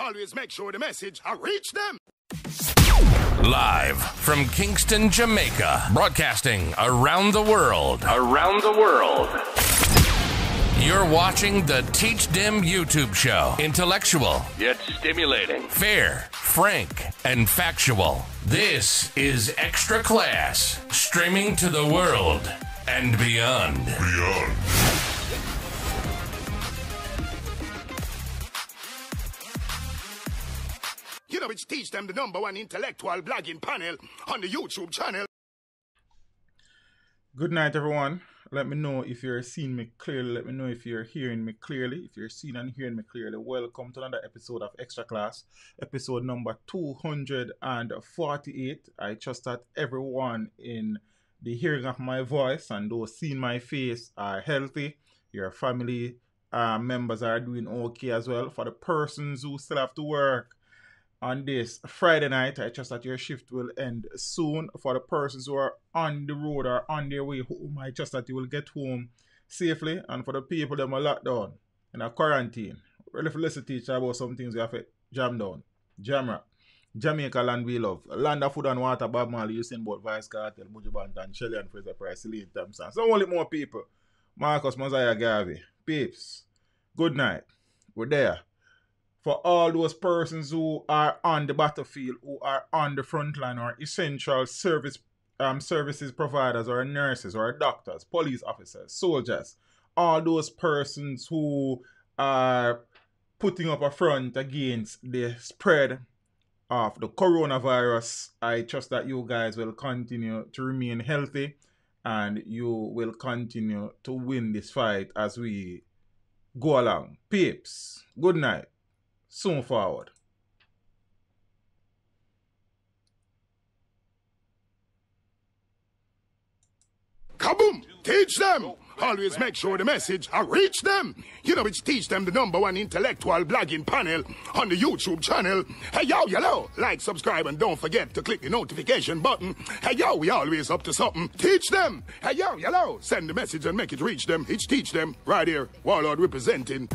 Always make sure the message I reach them. Live from Kingston, Jamaica, broadcasting around the world. Around the world. You're watching the Teach Dem YouTube show. Intellectual, yet stimulating. Fair, frank, and factual. This is Extra Class, streaming to the world and beyond. Beyond. You know, it's teach them the number one intellectual blogging panel on the YouTube channel. Good night, everyone. Let me know if you're seeing me clearly. Let me know if you're hearing me clearly. If you're seeing and hearing me clearly, welcome to another episode of Extra Class, episode number 248. I trust that everyone in the hearing of my voice and those seeing my face are healthy. Your family uh, members are doing okay as well. For the persons who still have to work, on this Friday night. I trust that your shift will end soon. For the persons who are on the road or on their way home, I trust that you will get home safely. And for the people that are locked down in a quarantine, really for listen teach about some things we have to jam down. Jamrock. Jamaica land we love. Land of food and water, Bob Marley, Usain Bolt, Vybz Kartel, Buju Banton, Shelly-Ann Fraser-Pryce, Celine Thompson. So only more people. Marcus Mosiah Garvey. Peeps. Good night. We're there for all those persons who are on the battlefield, who are on the front line, or essential service um, services providers, or nurses, or doctors, police officers, soldiers, all those persons who are putting up a front against the spread of the coronavirus. I trust that you guys will continue to remain healthy and you will continue to win this fight as we go along. Peeps, good night soon forward. Kaboom! Teach them! Always make sure the message I reach them. You know, it's teach them the number one intellectual blogging panel on the YouTube channel. Hey yo, hello, like, subscribe, and don't forget to click the notification button. Hey yo, we always up to something. Teach them. Hey yo, hello, send the message and make it reach them. It's teach them right here. Warlord representing.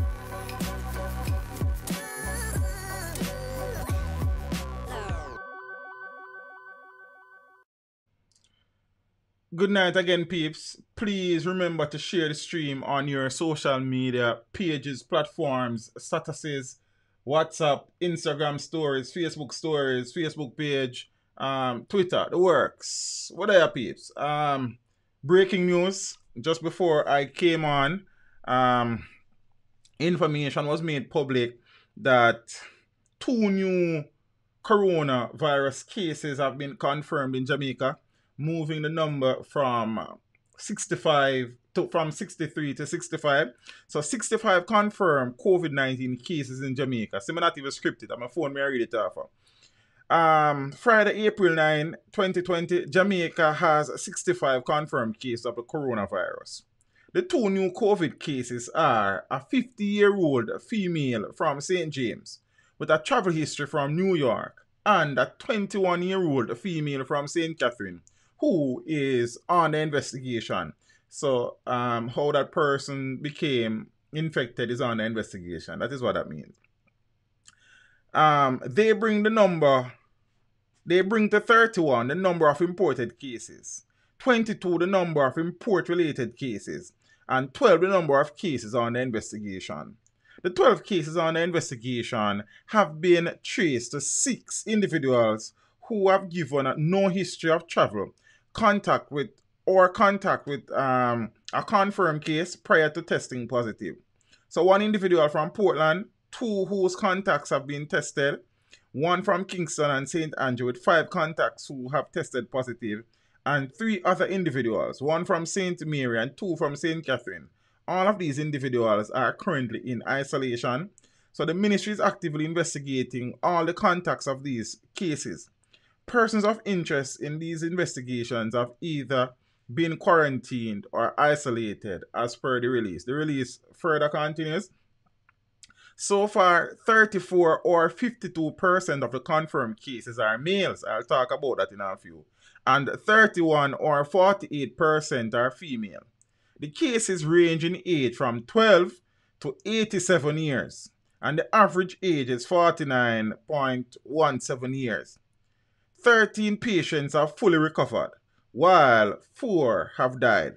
Good night again, peeps. Please remember to share the stream on your social media pages, platforms, statuses, WhatsApp, Instagram stories, Facebook stories, Facebook page, um, Twitter, the works. What are peeps? Um, breaking news just before I came on, um, information was made public that two new coronavirus cases have been confirmed in Jamaica moving the number from 65 to from 63 to 65. So 65 confirmed COVID-19 cases in Jamaica. So I'm not even scripted. I'm a phone, me I read it off. Um, Friday, April 9, 2020, Jamaica has 65 confirmed cases of the coronavirus. The two new COVID cases are a 50 year old female from St. James with a travel history from New York and a 21 year old female from St. Catherine who is on the investigation. So, um, how that person became infected is on the investigation. That is what that means. Um, they bring the number, they bring to 31 the number of imported cases, 22 the number of import related cases, and 12 the number of cases on the investigation. The 12 cases on the investigation have been traced to six individuals who have given no history of travel contact with or contact with um, a confirmed case prior to testing positive. So one individual from Portland, two whose contacts have been tested, one from Kingston and St. Andrew with five contacts who have tested positive, and three other individuals, one from St. Mary and two from St. Catherine. All of these individuals are currently in isolation. So the ministry is actively investigating all the contacts of these cases persons of interest in these investigations have either been quarantined or isolated as per the release. The release further continues. So far, 34 or 52% of the confirmed cases are males. I'll talk about that in a few. And 31 or 48% are female. The cases range in age from 12 to 87 years. and the average age is 49.17 years. 13 patients are fully recovered, while 4 have died.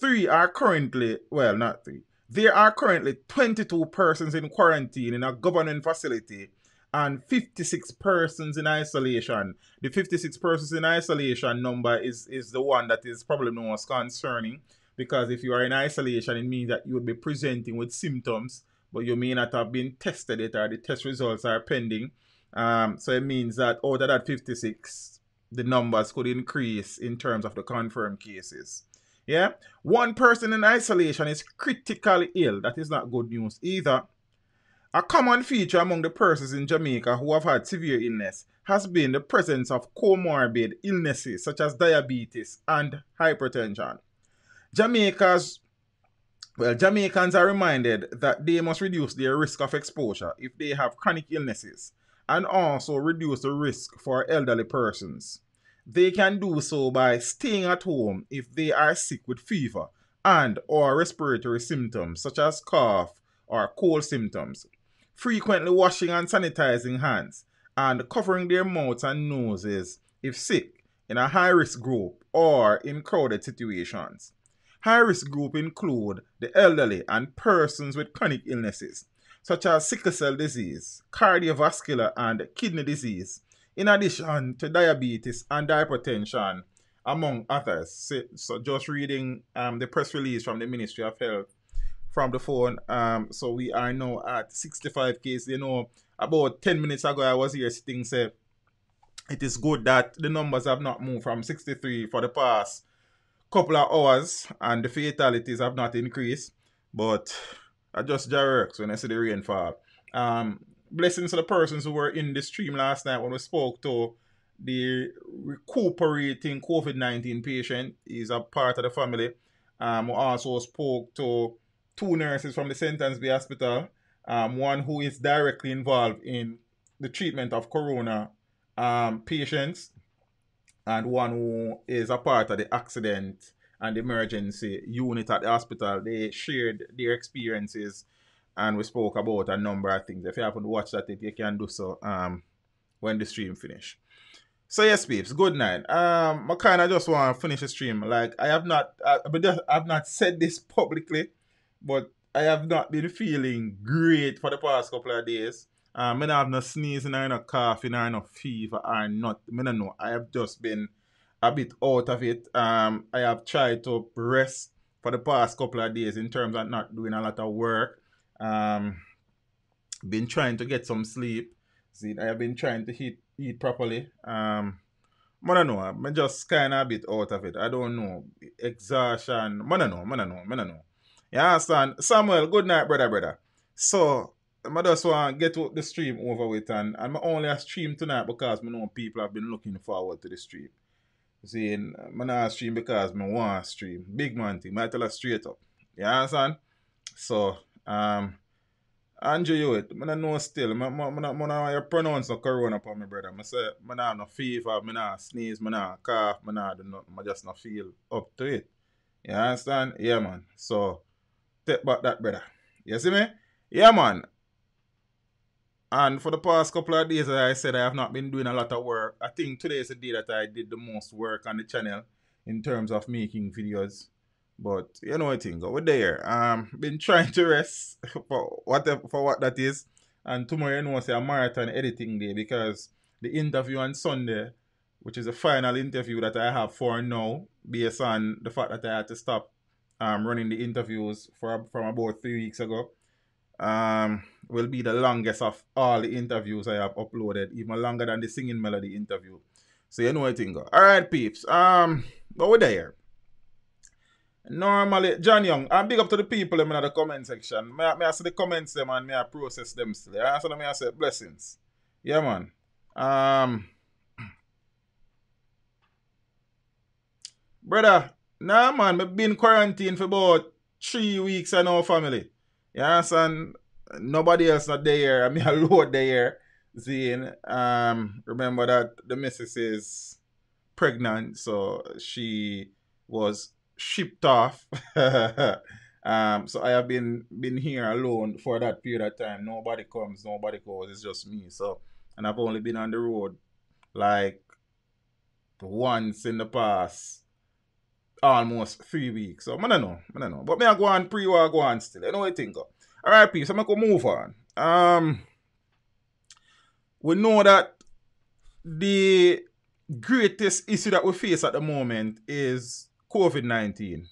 3 are currently, well, not 3, there are currently 22 persons in quarantine in a government facility and 56 persons in isolation. The 56 persons in isolation number is, is the one that is probably the most concerning because if you are in isolation, it means that you would be presenting with symptoms, but you may not have been tested yet or the test results are pending. Um, so it means that out of that 56, the numbers could increase in terms of the confirmed cases. Yeah, one person in isolation is critically ill. That is not good news either. A common feature among the persons in Jamaica who have had severe illness has been the presence of comorbid illnesses such as diabetes and hypertension. Jamaica's well, Jamaicans are reminded that they must reduce their risk of exposure if they have chronic illnesses and also reduce the risk for elderly persons. They can do so by staying at home if they are sick with fever and or respiratory symptoms such as cough or cold symptoms, frequently washing and sanitizing hands, and covering their mouths and noses if sick in a high risk group or in crowded situations. High risk group include the elderly and persons with chronic illnesses such as sickle cell disease, cardiovascular and kidney disease, in addition to diabetes and hypertension, among others. So, just reading um, the press release from the Ministry of Health from the phone. Um, so we are now at 65 cases. You know, about 10 minutes ago, I was here sitting, say, it is good that the numbers have not moved from 63 for the past couple of hours and the fatalities have not increased. But I just jerks when I see the rainfall. Um, blessings to the persons who were in the stream last night when we spoke to the recuperating COVID 19 patient. He's a part of the family. Um, we also spoke to two nurses from the St. Ann's Bay Hospital, um, one who is directly involved in the treatment of corona um, patients, and one who is a part of the accident and emergency unit at the hospital. They shared their experiences and we spoke about a number of things. If you haven't watched that, you can do so um, when the stream finish. So yes, peeps, good night. Um, I kind of just want to finish the stream. Like I have not, I, I've not said this publicly, but I have not been feeling great for the past couple of days. Um, I have no sneezing or no coughing or no fever or not. I don't know. I have just been a bit out of it. Um, I have tried to rest for the past couple of days in terms of not doing a lot of work. Um, been trying to get some sleep. See, I have been trying to eat eat properly. Um, I don't know. I'm just kind of a bit out of it. I don't know. Exhaustion. I don't know. I don't know. I don't know. You understand? Samuel, good night, brother, brother. So, I just want to get the stream over with, and I'm only a stream tonight because I know people have been looking forward to the stream. See, I'm not stream because I want to stream. Big man thing. I tell her straight up. You understand? So, um, Andrew Hewitt, I don't know still. I, I, I, I pronounce no corona upon my brother. I say, I don't have no fever, I don't sneeze, I don't cough, I don't do nothing. I just not feel up to it. You understand? Yeah, man. So, take back that, brother. You see me? Yeah, man. And for the past couple of days, as I said, I have not been doing a lot of work. I think today is the day that I did the most work on the channel in terms of making videos. But you know what I think over there. Um been trying to rest for whatever for what that is. And tomorrow you know say a marathon editing day because the interview on Sunday, which is the final interview that I have for now, based on the fact that I had to stop um running the interviews for from about three weeks ago. Um will be the longest of all the interviews I have uploaded, even longer than the singing melody interview. So you know what I think. Alright peeps. Um but we're there. Normally, John Young, I'm big up to the people in the comment section. May I, may I see the comments them and may I process them still. Yeah? So me I say blessings. Yeah, man. Um, brother, nah, man, I've been quarantined for about three weeks and our family. Yeah, son. Nobody else not there. I mean, alone there. Seeing, um, remember that the missus is pregnant, so she was shipped off Um, so I have been been here alone for that period of time. Nobody comes, nobody goes. It's just me. So, and I've only been on the road like once in the past almost three weeks. So I don't know. I don't know. But me I go on pre-war go on still. I know what I think. Alright, peace. I'm gonna move on. Um we know that the greatest issue that we face at the moment is COVID-19.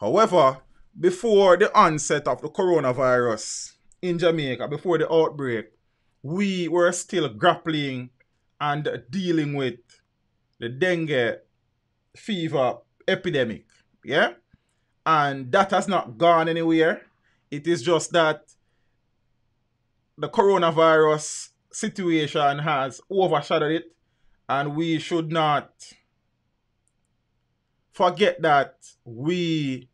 However, before the onset of the coronavirus in Jamaica, before the outbreak, we were still grappling and dealing with the dengue fever epidemic. Yeah? And that has not gone anywhere. It is just that the coronavirus situation has overshadowed it, and we should not forget that we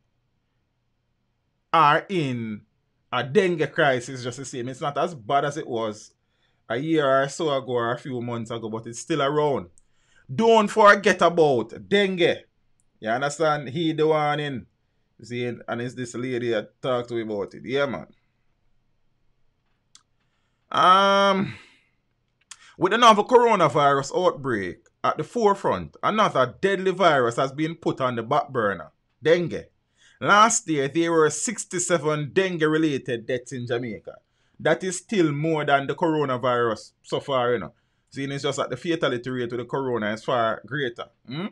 are in a dengue crisis just the same. It's not as bad as it was a year or so ago or a few months ago, but it's still around. Don't forget about dengue. You understand? He the one in. See, and it's this lady that talked to me about it. Yeah, man. Um, with another coronavirus outbreak at the forefront, another deadly virus has been put on the back burner dengue. Last year, there were 67 dengue related deaths in Jamaica. That is still more than the coronavirus so far, you know. Seeing it's just that the fatality rate with the corona is far greater. Hmm?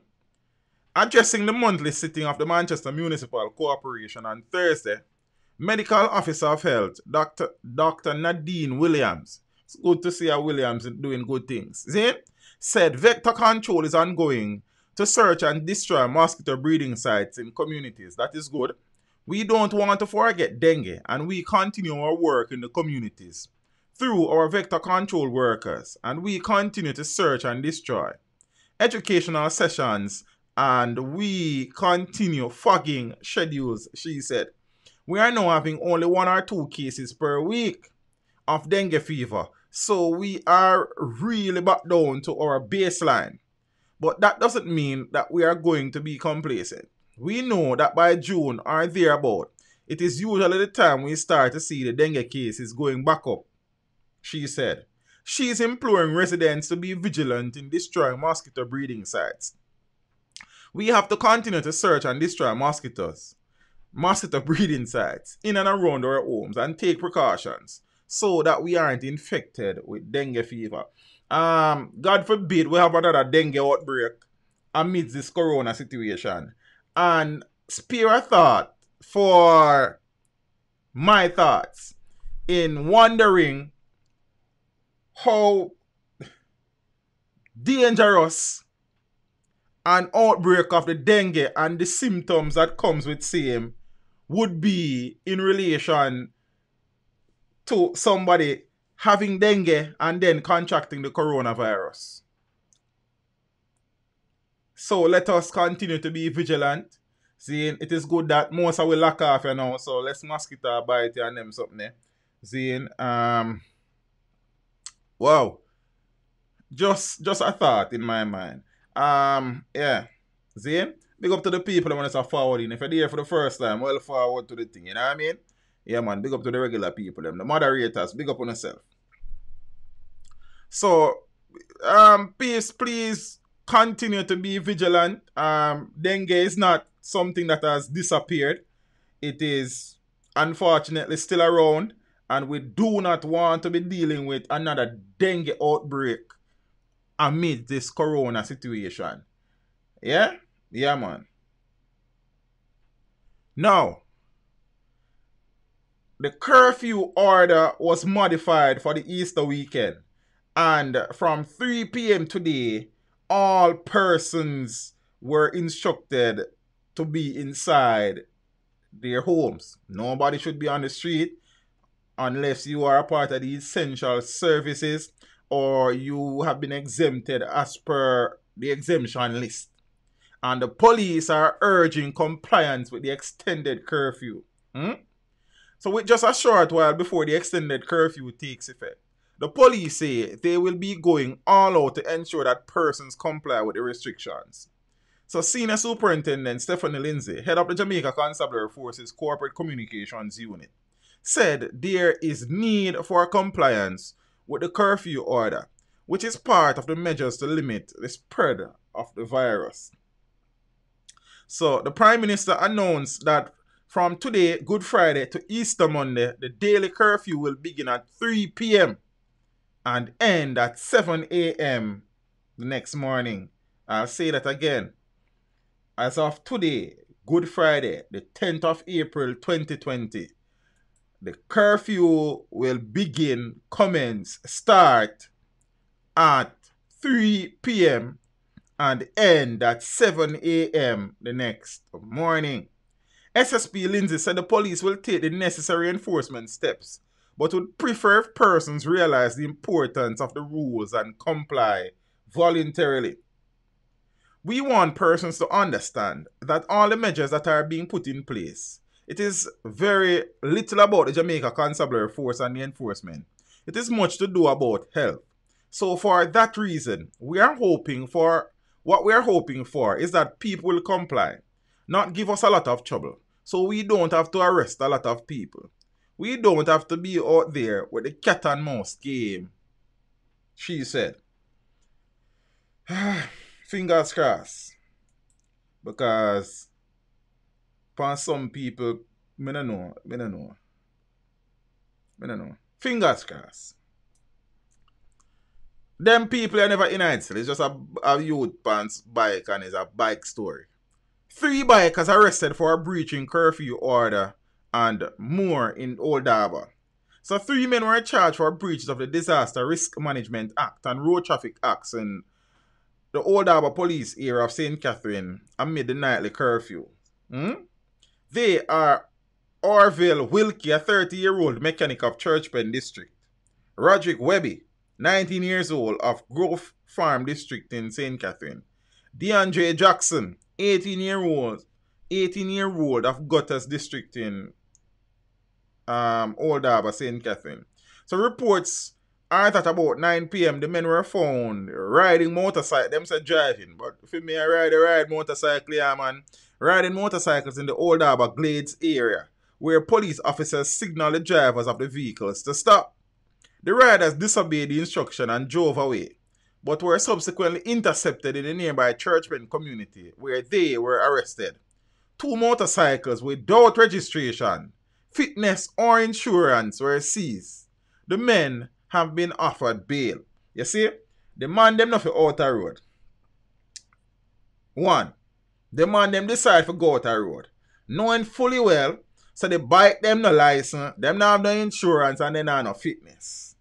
Addressing the monthly sitting of the Manchester Municipal Corporation on Thursday, Medical Officer of Health, Dr. Dr. Nadine Williams, it's good to see a Williams doing good things, see? said vector control is ongoing to search and destroy mosquito breeding sites in communities. That is good. We don't want to forget dengue and we continue our work in the communities through our vector control workers and we continue to search and destroy. Educational sessions and we continue fogging schedules, she said. We are now having only one or two cases per week of dengue fever, so we are really back down to our baseline. But that doesn't mean that we are going to be complacent. We know that by June or thereabout, it is usually the time we start to see the dengue cases going back up, she said. She is imploring residents to be vigilant in destroying mosquito breeding sites. We have to continue to search and destroy mosquitoes, mosquito breeding sites in and around our homes and take precautions so that we aren't infected with dengue fever. Um, God forbid we have another dengue outbreak amidst this corona situation. And spare a thought for my thoughts in wondering how dangerous an outbreak of the dengue and the symptoms that comes with same would be in relation to somebody having dengue and then contracting the coronavirus. So let us continue to be vigilant. Seeing it is good that most of we lock off you know, so let's mask it bite and them something there. Seeing um wow. Just just a thought in my mind. Um, yeah. See? Big up to the people when it's a forwarding. If you're there for the first time, well forward to the thing, you know what I mean? Yeah, man. Big up to the regular people, them, the moderators. Big up on yourself. So, um, please, please continue to be vigilant. Um, dengue is not something that has disappeared. It is unfortunately still around, and we do not want to be dealing with another dengue outbreak amid this corona situation. Yeah? Yeah, man. Now, the curfew order was modified for the Easter weekend. And from 3 p.m. today, all persons were instructed to be inside their homes. Nobody should be on the street unless you are a part of the essential services or you have been exempted as per the exemption list. And the police are urging compliance with the extended curfew. Hmm? So, with just a short while before the extended curfew takes effect, the police say they will be going all out to ensure that persons comply with the restrictions. So Senior Superintendent Stephanie Lindsay, head of the Jamaica Constabulary Forces Corporate Communications Unit, said there is need for compliance with the curfew order, which is part of the measures to limit the spread of the virus. So the Prime Minister announced that from today, Good Friday, to Easter Monday, the daily curfew will begin at 3 p.m. and end at 7 a.m. the next morning. I'll say that again. As of today, Good Friday, the 10th of April 2020, the curfew will begin, commence, start at 3 p.m. and end at 7 a.m. the next morning. SSP Lindsay said the police will take the necessary enforcement steps, but would prefer if persons realize the importance of the rules and comply voluntarily. We want persons to understand that all the measures that are being put in place, it is very little about the Jamaica Constabulary Force and the enforcement. It is much to do about health. So for that reason, we are hoping for what we are hoping for is that people will comply, not give us a lot of trouble. So we don't have to arrest a lot of people. We don't have to be out there with the cat and mouse game. She said. Fingers crossed. Because for some people, I don't know. I don't know. I don't know. Fingers crossed. Them people are never in It's just a, a youth pants bike and it's a bike story. Three bikers arrested for a breaching curfew order and more in Old Harbour. So three men were charged for breaches of the Disaster Risk Management Act and Road Traffic Acts in the Old Harbour Police area of St. Catherine amid the nightly curfew. Hmm? They are Orville Wilkie, a 30-year-old mechanic of Churchpen District. Roderick Webby, 19 years old, of Grove Farm District in St. Catherine. DeAndre Jackson, 18 year old, 18 year old of Gutters District in um, Old Harbour, St. Catherine. So reports are that about 9 p.m. the men were found riding motorcycle. Them said driving, but for me, I ride a ride motorcycle, yeah, man. Riding motorcycles in the Old Harbour Glades area, where police officers signaled the drivers of the vehicles to stop. The riders disobeyed the instruction and drove away, but were subsequently intercepted in the nearby Churchpen community, where they were arrested. Two motorcycles without registration, fitness, or insurance were seized. The men have been offered bail. You see, the man them not for out the road. One, the man them decide for go out the road. Knowing fully well, so they bike them no license, them not have no insurance, and they not no fitness.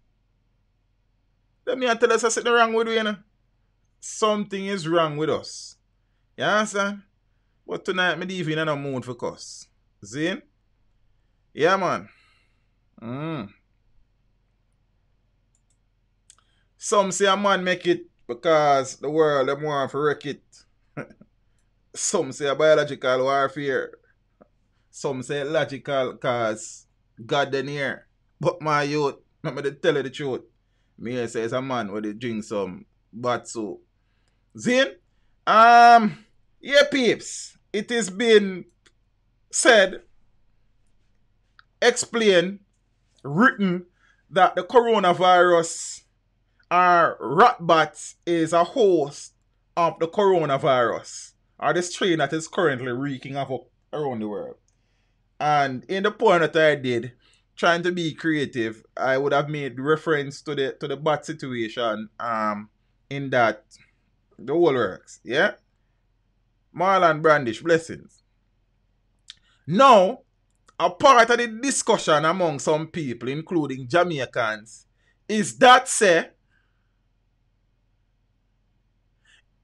Let me tell us something wrong with you, you know? Something is wrong with us. You understand? But tonight, me even in a mood for cuss. See? Yeah, man. Mm. Some say a man make it because the world them want to wreck it. Some say biological warfare. Some say logical cause God then here. But my youth, let me tell you the truth. Me say it's a man where they drink some bad soup. Zin? Um yeah peeps. It has been said, explained, written that the coronavirus our ratbat is a host of the coronavirus, or the strain that is currently wreaking havoc around the world. And in the point that I did, trying to be creative, I would have made reference to the to the bat situation um in that the whole works. Yeah? Marlon Brandish, blessings. Now, a part of the discussion among some people, including Jamaicans, is that say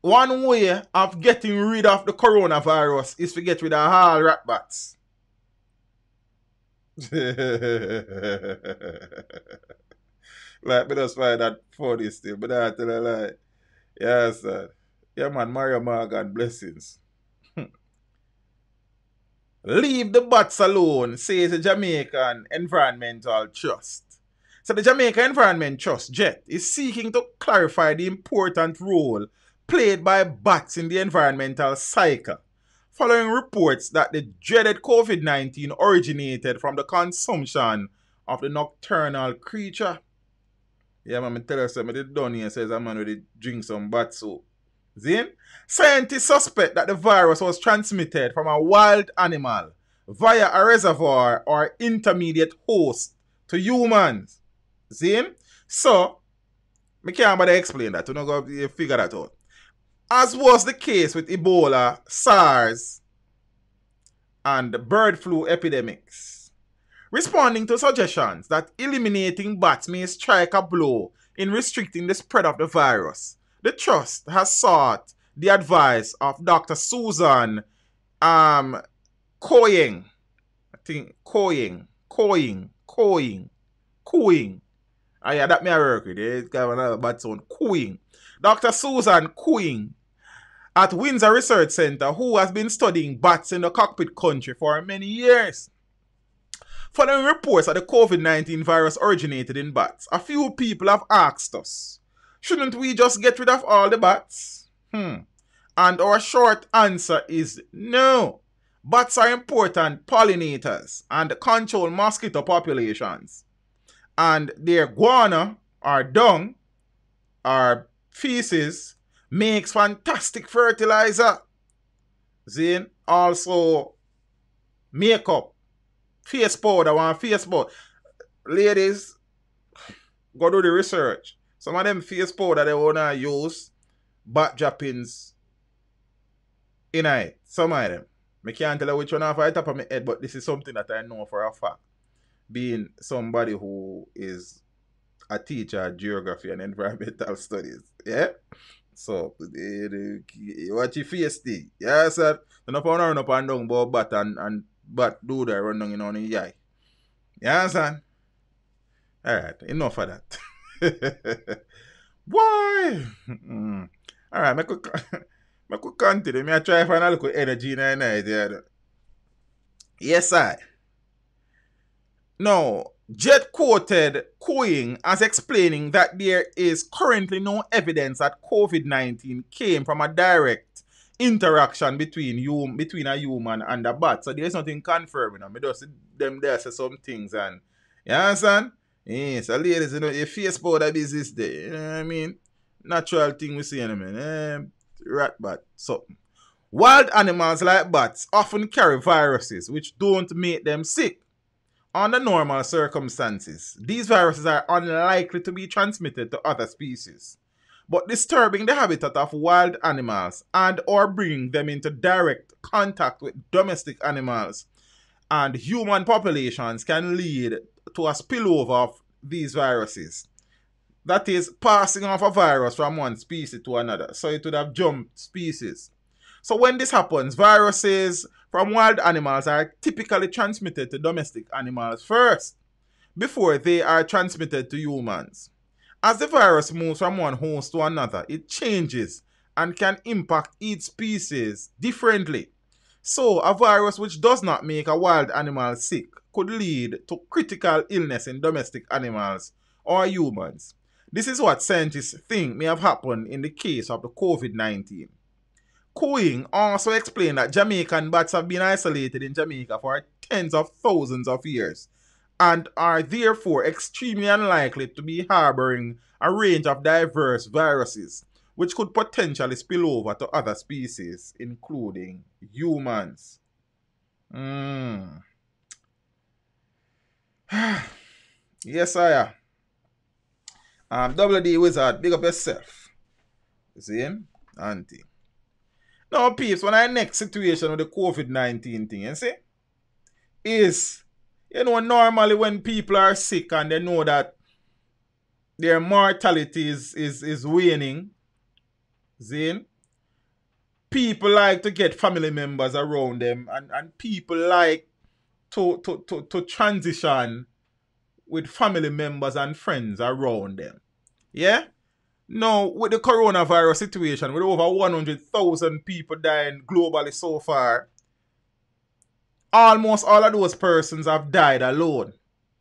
one way of getting rid of the coronavirus is to get rid of all rat bats. like, me just find that funny still, but I tell you, like, yeah, sir. Yeah, man, Mario Morgan, blessings. Leave the bats alone, says the Jamaican Environmental Trust. So the Jamaica Environment Trust, JET, is seeking to clarify the important role played by bats in the environmental cycle, following reports that the dreaded COVID 19 originated from the consumption of the nocturnal creature. Yeah, man, tell you something. The done here says a man with drink some bat soup. Zin? Scientists suspect that the virus was transmitted from a wild animal via a reservoir or intermediate host to humans. Zin? So, me can't bother explain that. You know, go figure that out. As was the case with Ebola, SARS, and bird flu epidemics. Responding to suggestions that eliminating bats may strike a blow in restricting the spread of the virus, the trust has sought the advice of Dr. Susan um, Koying. I think Koying, Koying, Koying, Koying. Ah, yeah, that may work with it. It's got another bad sound. Koying. Dr. Susan Koying at Windsor Research Center, who has been studying bats in the cockpit country for many years. Following reports that the COVID 19 virus originated in bats, a few people have asked us, shouldn't we just get rid of all the bats? Hmm. And our short answer is no. Bats are important pollinators and control mosquito populations. And their guano or dung or feces makes fantastic fertilizer. Zin also makeup, face powder, one face powder. Ladies, go do the research. Some of them face powder they wanna use bat droppings in it. Some of them. I can't tell you which one off the top of my head, but this is something that I know for a fact. Being somebody who is a teacher of geography and environmental studies. Yeah? So, watch your face thing. Yeah, sir. Don't up run up and down but bat and, and bat do that run down in on the eye. Yeah, son? Alright, enough of that. Boy! Mm. Alright, I could, I could continue. Me I try find a little energy in the night. Yes, sir. No, Jet quoted Koying as explaining that there is currently no evidence that COVID 19 came from a direct interaction between you between a human and a bat. So there's nothing confirming. I mean, just them there say some things and you understand? Yes, so ladies, you know, your face powder business there. You know what I mean? Natural thing we see in a man. Eh, rat bat. Wild animals like bats often carry viruses which don't make them sick. Under normal circumstances, these viruses are unlikely to be transmitted to other species, but disturbing the habitat of wild animals and or bringing them into direct contact with domestic animals and human populations can lead to a spillover of these viruses. That is, passing off a virus from one species to another. So it would have jumped species. So when this happens, viruses from wild animals are typically transmitted to domestic animals first, before they are transmitted to humans. As the virus moves from one host to another, it changes and can impact each species differently. So, a virus which does not make a wild animal sick could lead to critical illness in domestic animals or humans. This is what scientists think may have happened in the case of the COVID 19. Koying also explained that Jamaican bats have been isolated in Jamaica for tens of thousands of years and are therefore extremely unlikely to be harboring a range of diverse viruses which could potentially spill over to other species, including humans. Mm. yes, I am. Um, WD Wizard, big up yourself. see him? Auntie. Now, peeps, when I next situation with the COVID 19 thing, you see, is, you know, normally when people are sick and they know that their mortality is, is, is waning, Zane, people like to get family members around them and, and people like to, to, to, to transition with family members and friends around them. Yeah? Now, with the coronavirus situation, with over 100,000 people dying globally so far, almost all of those persons have died alone.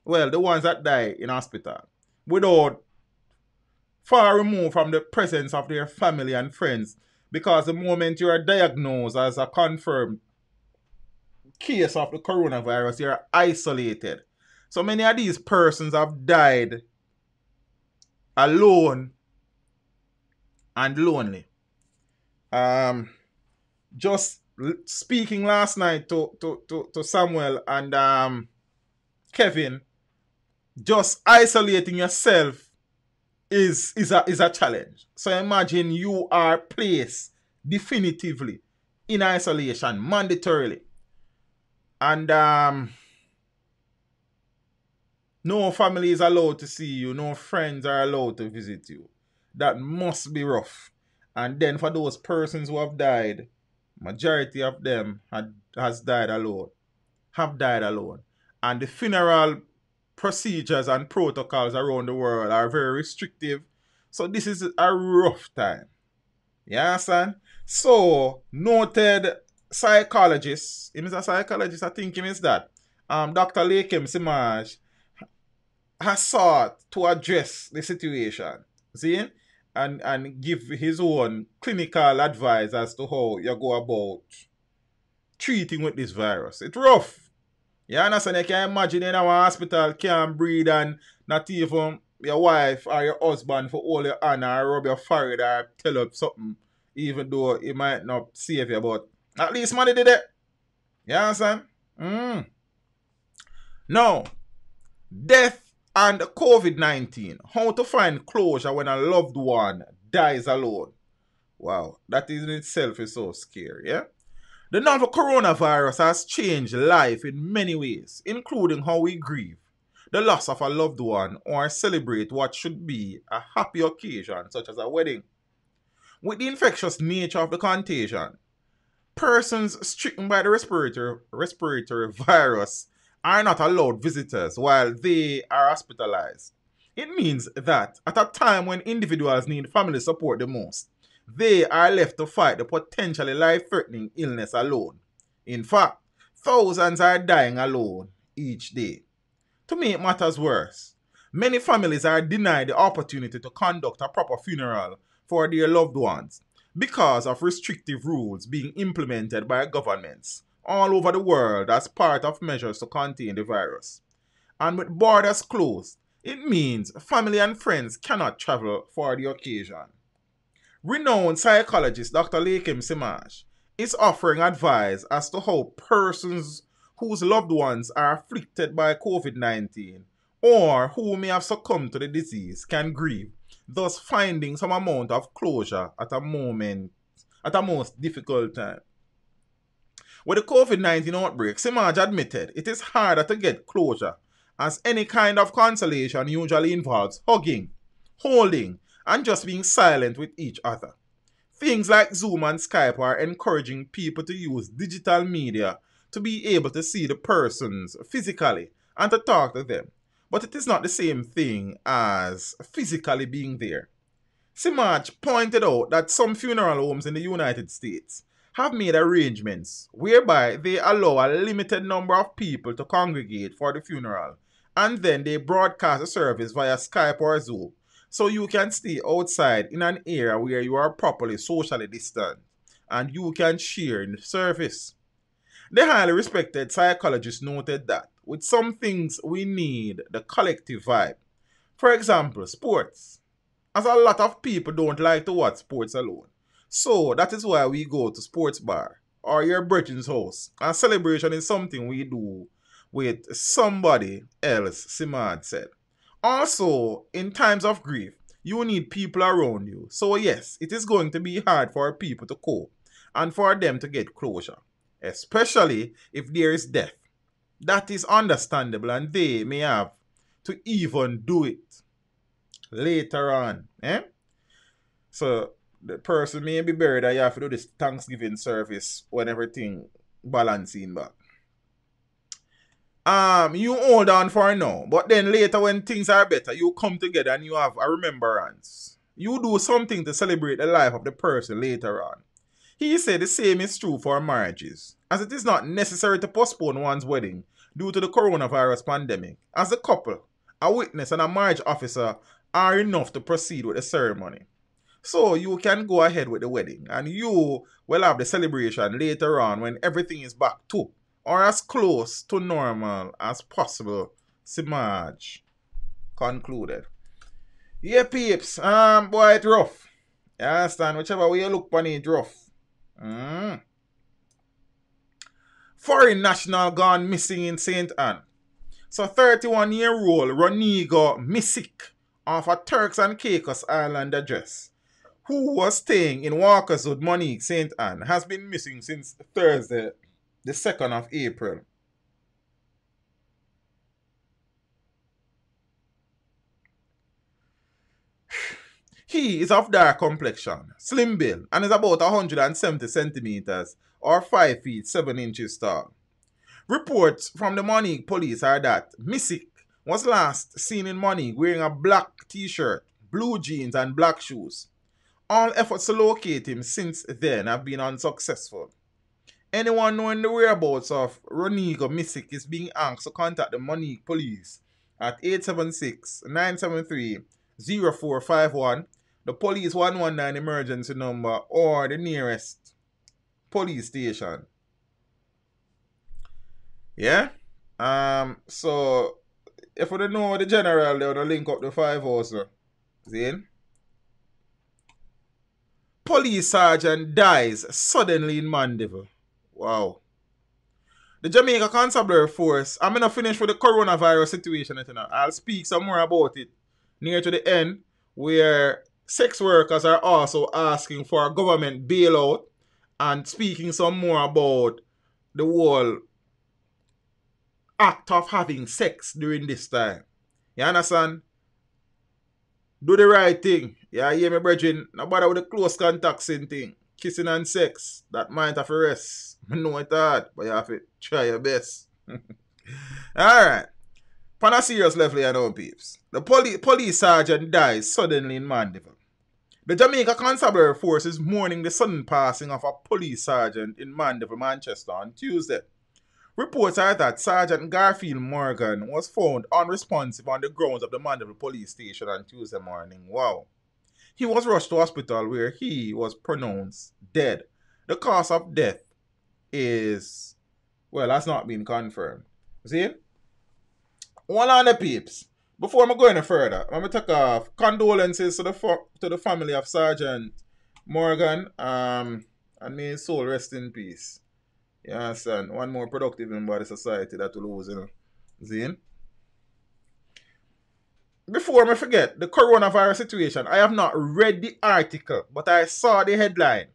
Well, the ones that die in hospital without far removed from the presence of their family and friends because the moment you are diagnosed as a confirmed case of the coronavirus, you're isolated. So many of these persons have died alone and lonely. Um, just speaking last night to, to, to, to Samuel and um, Kevin, just isolating yourself is is a is a challenge. So imagine you are placed definitively in isolation mandatorily. And um no family is allowed to see you, no friends are allowed to visit you. That must be rough. And then for those persons who have died, majority of them had, has died alone, have died alone. And the funeral procedures and protocols around the world are very restrictive. So this is a rough time. You understand? So, noted psychologist, he is a psychologist, I think he is that, um, Dr. Leachim Semaj, has sought to address the situation. See? And and give his own clinical advice as to how you go about treating with this virus. It's rough. You understand? You can imagine in our hospital can't breathe and not even your wife or your husband for all your honor or rub your forehead or tell you something, even though it might not save you, but at least money did it. You understand? Mm. Now, death and COVID 19. How to find closure when a loved one dies alone. Wow, that in itself is so scary, yeah? The novel coronavirus has changed life in many ways, including how we grieve, the loss of a loved one, or celebrate what should be a happy occasion, such as a wedding. With the infectious nature of the contagion, persons stricken by the respiratory, respiratory virus are not allowed visitors while they are hospitalized. It means that at a time when individuals need family support the most, they are left to fight the potentially life threatening illness alone. In fact, thousands are dying alone each day. To make matters worse, many families are denied the opportunity to conduct a proper funeral for their loved ones because of restrictive rules being implemented by governments all over the world as part of measures to contain the virus. And with borders closed, it means family and friends cannot travel for the occasion. Renowned psychologist Dr. Leachim Semaj is offering advice as to how persons whose loved ones are afflicted by COVID 19 or who may have succumbed to the disease can grieve, thus finding some amount of closure at a moment, at a most difficult time. With the COVID 19 outbreak, Semaj admitted it is harder to get closure as any kind of consolation usually involves hugging, holding, and just being silent with each other. Things like Zoom and Skype are encouraging people to use digital media to be able to see the persons physically and to talk to them. But it is not the same thing as physically being there. Semaj pointed out that some funeral homes in the United States have made arrangements whereby they allow a limited number of people to congregate for the funeral and then they broadcast the service via Skype or Zoom so you can stay outside in an area where you are properly socially distant and you can share in the service. The highly respected psychologist noted that with some things we need the collective vibe. For example, sports. As a lot of people don't like to watch sports alone. So that is why we go to sports bar or your brethren's house. A celebration is something we do with somebody else, Semaj said. Also, in times of grief, you need people around you. So, yes, it is going to be hard for people to cope and for them to get closure, especially if there is death. That is understandable, and they may have to even do it later on. Eh? So, the person may be buried and you have to do this Thanksgiving service when everything balancing back. Um you hold on for now but then later when things are better you come together and you have a remembrance. You do something to celebrate the life of the person later on. He said the same is true for marriages as it is not necessary to postpone one's wedding due to the coronavirus pandemic as a couple a witness and a marriage officer are enough to proceed with the ceremony. So you can go ahead with the wedding and you will have the celebration later on when everything is back to or as close to normal as possible. Semaj concluded. Yeah, peeps. Um, boy, it's rough. You understand? Whichever way you look on it, rough. Mm. Foreign national gone missing in St. Ann. So 31 year old Ronigo Misik of a Turks and Caicos Island address who was staying in Walker's Walkerswood, Moneague, St. Ann, has been missing since Thursday, the 2nd of April. He is of dark complexion, slim build, and is about 170 centimeters or 5 feet 7 inches tall. Reports from the Moneague police are that Misik was last seen in Moneague wearing a black t-shirt, blue jeans and black shoes. All efforts to locate him since then have been unsuccessful. Anyone knowing the whereabouts of Ronigo Misik is being asked to contact the Moneague police at 876 973 0451, the police 119 emergency number, or the nearest police station. Yeah? Um, so if we don't know the general, they will link up the five also. See? Police sergeant dies suddenly in Mandeville. Wow. The Jamaica Constabulary Force, I'm going to finish with the coronavirus situation. I'll speak some more about it near to the end, where sex workers are also asking for a government bailout and speaking some more about the whole act of having sex during this time. You understand? Do the right thing. Yeah, hear me, brethren. No bother with the close contact thing. Kissing and sex. That might have a rest. I know it hard, but you have to try your best. Alright. On a serious level, you know, peeps. The poli- police sergeant dies suddenly in Mandeville. The Jamaica Constabulary Force is mourning the sudden passing of a police sergeant in Mandeville, Manchester on Tuesday. Reports are that Sergeant Garfield Morgan was found unresponsive on the grounds of the Mandeville police station on Tuesday morning. Wow. He was rushed to hospital where he was pronounced dead. The cause of death is, well, that's not been confirmed. See? One on the peeps. Before I'm going any further, I'm going to take off condolences to the to the family of Sergeant Morgan. Um, and may his soul rest in peace. You understand? One more productive member of the society that will lose, you know. Zine? Before I forget, the coronavirus situation, I have not read the article, but I saw the headline.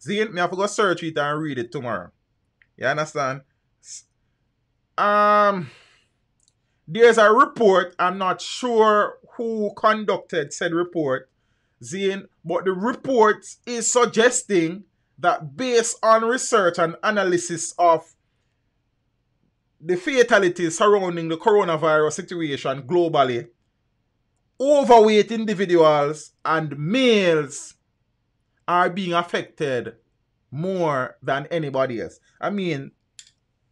Zine, me have to go search it and read it tomorrow. You understand? Um, there's a report, I'm not sure who conducted said report, Zine, but the report is suggesting that based on research and analysis of the fatalities surrounding the coronavirus situation globally, overweight individuals and males are being affected more than anybody else. I mean,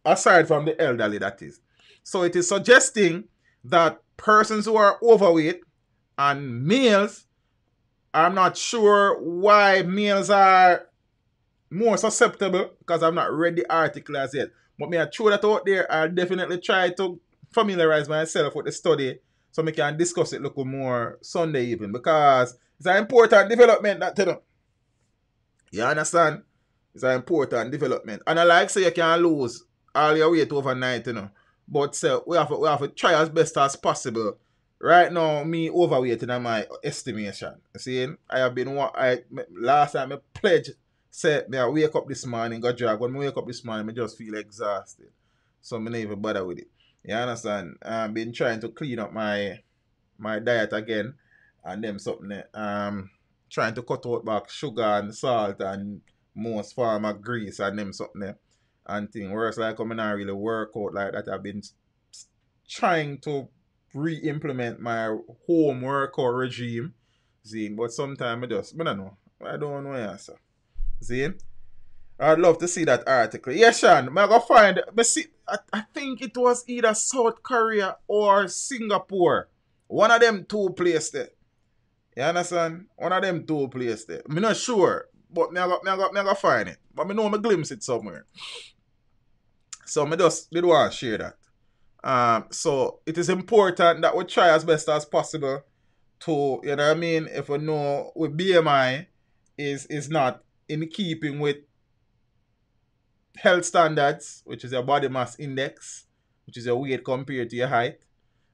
aside from the elderly, that is. So it is suggesting that persons who are overweight and males, I'm not sure why males are more susceptible because I've not read the article as yet. But me I throw that out there, I'll definitely try to familiarize myself with the study so we can discuss it little more Sunday evening because it's an important development that you know. You understand? It's an important development. And I like say you can lose all your weight overnight, you know. But so we have to, we have to try as best as possible. Right now, me overweight in my estimation. See, I have been what I last time I pledged say me I wake up this morning, go drag. When I wake up this morning, I just feel exhausted. So I never bother with it. You understand? I've been trying to clean up my my diet again and them something um trying to cut out back sugar and salt and most form of grease and them something and thing. Whereas like I'm not really work out like that. I've been trying to re-implement my home workout regime. See, but sometimes I just but I know. I don't know answer. See? I'd love to see that article. Yeah, Sean, going to find, see, I, I think it was either South Korea or Singapore. One of them two places. You understand? One of them two places. I'm not sure, but me I got me I got me I got find it. But me know me glimpse it somewhere. So me just did want to share that. Um, so it is important that we try as best as possible to, you know what I mean, if we know with BMI is is not in keeping with health standards, which is your body mass index, which is your weight compared to your height,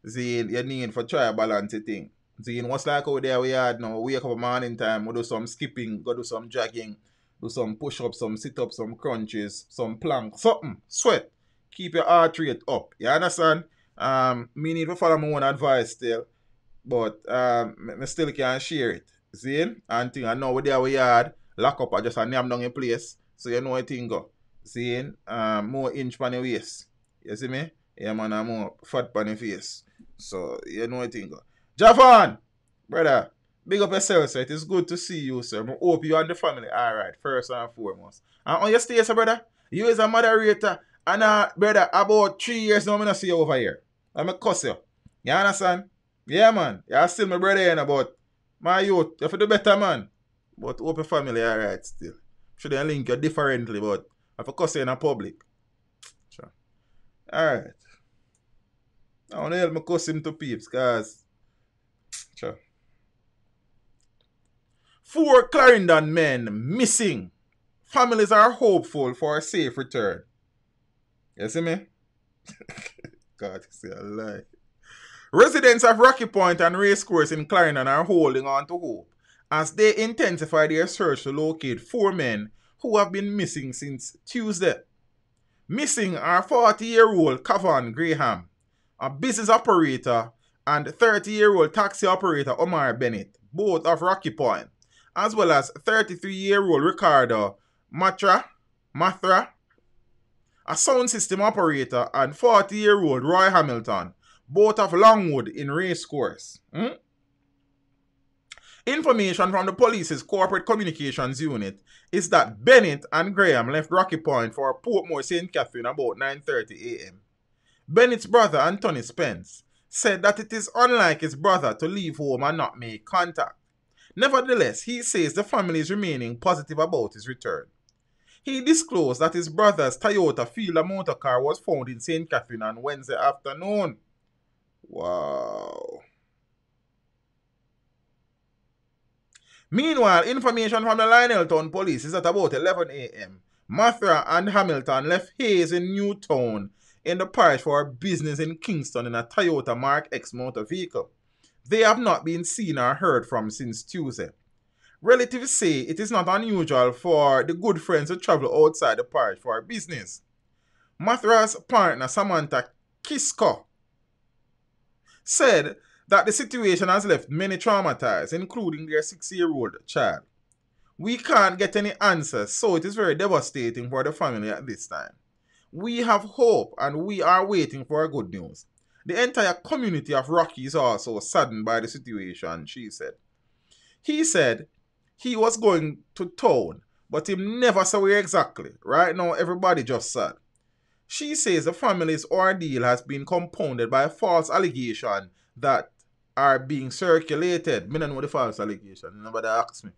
then you need for try balance thing. Then what's like over there we had now, wake up morning time, we do some skipping, go do some jogging, do some push-ups, some sit-ups, some crunches, some plank, something, sweat. Keep your heart rate up. You understand? Um, me need to follow my own advice still. But um, me still can share it. See? And thing I know where there we had, lock up, I just a name down in place. So you know what thing go. See? Um, more inch on the waist. You see me? Yeah, man, I'm more fat on the face. So you know what thing go. Javon! Brother, big up yourself, sir. It is good to see you, sir. I hope you and the family alright, first and foremost. And on your stay, sir, brother, you is a moderator. And uh, brother, about three years now, I'm not see you over here. I'm a cuss you. You understand? Yeah, man. You're still my brother, know, but my youth, you to do better, man. But hope family alright still. Should I link you differently, but Cuss you in a public. Sure. Alright. I want to help cuss him to peeps, cause sure. Four Clarendon men missing. Families are hopeful for a safe return. You see me? God, see a lie. Residents of Rocky Point and Racecourse in Clarendon are holding on to hope as they intensify their search to locate four men who have been missing since Tuesday. Missing are 40 year old Cavan Graham, a business operator, and 30 year old taxi operator Omar Bennett, both of Rocky Point, as well as 33 year old Ricardo Matra, Mathra, a sound system operator, and 40 year old Roy Hamilton, both of Longwood in Racecourse. Hmm? Information from the police's corporate communications unit is that Bennett and Graham left Rocky Point for Portmore St. Catherine about 9.30 a.m. Bennett's brother, Anthony Spence, said that it is unlike his brother to leave home and not make contact. Nevertheless, he says the family is remaining positive about his return. He disclosed that his brother's Toyota Fielder motor car was found in St. Catherine on Wednesday afternoon. Wow. Meanwhile, information from the Lionel Town police is that about 11 a.m., Mathra and Hamilton left Hayes in Newtown in the parish for a business in Kingston in a Toyota Mark X motor vehicle. They have not been seen or heard from since Tuesday. Relatives say it is not unusual for the good friends to travel outside the parish for business. Mathra's partner Samantha Kisko said that the situation has left many traumatized, including their six year old child. We can't get any answers, so it is very devastating for the family at this time. We have hope and we are waiting for good news. The entire community of Rocky is also saddened by the situation, she said. He said he was going to town, but he never saw where exactly. Right now, everybody just sad. She says the family's ordeal has been compounded by a false allegation that are being circulated. Me don't know the false allegation. Nobody asked me.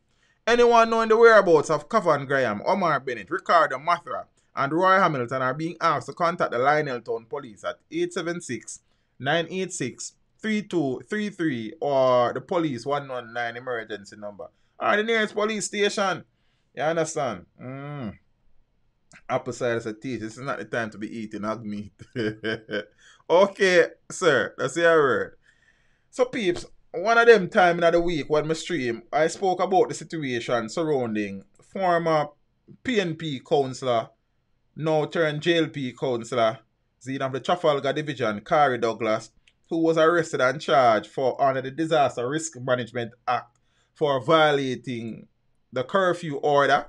Anyone knowing the whereabouts of Cavan Graham, Omar Bennett, Ricardo Mathra, and Roy Hamilton are being asked to contact the Lionel Town Police at 876 986 3233 or the police 119 emergency number or the nearest police station. You understand? Mm. Apple cider teach, this is not the time to be eating hog meat. okay, sir, that's your word. So, peeps, one of them time in the week when my stream, I spoke about the situation surrounding former PNP councillor, now turned JLP councillor, Zine of the Trafalgar Division, Kari Douglas, who was arrested and charged for under the Disaster Risk Management Act for violating the curfew order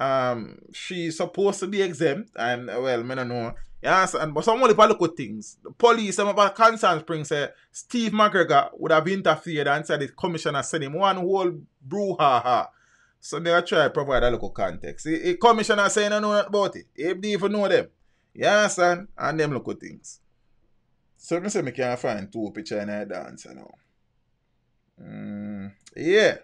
um, she's supposed to be exempt, and well, I don't know. Yes, and but some only look at things. The police, some about Constant Spring say Steve McGregor would have interfered and said the commissioner sent him one whole brouhaha. So they try to provide a little context. The, commissioner saying I know about it. If they even know them. Yes, and and them look at things. So I say I can't find two picture in a dance you know. Mm, yeah.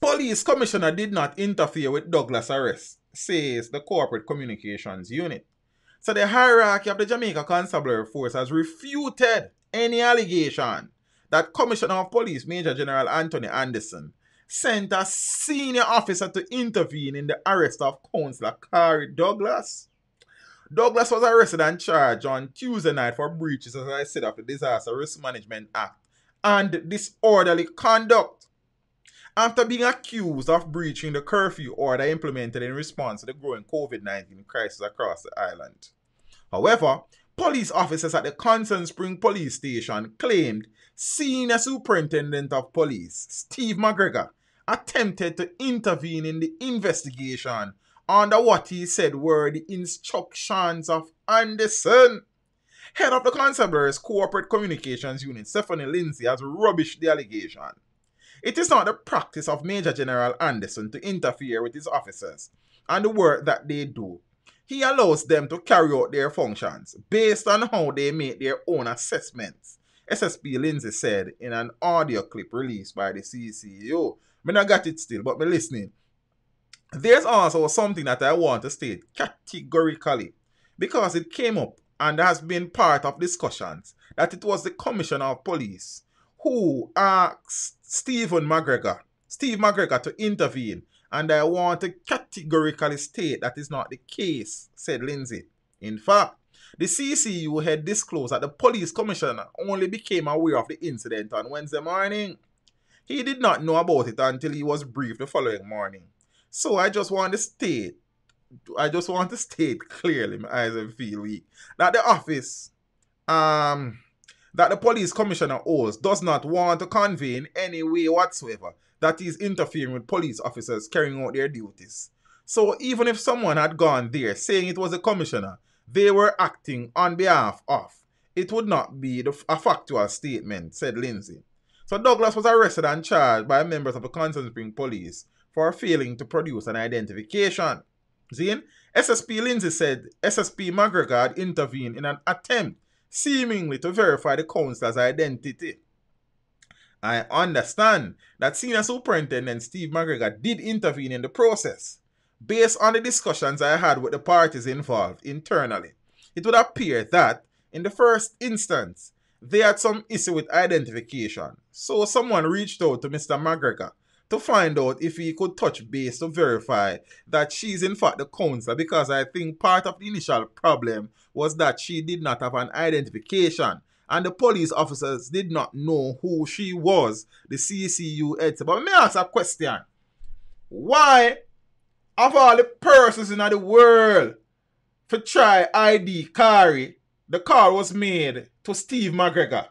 Police commissioner did not interfere with Douglas' arrest, says the corporate communications unit. So the hierarchy of the Jamaica Constabulary Force has refuted any allegation that Commissioner of Police Major General Anthony Anderson sent a senior officer to intervene in the arrest of Councillor Kari Douglas. Douglas was arrested and charged on Tuesday night for breaches, as I said, of the Disaster Risk Management Act and disorderly conduct after being accused of breaching the curfew order implemented in response to the growing COVID 19 crisis across the island. However, police officers at the Constant Spring Police Station claimed Senior Superintendent of Police Steve McGregor attempted to intervene in the investigation under what he said were the instructions of Anderson. Head of the Constabulary's Corporate Communications Unit, Stephanie Lindsay, has rubbished the allegation. It is not the practice of Major General Anderson to interfere with his officers and the work that they do. He allows them to carry out their functions based on how they make their own assessments, SSP Lindsay said in an audio clip released by the CCU. Me not got it still, but me listening. There's also something that I want to state categorically because it came up and has been part of discussions that it was the Commissioner of Police who asked Stephen McGregor, Steve McGregor to intervene and I want to categorically state that is not the case, said Lindsay. In fact, the CCU had disclosed that the police commissioner only became aware of the incident on Wednesday morning. He did not know about it until he was briefed the following morning. So I just want to state, I just want to state clearly, my eyes and feel weak, that the office, um, that the police commissioner owes does not want to convey in any way whatsoever that that is interfering with police officers carrying out their duties. So even if someone had gone there saying it was a commissioner they were acting on behalf of, it would not be a factual statement, said Lindsay. So Douglas was arrested and charged by members of the Constant Spring Police for failing to produce an identification. Zine, SSP Lindsay said SSP McGregor had intervened in an attempt seemingly to verify the counselor's identity. I understand that Senior Superintendent Steve McGregor did intervene in the process. Based on the discussions I had with the parties involved internally, it would appear that, in the first instance, they had some issue with identification. So someone reached out to Mr. McGregor to find out if he could touch base to verify that she's in fact the counselor because I think part of the initial problem was that she did not have an identification and the police officers did not know who she was, the CCU head. But let me ask a question. Why, of all the persons in the world, for try ID Kari, the call was made to Steve McGregor?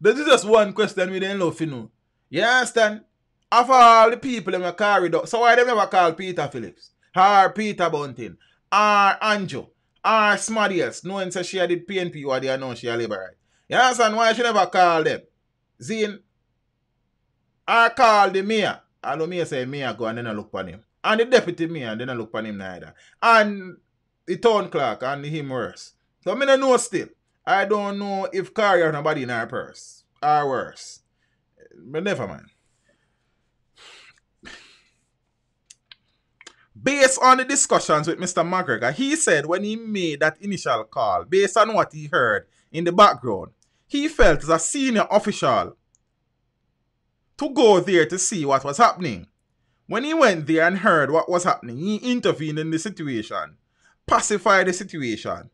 This is just one question we didn't know if you know. You understand? Of all the people in the carried so why they never call Peter Phillips? Or Peter Bunting? Or Andrew? Or Smadius? Knowing say she had did PNP or they know she a liberal. You understand why she never call them? Zine, I call the mayor. I know mayor say mayor go and then I look for him. And the deputy mayor and then I look for him neither. And the town clerk and him worse. So I don't know still. I don't know if Kari or nobody in her purse. Or worse. But never mind. Based on the discussions with Mr. McGregor, he said when he made that initial call, based on what he heard in the background, he felt as a senior official to go there to see what was happening. When he went there and heard what was happening, he intervened in the situation, pacified the situation.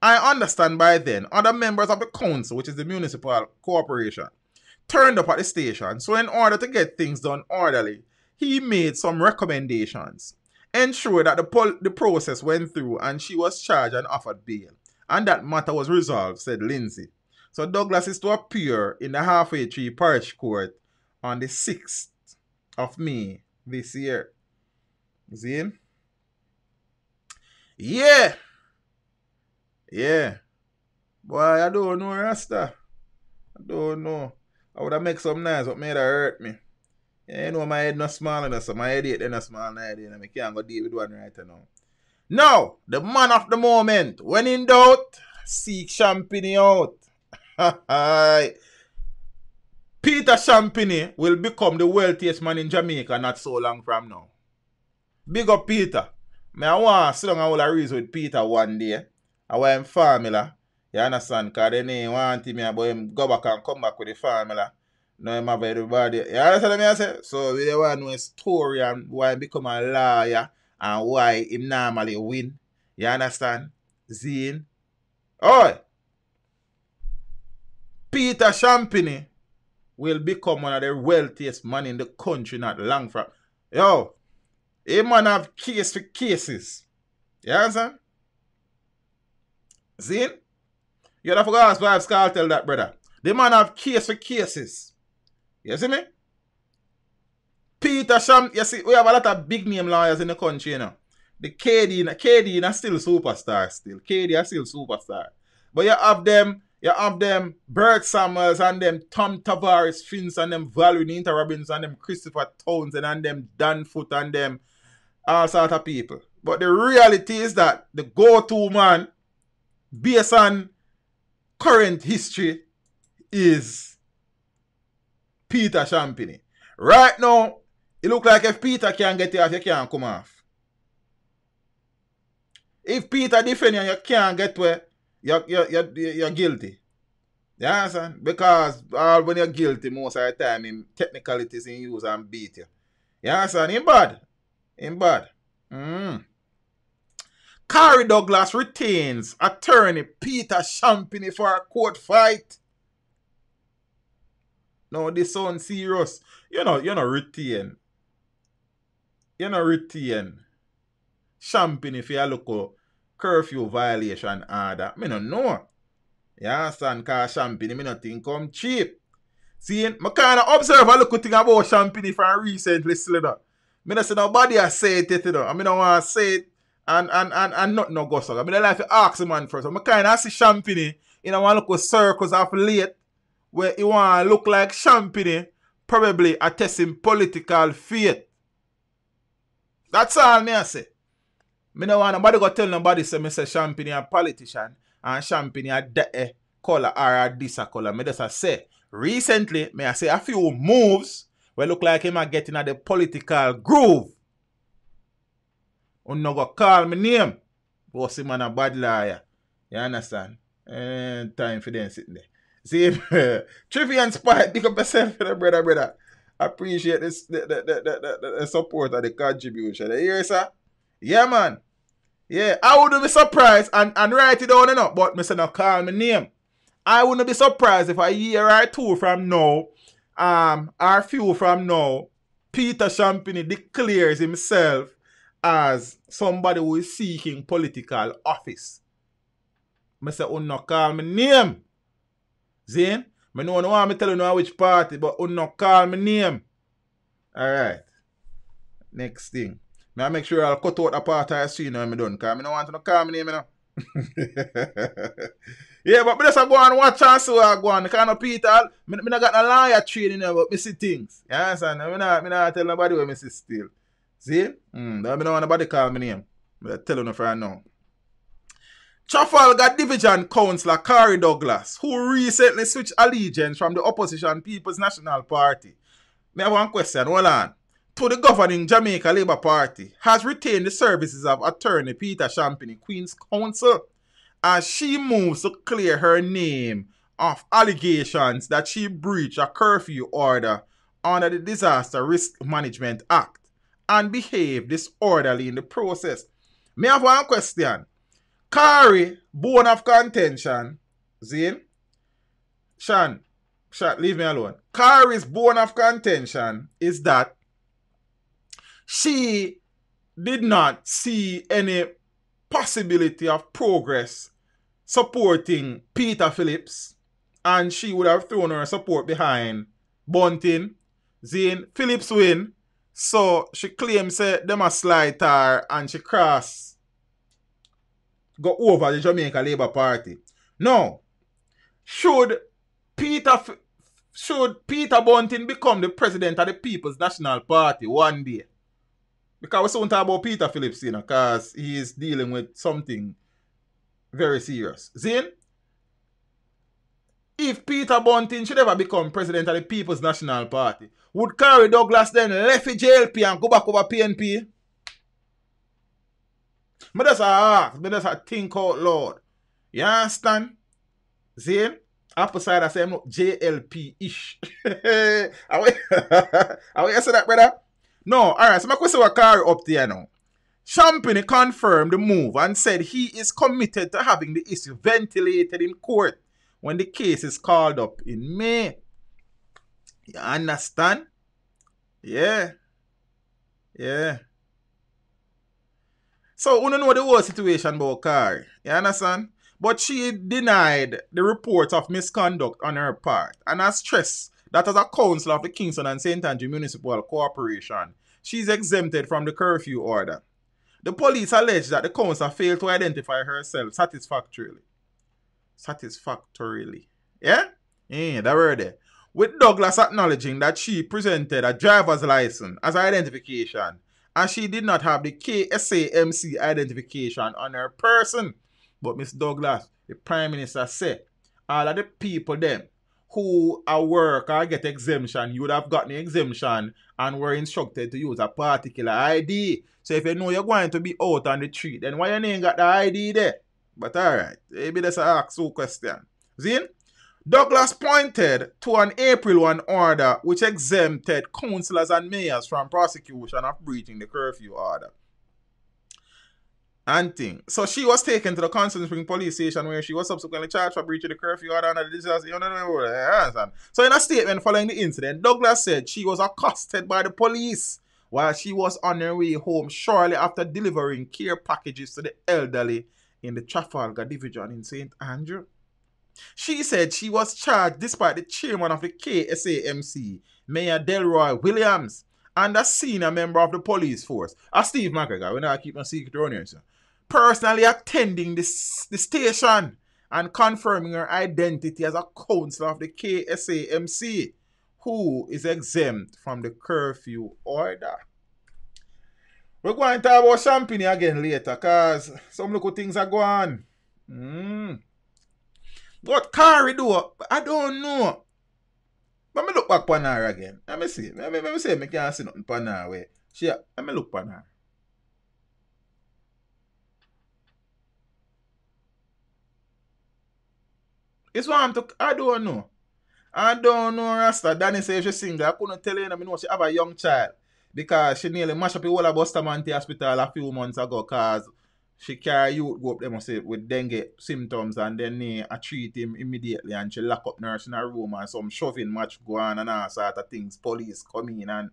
I understand by then other members of the council, which is the municipal corporation, turned up at the station. So, in order to get things done orderly, he made some recommendations, ensured that the, the process went through and she was charged and offered bail. And that matter was resolved, said Lindsay. So Douglas is to appear in the halfway tree parish court on the 6th of May this year. See? Yeah. Yeah. Boy, I don't know, Rasta. I don't know. I would have make some noise, but made it hurt me. You know my head not small enough, so my head ain't not small now, and I can't go deal with one right now. Now, the man of the moment. When in doubt, seek Champagnie out. Peter Champagnie will become the wealthiest man in Jamaica not so long from now. Big up Peter. Me I want to sit down and hold a reason with Peter one day. I want him formula. You understand? Because they ain't want him, but him go back and come back with the formula. Now him have everybody. You understand what I say? So we want to know his story and why become a lawyer and why him normally win. You understand? Zine. Oi! Peter Champagnie will become one of the wealthiest man in the country not long from. Yo, a man have case for cases. You understand? See? You have to ask Kartel that, brother. The man have case for cases. You see me? Peter Sham, you see, we have a lot of big name lawyers in the country, you know. The KD, KD is still superstar still. KD is still superstar. But you have them you have them Bert Samuels and them Tom Tavares-Finson and them Valerie Neita-Robertson and them Christopher Townsend and them Dan Foot and them all sort of people. But the reality is that the go-to man, based on current history, is Peter Champagnie. Right now, it look like if Peter can't get it off, you can't come off. If Peter defend you, you can't get where you're, you're, you're, you're guilty. You understand? Because uh, when you're guilty, most of the time, in technicalities in use and beat you. You understand? In bad. In bad. Mm. Kari Douglas retains attorney Peter Champagnie for a court fight. No, this sounds serious. You know, you know, retain. You know, retain. Champagnie if you look at curfew violation order. Me no know. You understand? Cause Champagnie, me not think come cheap. See, I kind of observe a little thing about Champagnie from recently, slither. Me not say nobody has said it, you know. I mean, I want to say it and, and, and, and not no go so. I mean, I like to ask the man first. I kind of see Champagnie in a one look circles of late where he want look like Champagnie probably attesting political faith. That's all me I say. Me no want nobody go tell nobody say me say Champagnie a politician and Champagnie a de eh, color or a this a color. Me just a say recently me I say a few moves where look like him a getting at the political groove. You no go call me name. Boss him man a bad liar. You understand? And time for them sitting there. See, Triffy and Spite, pick up yourself, brother, brother. Appreciate this, the, the, the, the, the support and the contribution. You hear, sir? Yeah, man. Yeah, I wouldn't be surprised and, and write it down enough, but me say no call my name. I wouldn't be surprised if a year or two from now, um, or few from now, Peter Champagnie declares himself as somebody who is seeking political office. Me say, no call my name. Zane, me know no want me tell you know which party, but you no call my name. Alright. Next thing. I make sure I'll cut out a part I see now I'm done. Because I don't want to call my name, you know. yeah, but me just go and watch and see I go on. Kind of Peter, me, me not got no lawyer training, you know, but me see things. You understand? Me not, me not tell nobody where me see still. See? Mm, I don't want nobody call my name. But I tell you no for now. Trafalgar Division Councillor Kari Douglas, who recently switched allegiance from the opposition People's National Party. Me have one question, hold on to the governing Jamaica Labour Party has retained the services of attorney Peter Champagnie, Queen's Counsel, as she moves to clear her name of allegations that she breached a curfew order under the Disaster Risk Management Act and behaved disorderly in the process. May I have one question. Kari, bone of contention, Zane, Shan, Shan, leave me alone. Kari's bone of contention is that she did not see any possibility of progress supporting Peter Phillips, and she would have thrown her support behind Bunting. Zane Phillips win, so she claims that them a slide her and she cross go over the Jamaica Labour Party. Now, should Peter should Peter Bunting become the president of the People's National Party one day? Because we're soon talk about Peter Phillips, you know, because he is dealing with something very serious. Zane, if Peter Bunting should ever become president of the People's National Party, would Kari Douglas then left the JLP and go back over PNP? Me just ask, me just think out loud. You understand? See? Opposite I say not JLP-ish. Are we, are we say that, brother? No, alright, so my question was Kari up there now. Champagnie confirmed the move and said he is committed to having the issue ventilated in court when the case is called up in May. You understand? Yeah. Yeah. So, don't know the whole situation about Kari. You understand? But she denied the report of misconduct on her part and has stressed that as a councillor of the Kingston and St. Andrew Municipal Corporation, she is exempted from the curfew order. The police allege that the councillor failed to identify herself satisfactorily. Satisfactorily. Yeah? Yeah, that word there. With Douglas acknowledging that she presented a driver's license as identification and she did not have the KSAMC identification on her person. But Miss Douglas, the Prime Minister said, all of the people them who are work or get exemption, you would have gotten the exemption and were instructed to use a particular ID. So if you know you're going to be out on the street, then why you ain't got the ID there? But alright, maybe that's a ask question. Zin? Douglas pointed to an April 1 order which exempted councillors and mayors from prosecution of breaching the curfew order. And thing. So she was taken to the Constant Spring police station where she was subsequently charged for breaching the curfew order under the disaster. So in a statement following the incident, Douglas said she was accosted by the police while she was on her way home shortly after delivering care packages to the elderly in the Trafalgar Division in St. Andrew. She said she was charged despite the chairman of the KSAMC, Mayor Delroy Williams, and a senior member of the police force, a Steve McGregor, when I keep my secret around here, sir, personally attending this, the station and confirming her identity as a councillor of the KSAMC, who is exempt from the curfew order. We're going to talk about Champagnie again later, because some look things are going. Mm. What Kari do? I don't know. Let me look back on her again. Let me see. Let me, let me see. I can't see nothing on her way. She, let me look on her. It's what I'm to, I don't know. I don't know, Rasta. Danny says she's single. I couldn't tell you, I mean, know she have a young child. Because she nearly mashed up the whole of Bustamante Hospital a few months ago because she carry youth go up them say with dengue symptoms and then they uh, treat him immediately and she lock up nurse in a room and some shoving match go on and all sort of things. Police come in and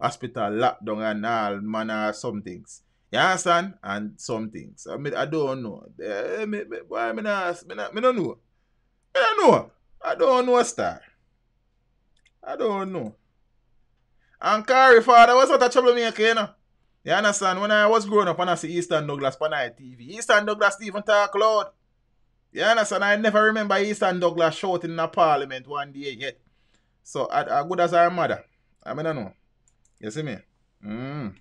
hospital locked down and all manner some things. You understand? And some things. I mean I don't know. Uh, me, me, why me not, me, not, me don't know. Me don't know. I don't know star. I don't know. And Kari father was not a troublemaker, you know. You understand? When I was growing up and I see Easton Douglas on TV, Easton Douglas even talk loud. You understand? I never remember Easton Douglas shouting in the parliament one day yet. So, as good as our mother. I mean, I know. You see me? Mm.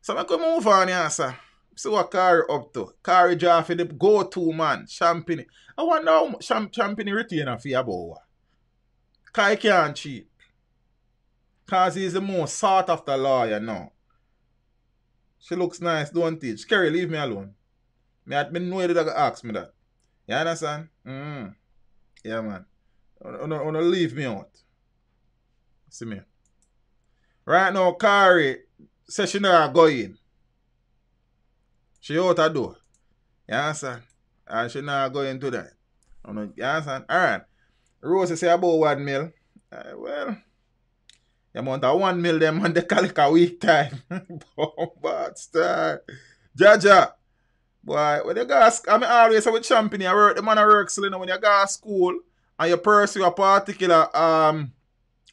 So, I could move on here, sir. See what Kari up to. Kari for the go-to man, Champagnie. I wonder how Champ- Champagnie retainer for about Kai can't cheat. Because he's the most sought after lawyer now. She looks nice, don't teach. Kerry, leave me alone. Me had been know you did ask me that. You understand? Mm. Yeah, man. Wanna, wanna leave me out. See me. Right now, Kari says she not going. She out the door. You understand? And she not going to that. You understand? Alright. Rose say about one mil. Uh, well, amount of one mil them on the calico week time. Bombard star. Jaja. Boy, when you go, I mean, always say with Champagnie, I work, the man I work still, you know, when you go to school and you pursue a particular um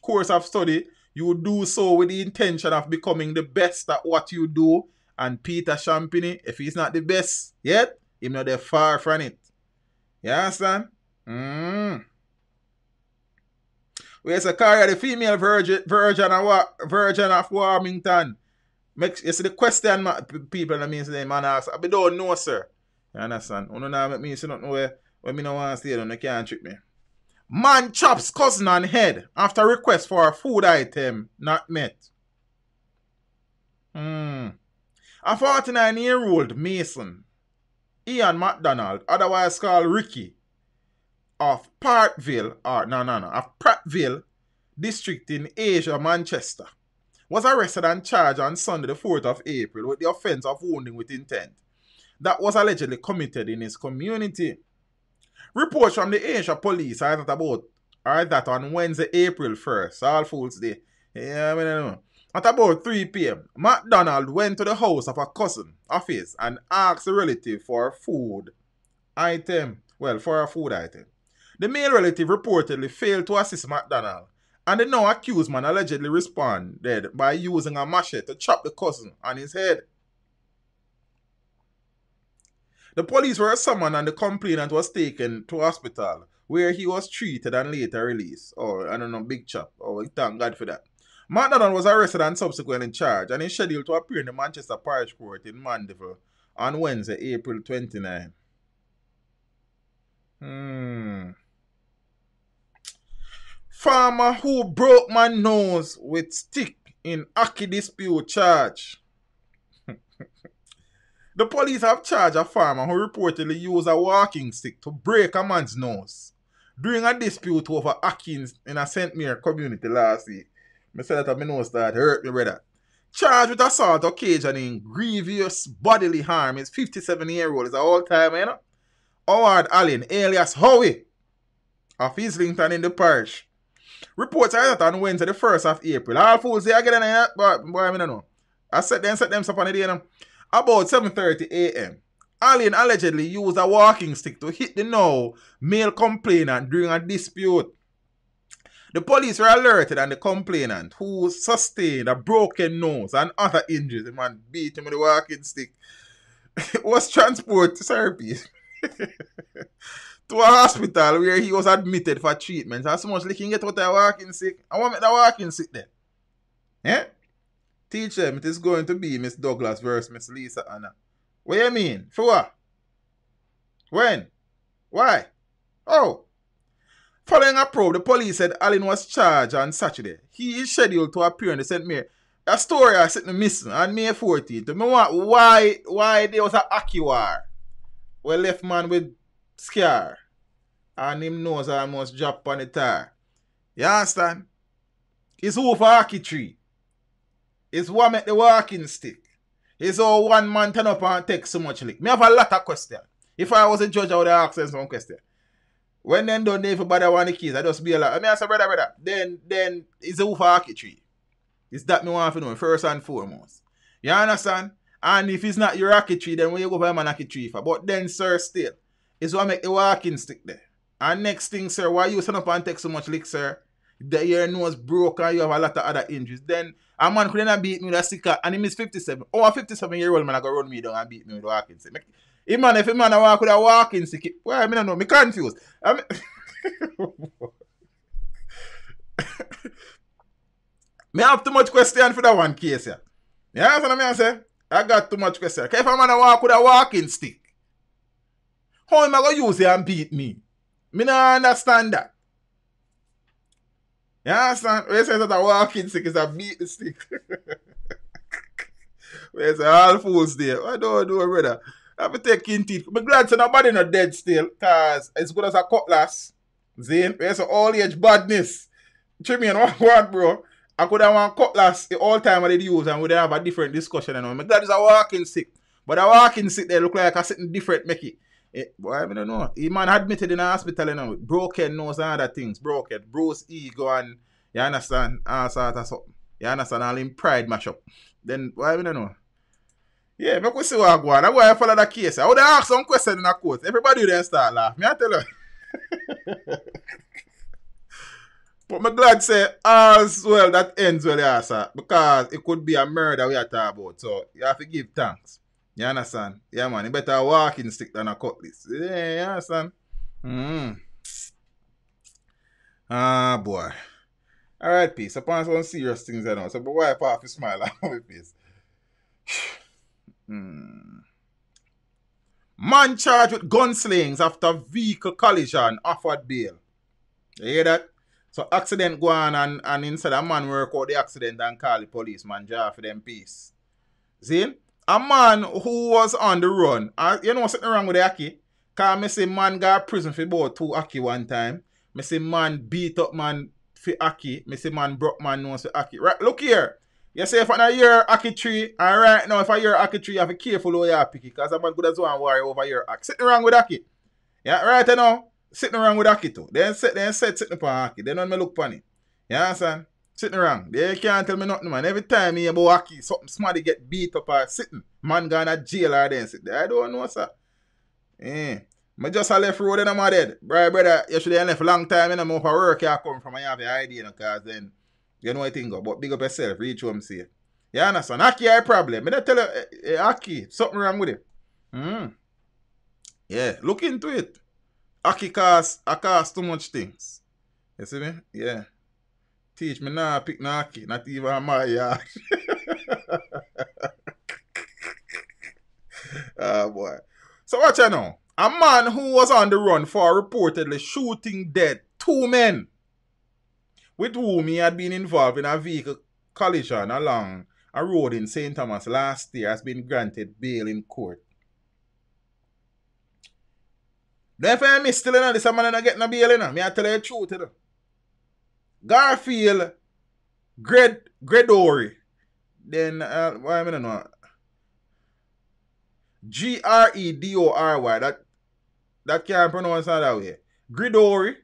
course of study, you do so with the intention of becoming the best at what you do. And Peter Champagnie, if he's not the best yet, he's not there far from it. You understand? Mm. Where's a car the female virgin virgin of virgin of Warmington? Make you see the question people that means the man ask. I don't know, sir. You understand? You know me see nothing where When me no want to say them, they can't trick me. Man chops cousin on head after request for a food item not met. Hmm. A 49 year old Mason, Ian McDonald, otherwise called Ricky, of Parkville, or no, no, no, of Prattville district in Asia, Manchester, was arrested and charged on Sunday, the 4th of April, with the offense of wounding with intent that was allegedly committed in his community. Reports from the Asia police are that about are that on Wednesday, April 1st, All Fools Day. Yeah, I mean, I know. At about 3 p.m., McDonald went to the house of a cousin of his and asked the relative for a food item. Well, for a food item. The male relative reportedly failed to assist McDonald, and the now accused man allegedly responded by using a machete to chop the cousin on his head. The police were summoned and the complainant was taken to hospital where he was treated and later released. Oh, I don't know, big chop. Oh, thank God for that. McDonald was arrested and subsequently charged and is scheduled to appear in the Manchester Parish Court in Mandeville on Wednesday, April 29. Hmm. Farmer who broke my nose with stick in ackee dispute charge. the police have charged a farmer who reportedly used a walking stick to break a man's nose during a dispute over ackees in a St. Mary community last week. Me said that uh, my nose that hurt me, brother. Charged with assault occasioning grievous bodily harm is 57 year old. Is a all time, you know? Howard Allen, alias Howie, of Islington in the parish. Reports are that on Wednesday, the 1st of April. All fools they again, eh, but boy, I don't know. I set them, set them up on the day, you know? About 7.30 a.m. Allen allegedly used a walking stick to hit the now male complainant during a dispute. The police were alerted and the complainant, who sustained a broken nose and other injuries, the man beat him with a walking stick, was transported to therapy to a hospital where he was admitted for treatment. As much like he can get out of walking sick. I want make the walking stick there. Eh? Teach them it is going to be Miss Douglas versus Miss Lisa Hanna. What you mean? For what? When? Why? Oh. Following a probe, the police said Allen was charged on Saturday. He is scheduled to appear in the St. Mary. A story I sent missing on May 14th. Me want why why there was a ackee war. We left man with scar. And him nose almost drop on the tire. You understand? It's for ackee tree. It's what make the walking stick. It's all one man turn up and take so much lick. Me have a lot of questions. If I was a judge, I would have asked them some question. When them don't know everybody want the keys, I just be like. I mean, I say, brother, brother, then, then it's who for tree. It's that me want to know, first and foremost. You understand? And if it's not your tree, then when you go for a tree for. But then, sir, still, it's what make the walking stick there. And next thing, sir, why you stand up and take so much lick, sir? The your nose broke and you have a lot of other injuries. Then a man couldn't beat me with a sticker and he miss 57. Oh, a 57 year old man I go run me down and beat me with a walking stick. If man, if a man I walk with a walking stick, well, I mean, I know, me confused. I mean, me have too much question for that one case yeah. You understand what I? I got too much question. If a man I walk with a walking stick, how am I going to use it and beat me? Me not understand that. You understand? When you say that a walking stick is a beating stick. you say all fools there. I do, brother? I have to take in teeth. I'm glad to nobody not dead still. Cause as good as a cutlass. Zane, say all age badness. Chimney what, what bro? I could have one cutlass the all time I did use and we would have a different discussion and all. I'm glad it's a walking stick. But a walking stick they look like a sitting different make it. Boy, I don't know. He man admitted in the hospital, you know, broken nose and other things, broken, bruised ego and you understand, all sort of something. You understand, all in pride mash up. Then why I don't know. Yeah, make we see what I go on. Why I follow the case. I would ask some question in the court. Everybody then start laugh. Me I tell you. but my glad say as well that ends well, yeah, sir. Because it could be a murder we are talking about. So you have to give thanks. You understand? Yeah, man. You better walking stick than a cutlass. Yeah, you understand? Mm. Ah, boy. All right, peace. Upon some serious things, I know. So, but wipe off your smile on my face. hmm. Man charged with gunslings after vehicle collision offered bail. You hear that? So accident go on and, and instead a man work out the accident and call the police man jar for them peace. See? A man who was on the run, uh, you know what's wrong with the ackee? Cause me say man got prison for about two ackee one time. Me say man beat up man for ackee. Me say man broke man nose for ackee. Right, look here. You say if I hear ackee tree, and right now if I hear ackee tree, you have to be careful how you pick it. Cause a man good as one worry over your ackee. Sitting wrong with ackee. Yeah, right you now. Sitting around with ackee too. Then set then set sitting upon ackee. Then when me look funny. You understand? Sitting around. They can't tell me nothing, man. Every time me about ackee, something somebody get beat up or sitting. Man gone to jail or then sit there. I don't know, sir. Eh. I just a left road and I'm dead. Right, brother, you should have left long time and I'm off work I come from. I have the idea, you know, cause then you know what I think of. But big up yourself, reach home safe. You understand? Ackee a problem. I tell you, eh, eh, ackee, something wrong with it. Mm. Yeah, look into it. Cause, I cause too much things. You see me? Yeah. Teach me now, pick no ackee, not even my yard. oh boy. So watch you know. A man who was on the run for reportedly shooting dead two men with whom he had been involved in a vehicle collision along a road in St. Thomas last year has been granted bail in court. I miss still in this man not getting a bail in, me I tell you the truth. You know. Garfield Gred Gredory. Then uh, why I mean know? G R E D O R Y. That that can't pronounce that way. Gredory.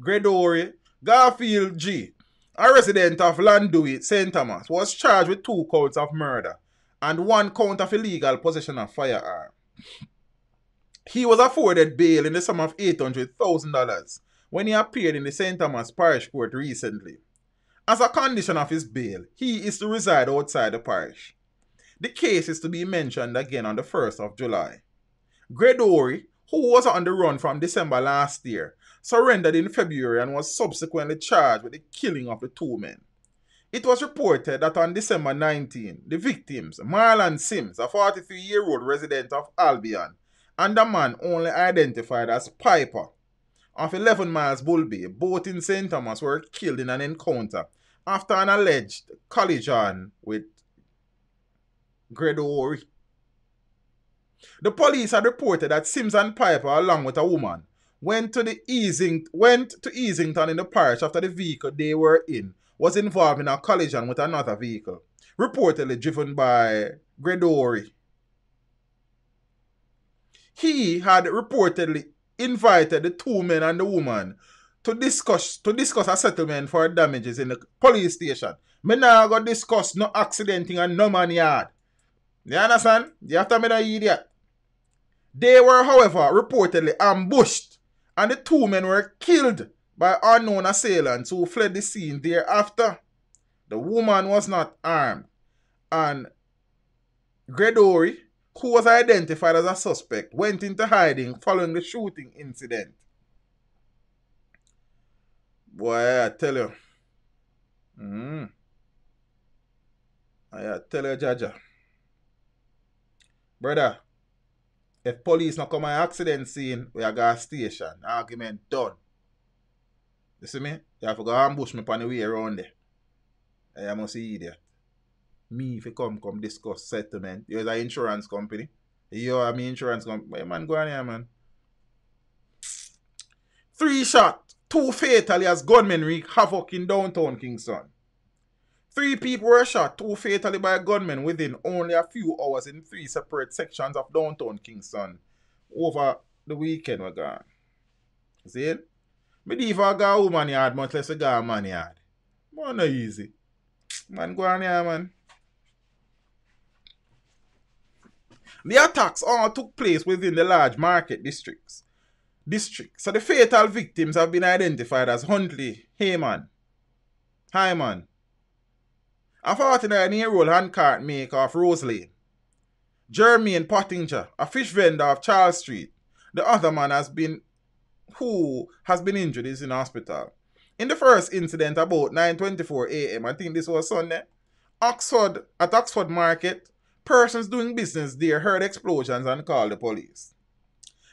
Gredory. Garfield G. A resident of Llandewey, St. Thomas, was charged with two counts of murder and one count of illegal possession of firearm. He was afforded bail in the sum of $800,000 when he appeared in the St. Thomas Parish Court recently. As a condition of his bail, he is to reside outside the parish. The case is to be mentioned again on the 1st of July. Gredory, who was on the run from December last year, surrendered in February and was subsequently charged with the killing of the two men. It was reported that on December 19, the victims, Marlon Sims, a 43 year old resident of Albion, and a man only identified as Piper of 11 miles Bull Bay, both in St. Thomas, were killed in an encounter after an alleged collision with Gredory. The police had reported that Sims and Piper, along with a woman, went to the Easing went to Easington in the parish after the vehicle they were in was involved in a collision with another vehicle, reportedly driven by Gredory. He had reportedly invited the two men and the woman to discuss to discuss a settlement for damages in the police station. Me now go discuss no accidenting and no man yard. You understand? You to me the idiot. They were, however, reportedly ambushed, and the two men were killed by unknown assailants who fled the scene thereafter. The woman was not armed, and Gredory who was identified as a suspect, went into hiding following the shooting incident. Boy, I tell you. Mm. I tell you, Jaja. Brother, if police not come at accident scene, we are going station. Argument done. You see me? You have to go ambush me on the way around there. I must see that me if you come come discuss settlement. You're the insurance company. You're a me insurance company. Man, go on here, man. Three shot, two fatally as gunmen wreak havoc in downtown Kingston. Three people were shot, two fatally by gunmen within only a few hours in three separate sections of downtown Kingston over the weekend we're gone. See it? Got a woman yard, much less a guy man yard. Man, no easy. Man, go on here, man. The attacks all took place within the large market districts. District. So the fatal victims have been identified as Huntley Heyman, Hyman, a 49-year-old handcart maker of Rose Lane, Jermaine Pottinger, a fish vendor of Charles Street. The other man has been who has been injured is in hospital. In the first incident about 9.24 a.m., I think this was Sunday, Oxford, at Oxford Market, Persons doing business there heard explosions and called the police.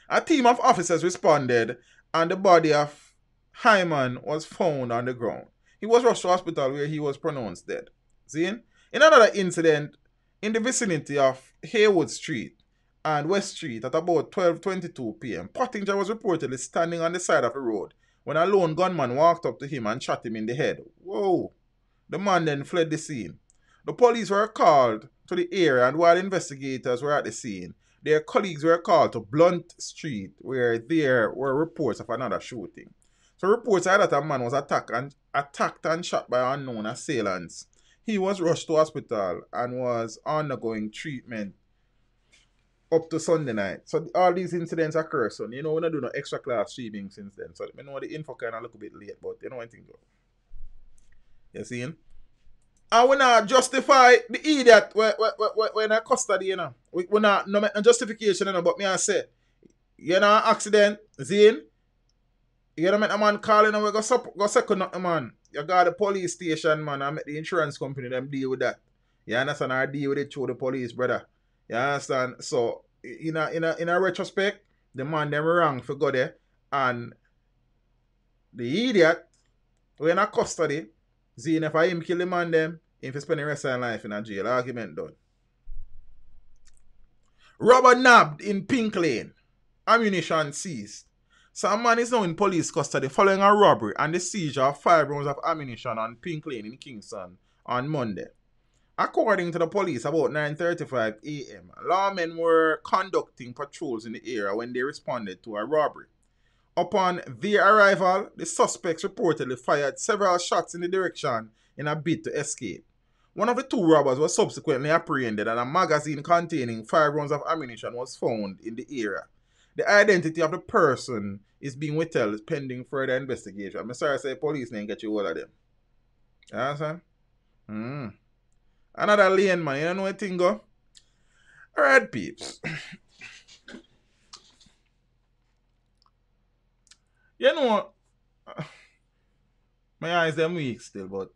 A team of officers responded, and the body of Hyman was found on the ground. He was rushed to hospital where he was pronounced dead. See? In another incident in the vicinity of Heywood Street and West Street at about 12:22 p.m., Pottinger was reportedly standing on the side of the road when a lone gunman walked up to him and shot him in the head. Whoa! The man then fled the scene. The police were called to the area, and while investigators were at the scene, their colleagues were called to Blunt Street, where there were reports of another shooting. So reports are that a man was attacked and attacked and shot by unknown assailants. He was rushed to hospital and was undergoing treatment up to Sunday night. So all these incidents occur, so you know we're not doing no extra class streaming since then. So I know the info kind of look a bit late, but you know one thing though. You see? And we not justify the idiot when, when, when in custody, you know. We, not no, no justification, you know, but me I say, you know, accident, Zane, you know, make a man calling and we go, sup, go second the man. You got the police station, man, I make the insurance company them deal with that. You understand? I deal with it through the police, brother. You understand? So in a in a in a retrospect, the man them wrong for go there and the idiot when a custody, seeing if I him kill the man them, if he spend the rest of his life in a jail, argument done. Robert nabbed in Pink Lane. Ammunition seized. Some man is now in police custody following a robbery and the seizure of five rounds of ammunition on Pink Lane in Kingston on Monday. According to the police, about 9.35 a.m., lawmen were conducting patrols in the area when they responded to a robbery. Upon their arrival, the suspects reportedly fired several shots in the direction in a bid to escape. One of the two robbers was subsequently apprehended and a magazine containing five rounds of ammunition was found in the area. The identity of the person is being withheld pending further investigation. I'm sorry to say police didn't get you all of them. You understand? Hmm. Another lane, man. You know what thing go? Alright, peeps. You know, my eyes them weak still, but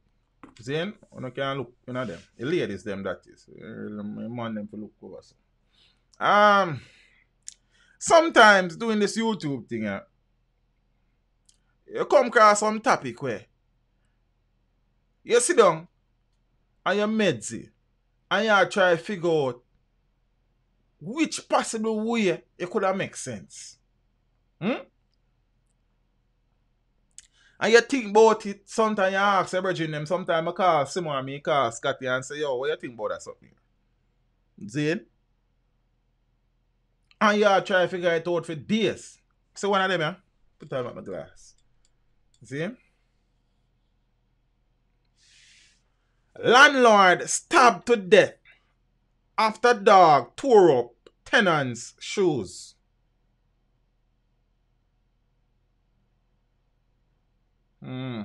Zane, you can look, you know them. The ladies them that is. My man them to look over. So. Um, sometimes doing this YouTube thing, you come across some topic where you sit down and you medzi and you try to figure out which possible way it could have make sense. Hmm? And you think about it, sometimes you ask everybody them, sometimes I call Simon me call Scotty and say, yo, what you think about that something? Zane? And you try to figure it out for days. So one of them, yeah? Put at my glass. See? Landlord stabbed to death after dog tore up tenant's shoes. Hmm.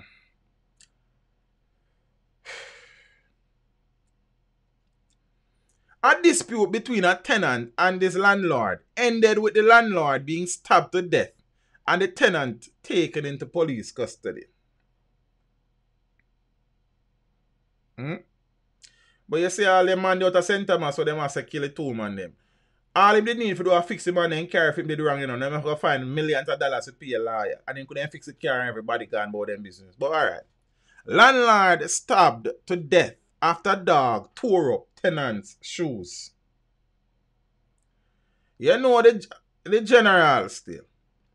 A dispute between a tenant and his landlord ended with the landlord being stabbed to death and the tenant taken into police custody. Hmm? But you see all them man out of St. Thomas so them have to kill the two man them. All him did need for do a fix the man and care if him did wrong, you know. Them have to find millions of dollars to pay a lawyer. And then couldn't fix the car and everybody gone about them business. But alright. Landlord stabbed to death after dog tore up tenant's shoes. You know the, the general still.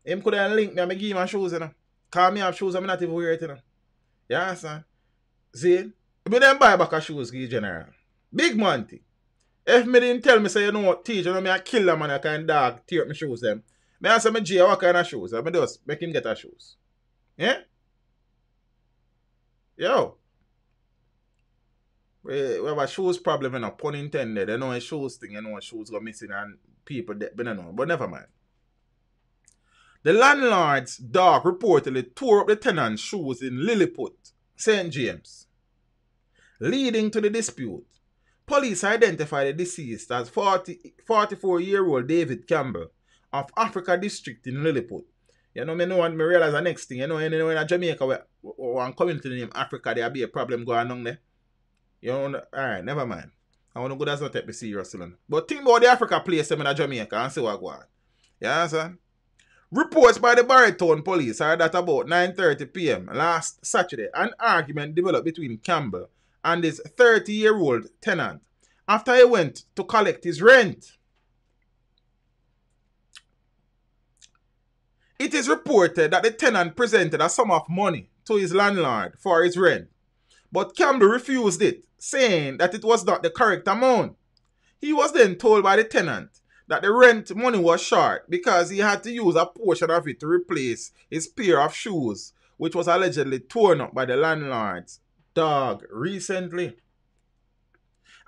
Him could have linked me and me give him shoes, you know. Call me have shoes, I'm not even wear it, you know. You understand? See? Me then buy back a shoes give general. Big thing. If me didn't tell me say you know what teach, you know me I kill them and I can dog tear up my shoes them. Me answer me Jay what kind of shoes? I me just make him get a shoes. Yeah? Yo. We, we have a shoes problem, you know, pun intended. You know a shoes thing, you know shoes go missing and people dead, but no, know. But never mind. The landlord's dog reportedly tore up the tenant's shoes in Lilliput, St. James. Leading to the dispute, police identified the deceased as 40, 44-year-old David Campbell of Africa District in Lilliput. You know, me know and me realize the next thing, you know, you know in Jamaica, where, one community named Africa, there be a problem going on there. You know, alright, never mind. I want to go, that's not take me serious, But think about the Africa place in Jamaica and see what go on. You understand? Reports by the Barrett Town police are that about 9.30 p.m. last Saturday, an argument developed between Campbell and his 30-year-old tenant after he went to collect his rent. It is reported that the tenant presented a sum of money to his landlord for his rent, but Campbell refused it, saying that it was not the correct amount. He was then told by the tenant that the rent money was short because he had to use a portion of it to replace his pair of shoes, which was allegedly torn up by the landlord's dog recently.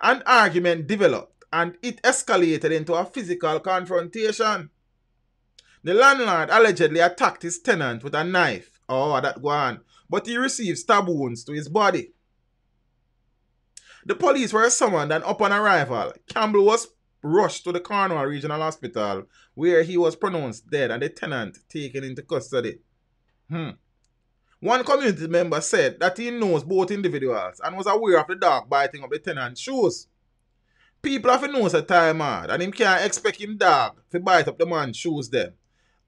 An argument developed and it escalated into a physical confrontation. The landlord allegedly attacked his tenant with a knife. Oh, that go on. But he received stab wounds to his body. The police were summoned and upon arrival, Campbell was rushed to the Cornwall Regional Hospital where he was pronounced dead and the tenant taken into custody. Hmm. One community member said that he knows both individuals and was aware of the dog biting up the tenant's shoes. People have to know a time hard and him can't expect him dog to bite up the man's shoes then.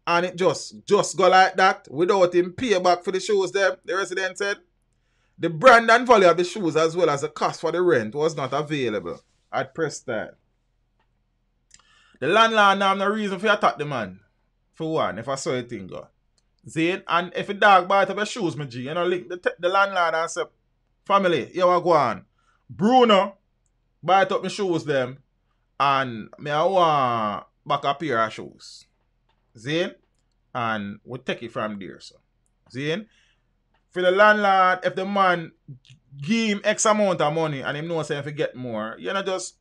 And it just just go like that without him pay back for the shoes there, the resident said. The brand and value of the shoes as well as the cost for the rent was not available at press time. The landlord now have no reason for attack the man. For one, if I saw a thing go. See And if a dog bite up your shoes, my G, you know, link the, the landlord and say, family, you want go on. Bruno, bite up my shoes them, and me I want back a pair of shoes. See? And we take it from there, so. See? for the landlord, if the man give him X amount of money and him know say if he get more, you know just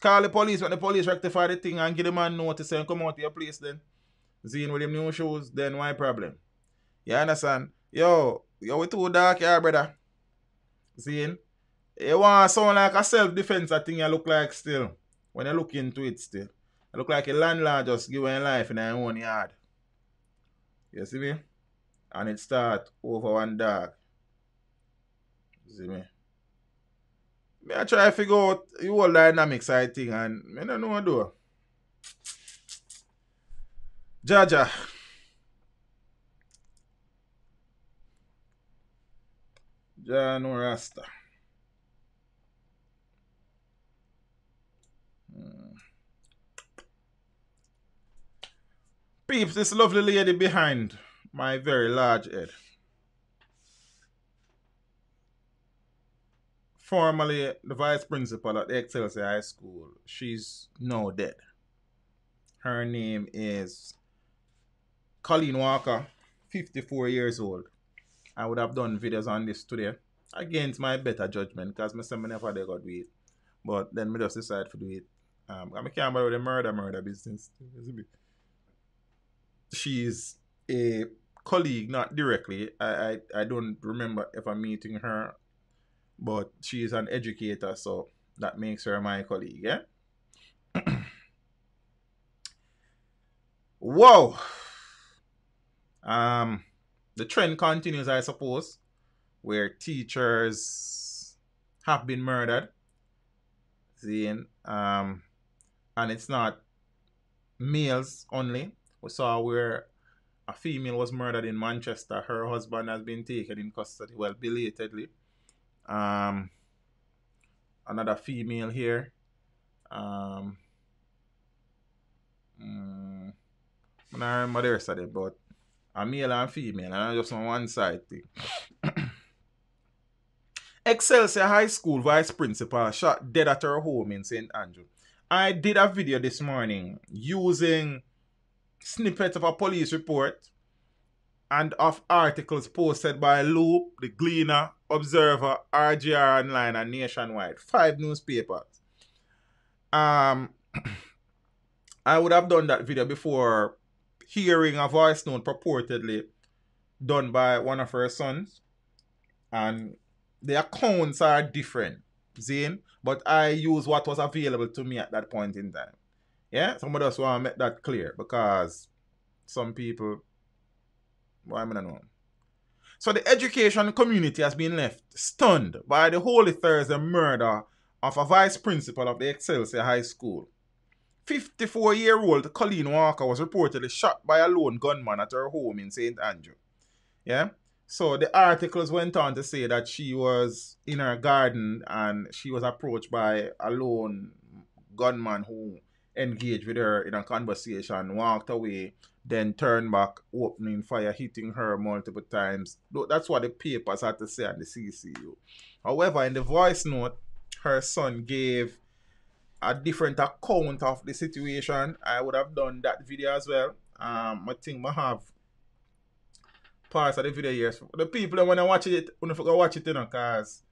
call the police when the police rectify the thing and give the man notice and come out to your place then. Seeing with him new shoes, then why problem? You understand? Yo, yo we too dark here, brother. Seeing? You want sound like a self-defense a thing you look like still. When you look into it still. You look like a landlord just giving life in their own yard. You see me? and it start over one dog. See me? Me I try to figure out the whole dynamics I think and me don't know what to do. Jaja. Jah Rasta. Hmm. Peeps, this lovely lady behind my very large head. Formerly the vice principal at the Excelsior High School, she's now dead. Her name is Colleen Walker, 54 years old. I would have done videos on this today against my better judgment because said I never got do it. But then I just decided to do it. Um, I can't believe the murder murder business. She's a colleague, not directly. I, I, I don't remember ever meeting her, but she is an educator, so that makes her my colleague. Yeah. Whoa. Um, the trend continues, I suppose, where teachers have been murdered. Seeing, um, and it's not males only. We saw where a female was murdered in Manchester. Her husband has been taken in custody, well, belatedly. Um, another female here. Um, mm, I remember the rest of it, but a male and female, and I just on one side thing. Excelsior High School vice principal shot dead at her home in St. Andrew. I did a video this morning using snippets of a police report and of articles posted by Loop, The Gleaner, Observer, RJR Online, and Nationwide. Five newspapers. Um, I would have done that video before hearing a voice note purportedly done by one of her sons. And the accounts are different, Zane. But I use what was available to me at that point in time. Yeah, somebody else want to make that clear because some people, why I know? So the education community has been left stunned by the Holy Thursday murder of a vice principal of the Excelsior High School. 54 year old Colleen Walker was reportedly shot by a lone gunman at her home in St. Andrew. Yeah? So the articles went on to say that she was in her garden and she was approached by a lone gunman who engaged with her in a conversation, walked away, then turned back, opening fire, hitting her multiple times. That's what the papers had to say on the CCU. However, in the voice note, her son gave a different account of the situation. I would have done that video as well. Um, I think I have parts of the video here. The people when I watch it, when I watch it, you know, cause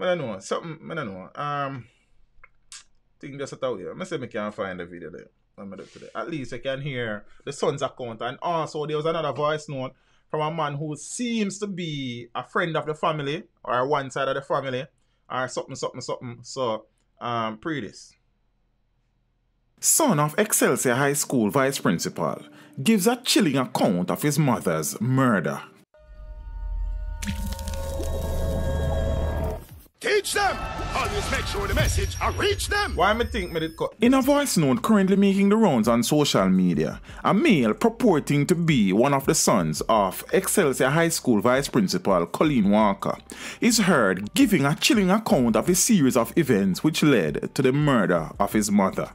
I don't know something. I don't know. Um, think just out here. I say I can find the video there. At least I can hear the son's account, and also there was another voice note from a man who seems to be a friend of the family or one side of the family or something, something, something. So, um, pre this. Son of Excelsior High School vice principal gives a chilling account of his mother's murder. Teach them! Always make sure the message I reach them! Why me think me did cut? In a voice note currently making the rounds on social media, a male purporting to be one of the sons of Excelsior High School Vice Principal Colleen Walker is heard giving a chilling account of a series of events which led to the murder of his mother.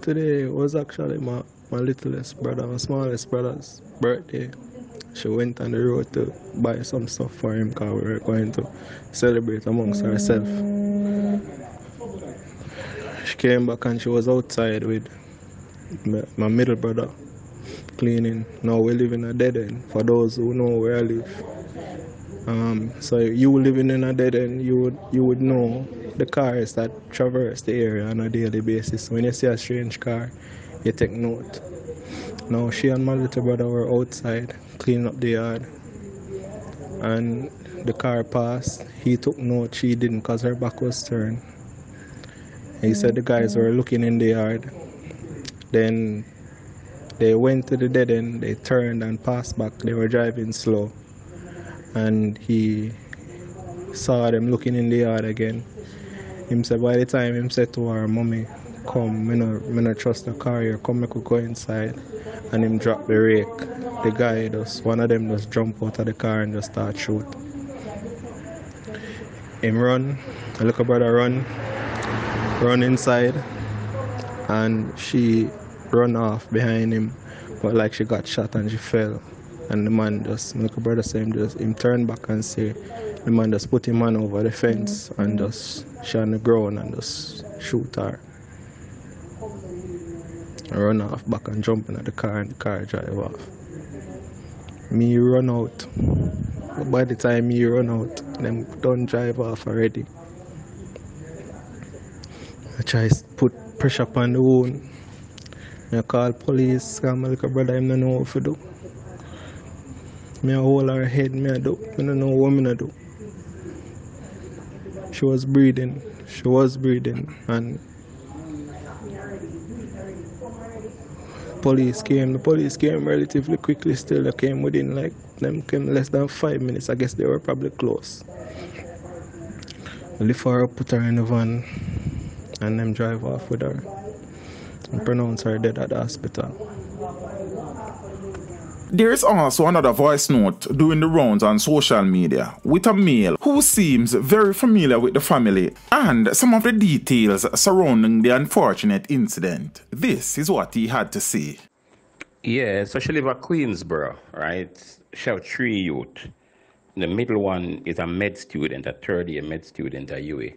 Today was actually my, my littlest brother, my smallest brother's birthday. She went on the road to buy some stuff for him because we were going to celebrate amongst ourselves. She came back and she was outside with my middle brother cleaning. Now we live in a dead end for those who know where I live. Um, so you living in a dead end, you would you would know the cars that traverse the area on a daily basis. When you see a strange car, you take note. Now she and my little brother were outside cleaning up the yard and the car passed. He took note, she didn't because her back was turned. He said the guys were looking in the yard. Then they went to the dead end, they turned and passed back. They were driving slow. And he saw them looking in the yard again him said by the time him said to her mommy come me no, me no trust the car here. Come make we go inside and him drop the rake. The guy just one of them just jump out of the car and just start shoot. Him run a little brother run run inside and she run off behind him. But like she got shot and she fell. And the man just my little brother say him just him turn back and say the man just put him man over the fence and just she on the ground and just shoot her. I run off back and jump into the car and the car drive off. Me run out. By the time me run out, them don't drive off already. I try put pressure upon the wound. I call police, call my little brother, him don't know what to do. Me I hold her head, me I do. I don't know what me do she was breathing. She was breathing, and police came. The police came relatively quickly. Still, they came within like them came less than five minutes. I guess they were probably close. lift her up, put her in the van, and them drive off with her and pronounce her dead at the hospital. There is also another voice note doing the rounds on social media with a male who seems very familiar with the family and some of the details surrounding the unfortunate incident. This is what he had to say. Yeah, so she live Queensborough, right? She have three youth. The middle one is a med student, a third year med student at UA.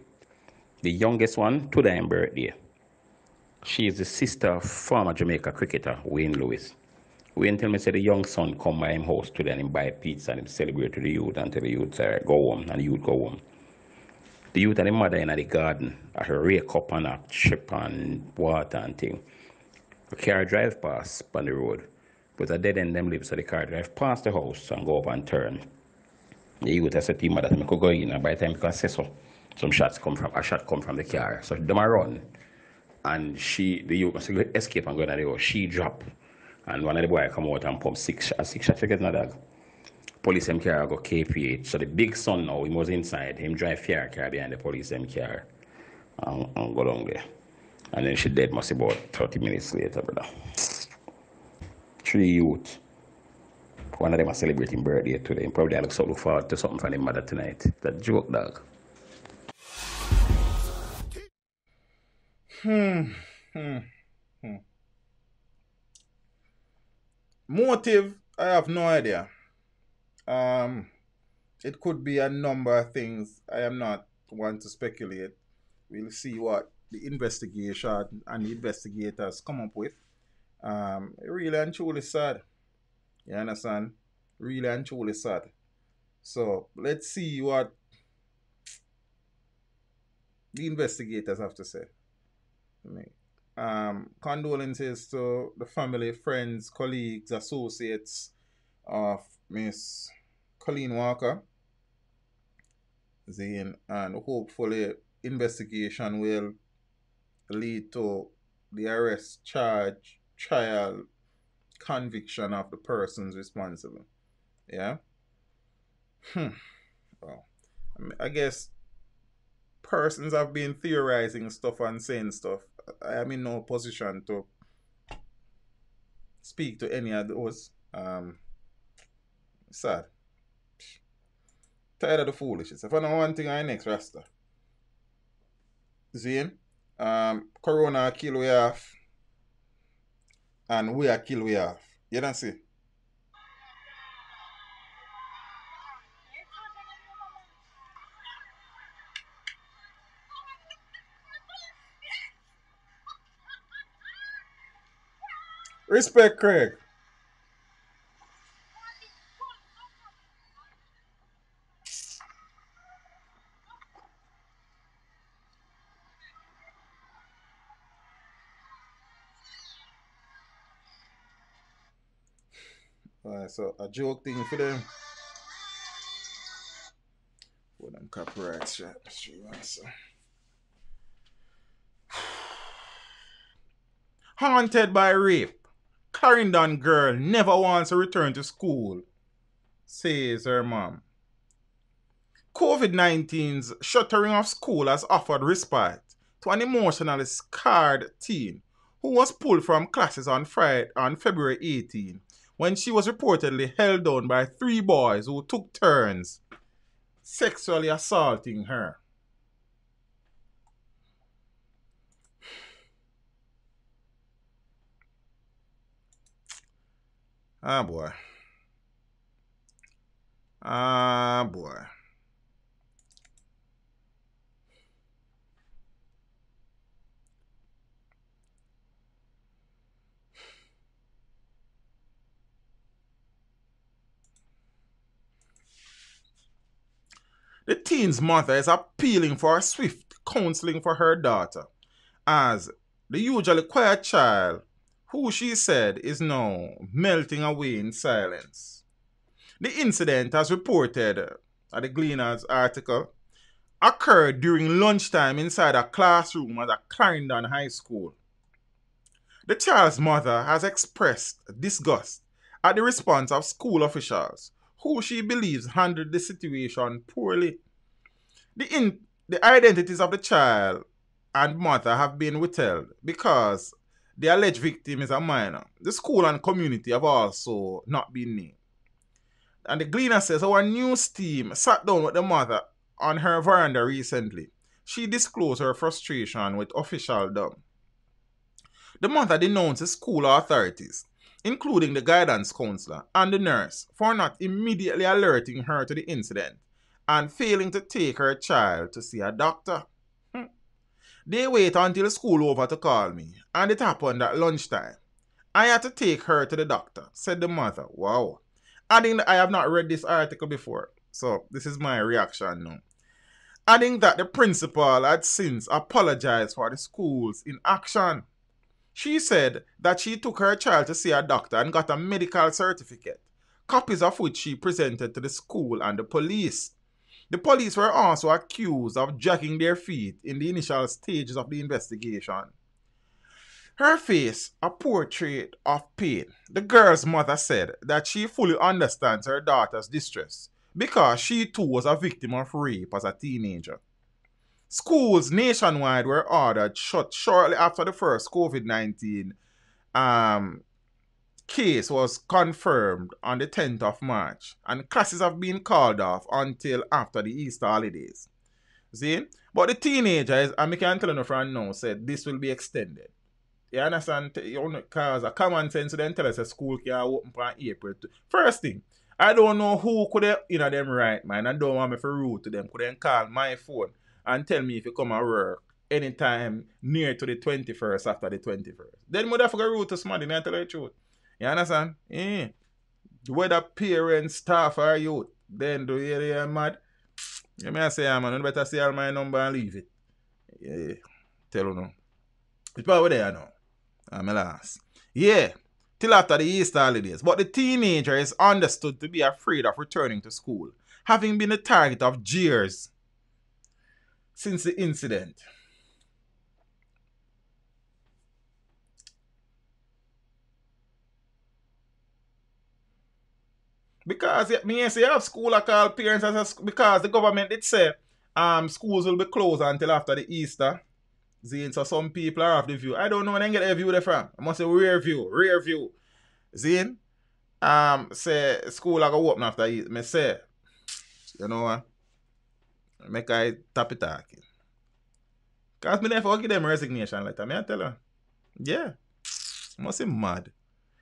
The youngest one, today birthday. She is the sister of former Jamaica cricketer Wayne Lewis. Wayne tell me say the young son come by him house today and him buy pizza and him celebrate to the youth tell the youth say go home and the youth go home. The youth and the mother in the garden I rake up and a chip and water and thing. The car drive past on the road. But a dead end them live so the car drive past the house and go up and turn. The youth has said to him that I could go in and by the time can say so some shots come from a shot come from the car. So them a run and she the youth must escape and go in the house. She drop and one of the boy come out and pump six, a six shot to get another dog. Police M car go KPH. So the big son now, he was inside. Him drive fair car behind the police M car and, and go down there. And then she dead must about 30 minutes later, brother. Three youth. One of them are celebrating birthday today. Probably I look so look forward to something from the mother tonight. That joke dog. Hmm. Hmm. Motive, I have no idea. Um, it could be a number of things. I am not one to speculate. We'll see what the investigation and the investigators come up with. Um, really and truly sad. You understand? Really and truly sad. So let's see what the investigators have to say. Um, condolences to the family, friends, colleagues, associates of Miss Colleen Walker. Zane, and hopefully investigation will lead to the arrest, charge, trial, conviction of the persons responsible. Yeah. Hmm. Well, I guess persons have been theorizing stuff and saying stuff. I am in no position to speak to any of those. Um, sad. Tired of the foolishness. If I know one thing, I next Rasta. Zane, um, Corona kill we off, and we are kill we off. You don't see? Respect, Craig. Alright, so a joke thing for them. For them copyright strap. So. Haunted by rape. Clarendon girl never wants to return to school, says her mom. COVID 19's shuttering of school has offered respite to an emotionally scarred teen who was pulled from classes on Friday on February 18 when she was reportedly held down by three boys who took turns sexually assaulting her. Ah, boy. Ah, boy. The teen's mother is appealing for a swift counseling for her daughter, as the usually quiet child, who she said is now melting away in silence. The incident, as reported at the Gleaner's article, occurred during lunchtime inside a classroom at a Clarendon High School. The child's mother has expressed disgust at the response of school officials who she believes handled the situation poorly. The, in, the identities of the child and mother have been withheld because the alleged victim is a minor. The school and community have also not been named. And the Gleaner says our news team sat down with the mother on her veranda recently. She disclosed her frustration with officialdom. The mother denounced the school authorities including the guidance counselor and the nurse, for not immediately alerting her to the incident and failing to take her child to see a doctor. They wait until school over to call me, and it happened at lunchtime. I had to take her to the doctor, said the mother. Wow. Adding that I have not read this article before, so this is my reaction now. Adding that the principal had since apologized for the school's inaction. She said that she took her child to see a doctor and got a medical certificate, copies of which she presented to the school and the police. The police were also accused of dragging their feet in the initial stages of the investigation. Her face, a portrait of pain. The girl's mother said that she fully understands her daughter's distress because she too was a victim of rape as a teenager. Schools nationwide were ordered shut shortly after the first COVID 19 um, case was confirmed on the 10th of March, and classes have been called off until after the Easter holidays. See? But the teenagers, and I can tell you from now, said this will be extended. You understand? Because a common sense then tell us a school can open for April. First thing, I don't know who could have, you know, them right, man. I don't want me to root to them. Could then call my phone and tell me if you come and work anytime near to the 21st after the 21st. Then would have to root to somebody, I tell you the truth. You understand? Eh. Whether parents, staff, or youth, then do you hear mad? You may say, yeah, man, you better say all my number and leave it. Yeah. Tell you no. It's probably there now. I'm last. Yeah. Till after the Easter holidays. But the teenager is understood to be afraid of returning to school, having been the target of jeers since the incident. Because me say you have school I call parents as a, because the government did say um schools will be closed until after the Easter. Zine, so some people are off the view. I don't know when they get a view there from. I must say rear view, rear view. Zine, um, say school I go open after Easter. Me say, you know what? Make I tap it talking. Cause me never give them resignation letter. Me I tell her. Yeah. I Must say mad.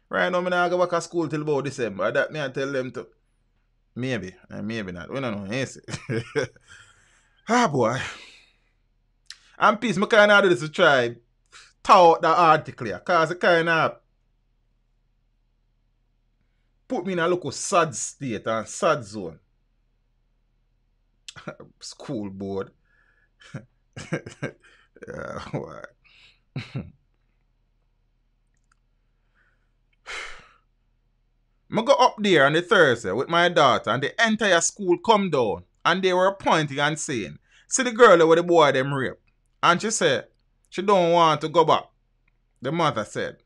Right now, I'm not go back to school till about December. That me I tell them to. Maybe. and maybe not. We don't know. Yes. ah, boy. I'm peace, I kind of do this to try tout the article here. Because it kind of put me in a local sad state and sad zone. School board. yeah, why? I go up there on the Thursday with my daughter and the entire school come down and they were pointing and saying, see the girl with the boy them rape. And she said, she don't want to go back. The mother said.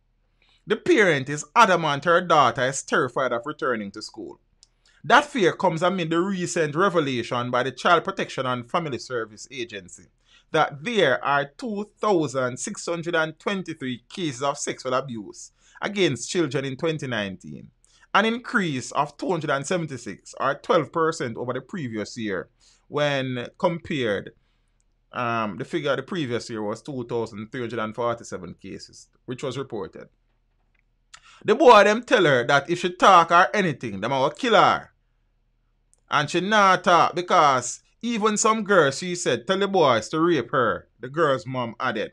The parent is adamant her daughter is terrified of returning to school. That fear comes amid the recent revelation by the Child Protection and Family Service Agency that there are 2,623 cases of sexual abuse against children in 2019 an increase of 276 or 12% over the previous year when compared um, the figure the previous year was 2,347 cases, which was reported. The boy them tell her that if she talk or anything, them will kill her. And she not talk because even some girls, she said, tell the boys to rape her. The girl's mom added.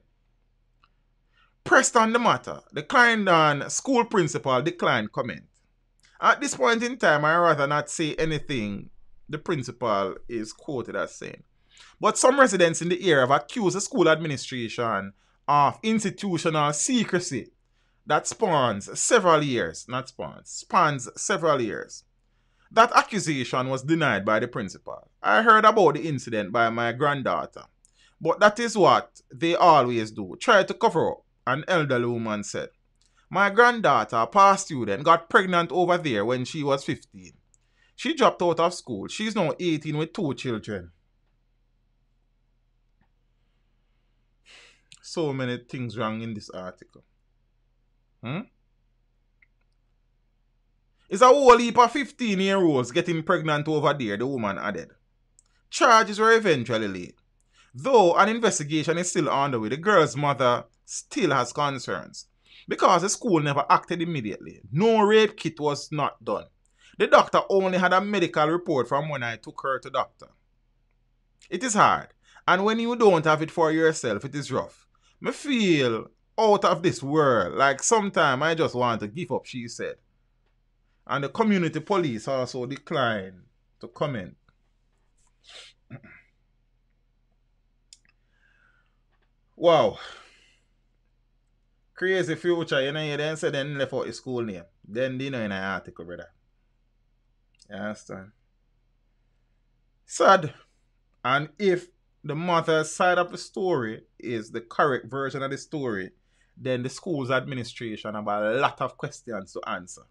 Pressed on the matter, the Clarendon school principal declined comment. At this point in time, I rather not say anything the principal is quoted as saying. But some residents in the area have accused the school administration of institutional secrecy that spans several years, not spans, spans several years. That accusation was denied by the principal. I heard about the incident by my granddaughter. But that is what they always do try to cover up, an elderly woman said. My granddaughter, a past student, got pregnant over there when she was 15. She dropped out of school. She's now 18 with two children. So many things wrong in this article. Hmm? It's a whole heap of 15 year olds getting pregnant over there, the woman added. Charges were eventually laid. Though an investigation is still underway, the girl's mother still has concerns because the school never acted immediately. No rape kit was not done. The doctor only had a medical report from when I took her to doctor. It is hard, and when you don't have it for yourself, it is rough. Me feel out of this world, like sometime I just want to give up, she said. And the community police also declined to comment. wow. Crazy future, you know, you then say then left out the school name. Then you know in an article, brother. You understand? Sad. And if the mother's side of the story is the correct version of the story, then the school's administration have a lot of questions to answer.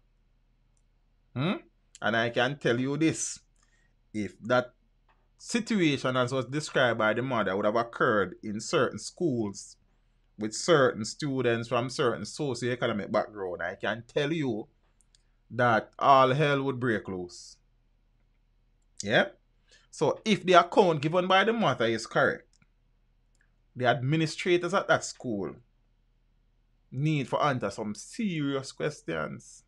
Hmm? And I can tell you this. If that situation as was described by the mother would have occurred in certain schools with certain students from certain socioeconomic background, I can tell you that all hell would break loose. Yeah? So if the account given by the mother is correct, the administrators at that school need for answer some serious questions.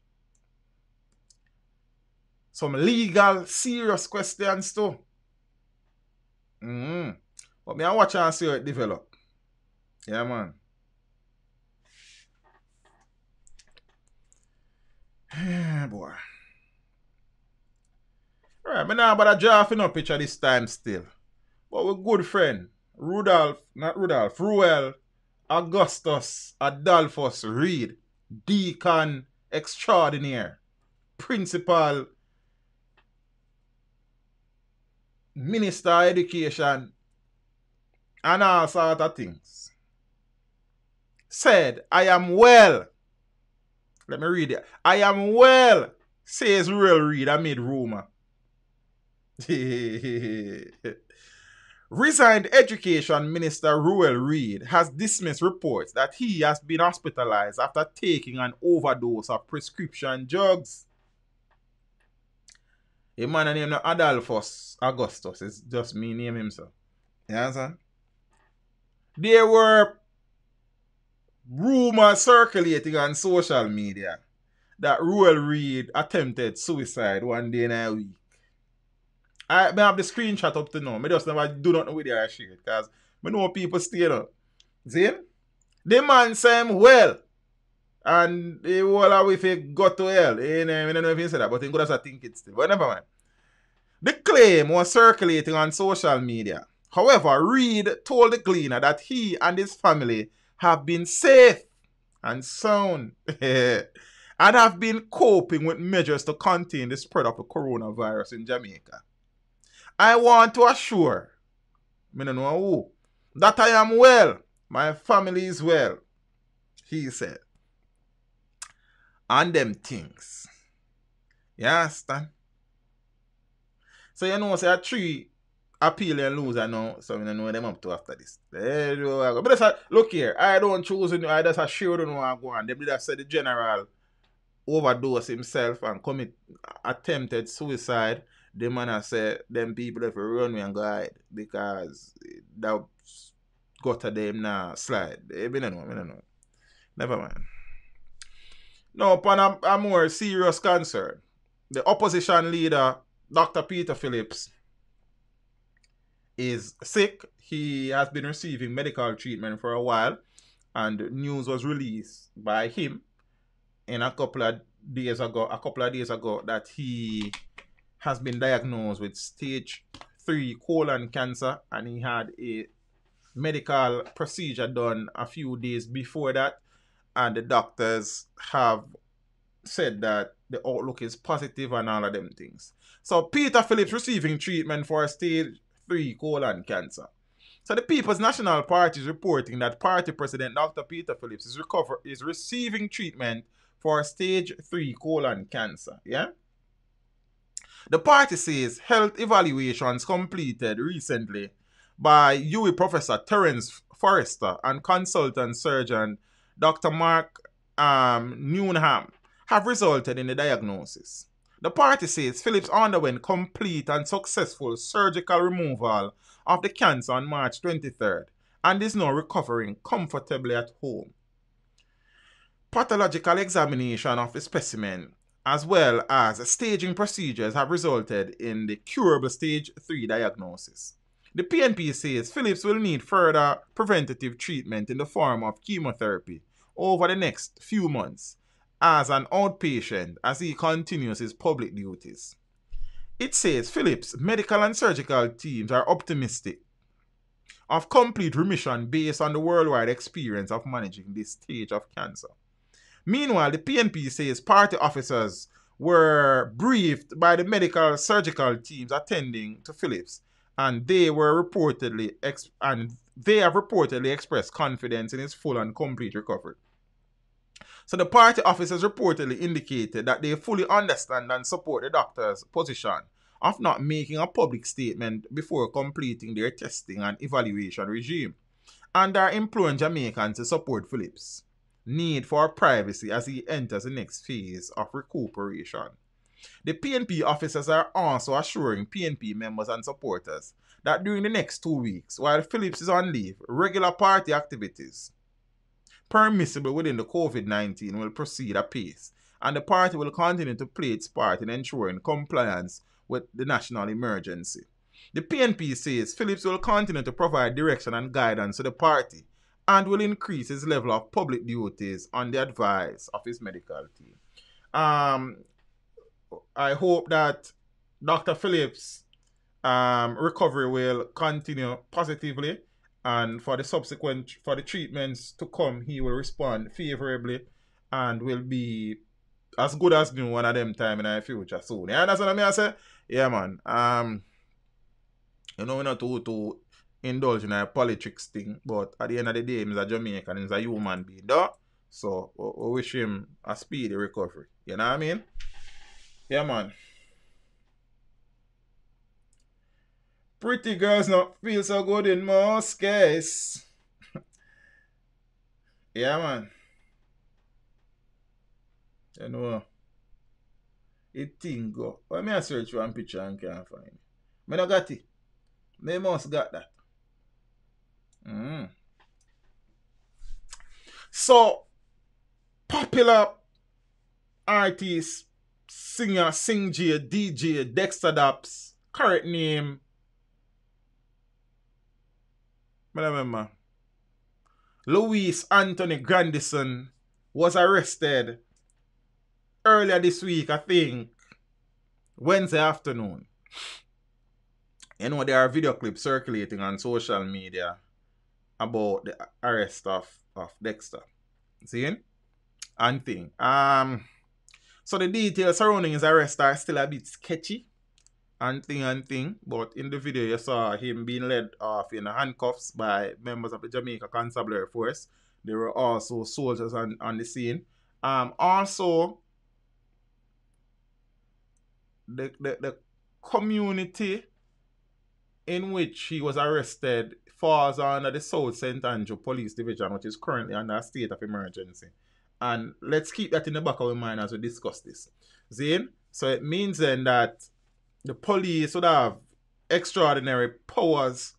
Some legal serious questions too. Mm. But me I watch and see how it develop. Yeah man. Boy. Alright, but now about a drafting up picture this time still. But we're good friend, Rudolph, not Rudolph, Ruel Augustus Adolphus Reid, Deacon Extraordinaire, Principal, Minister Education, and all sort of things. Said, I am well. Let me read it. I am well, says Ruel Reid amid rumor. Resigned Education Minister Ruel Reid has dismissed reports that he has been hospitalized after taking an overdose of prescription drugs. A man named Adolphus Augustus is just me name himself. You understand? There were rumors circulating on social media that Ruel Reid attempted suicide one day in a week. I may have the screenshot up to now. I just never do not know where they are share because I know people stay up. See? The man say him well. And the whole of if he got to hell. I don't know if he said that, but he could have think it still. But never mind. The claim was circulating on social media. However, Reid told the Gleaner that he and his family have been safe and sound and have been coping with measures to contain the spread of the coronavirus in Jamaica. I want to assure, me no know who, that I am well. My family is well, he said. And them things. You understand? So you know, say a three appeal and loser now, so I know them up to after this. There you go. But that's look here, I don't choose you, I just assure you I go on. They did have said the general overdose himself and commit attempted suicide the man I said them people have run me and go because that got to them now slide. Eh, I don't know, I don't know. Never mind. Now, upon a, a more serious concern, the opposition leader, Dr. Peter Phillips, is sick. He has been receiving medical treatment for a while, and news was released by him in a couple of days ago, a couple of days ago, that he has been diagnosed with stage 3 colon cancer and he had a medical procedure done a few days before that and the doctors have said that the outlook is positive and all of them things. So Peter Phillips receiving treatment for a stage 3 colon cancer. So the People's National Party is reporting that party president Dr. Peter Phillips is recover is receiving treatment for stage 3 colon cancer. Yeah? The party says health evaluations completed recently by UWI Professor Terence Forrester and consultant surgeon Dr. Mark um, Newnham have resulted in the diagnosis. The party says Phillips underwent complete and successful surgical removal of the cancer on March 23rd and is now recovering comfortably at home. Pathological examination of the specimen as well as staging procedures have resulted in the curable stage 3 diagnosis. The PNP says Phillips will need further preventative treatment in the form of chemotherapy over the next few months as an outpatient as he continues his public duties. It says Phillips' medical and surgical teams are optimistic of complete remission based on the worldwide experience of managing this stage of cancer. Meanwhile, the PNP says party officers were briefed by the medical surgical teams attending to Phillips, and they were reportedly and they have reportedly expressed confidence in his full and complete recovery. So the party officers reportedly indicated that they fully understand and support the doctor's position of not making a public statement before completing their testing and evaluation regime, and are imploring Jamaicans to support Phillips' need for privacy as he enters the next phase of recuperation. The PNP officers are also assuring PNP members and supporters that during the next two weeks, while Phillips is on leave, regular party activities permissible within the COVID 19 will proceed apace, and the party will continue to play its part in ensuring compliance with the national emergency. The PNP says Phillips will continue to provide direction and guidance to the party and will increase his level of public duties on the advice of his medical team. Um, I hope that Dr. Phillips' um, recovery will continue positively, and for the subsequent for the treatments to come, he will respond favorably and will be as good as new one of them time in the future soon. You understand what I mean? I say, yeah, man. Um, you know, we're not too to indulge in a politics thing, but at the end of the day, he's a Jamaican, he's a human being, though. So we wish him a speedy recovery. You know what I mean? Yeah, man. Pretty girls not feel so good in most cases. yeah, man. You know, it thing go. Why me I search one picture and can't find it? Me not got it. Me must got that. Mm. So, popular artist, singer, sing J, DJ, Dexta Daps, correct name. I remember. Louis Anthony Grandison was arrested earlier this week, I think, Wednesday afternoon. You know, there are video clips circulating on social media about the arrest of, of Dexta. See? And thing. Um so the details surrounding his arrest are still a bit sketchy and thing and thing. But in the video you saw him being led off in handcuffs by members of the Jamaica Constabulary Force. There were also soldiers on, on the scene. Um also the, the, the community in which he was arrested falls under the South St. Andrew Police Division, which is currently under a state of emergency. And let's keep that in the back of our mind as we discuss this. Zane? So it means then that the police would have extraordinary powers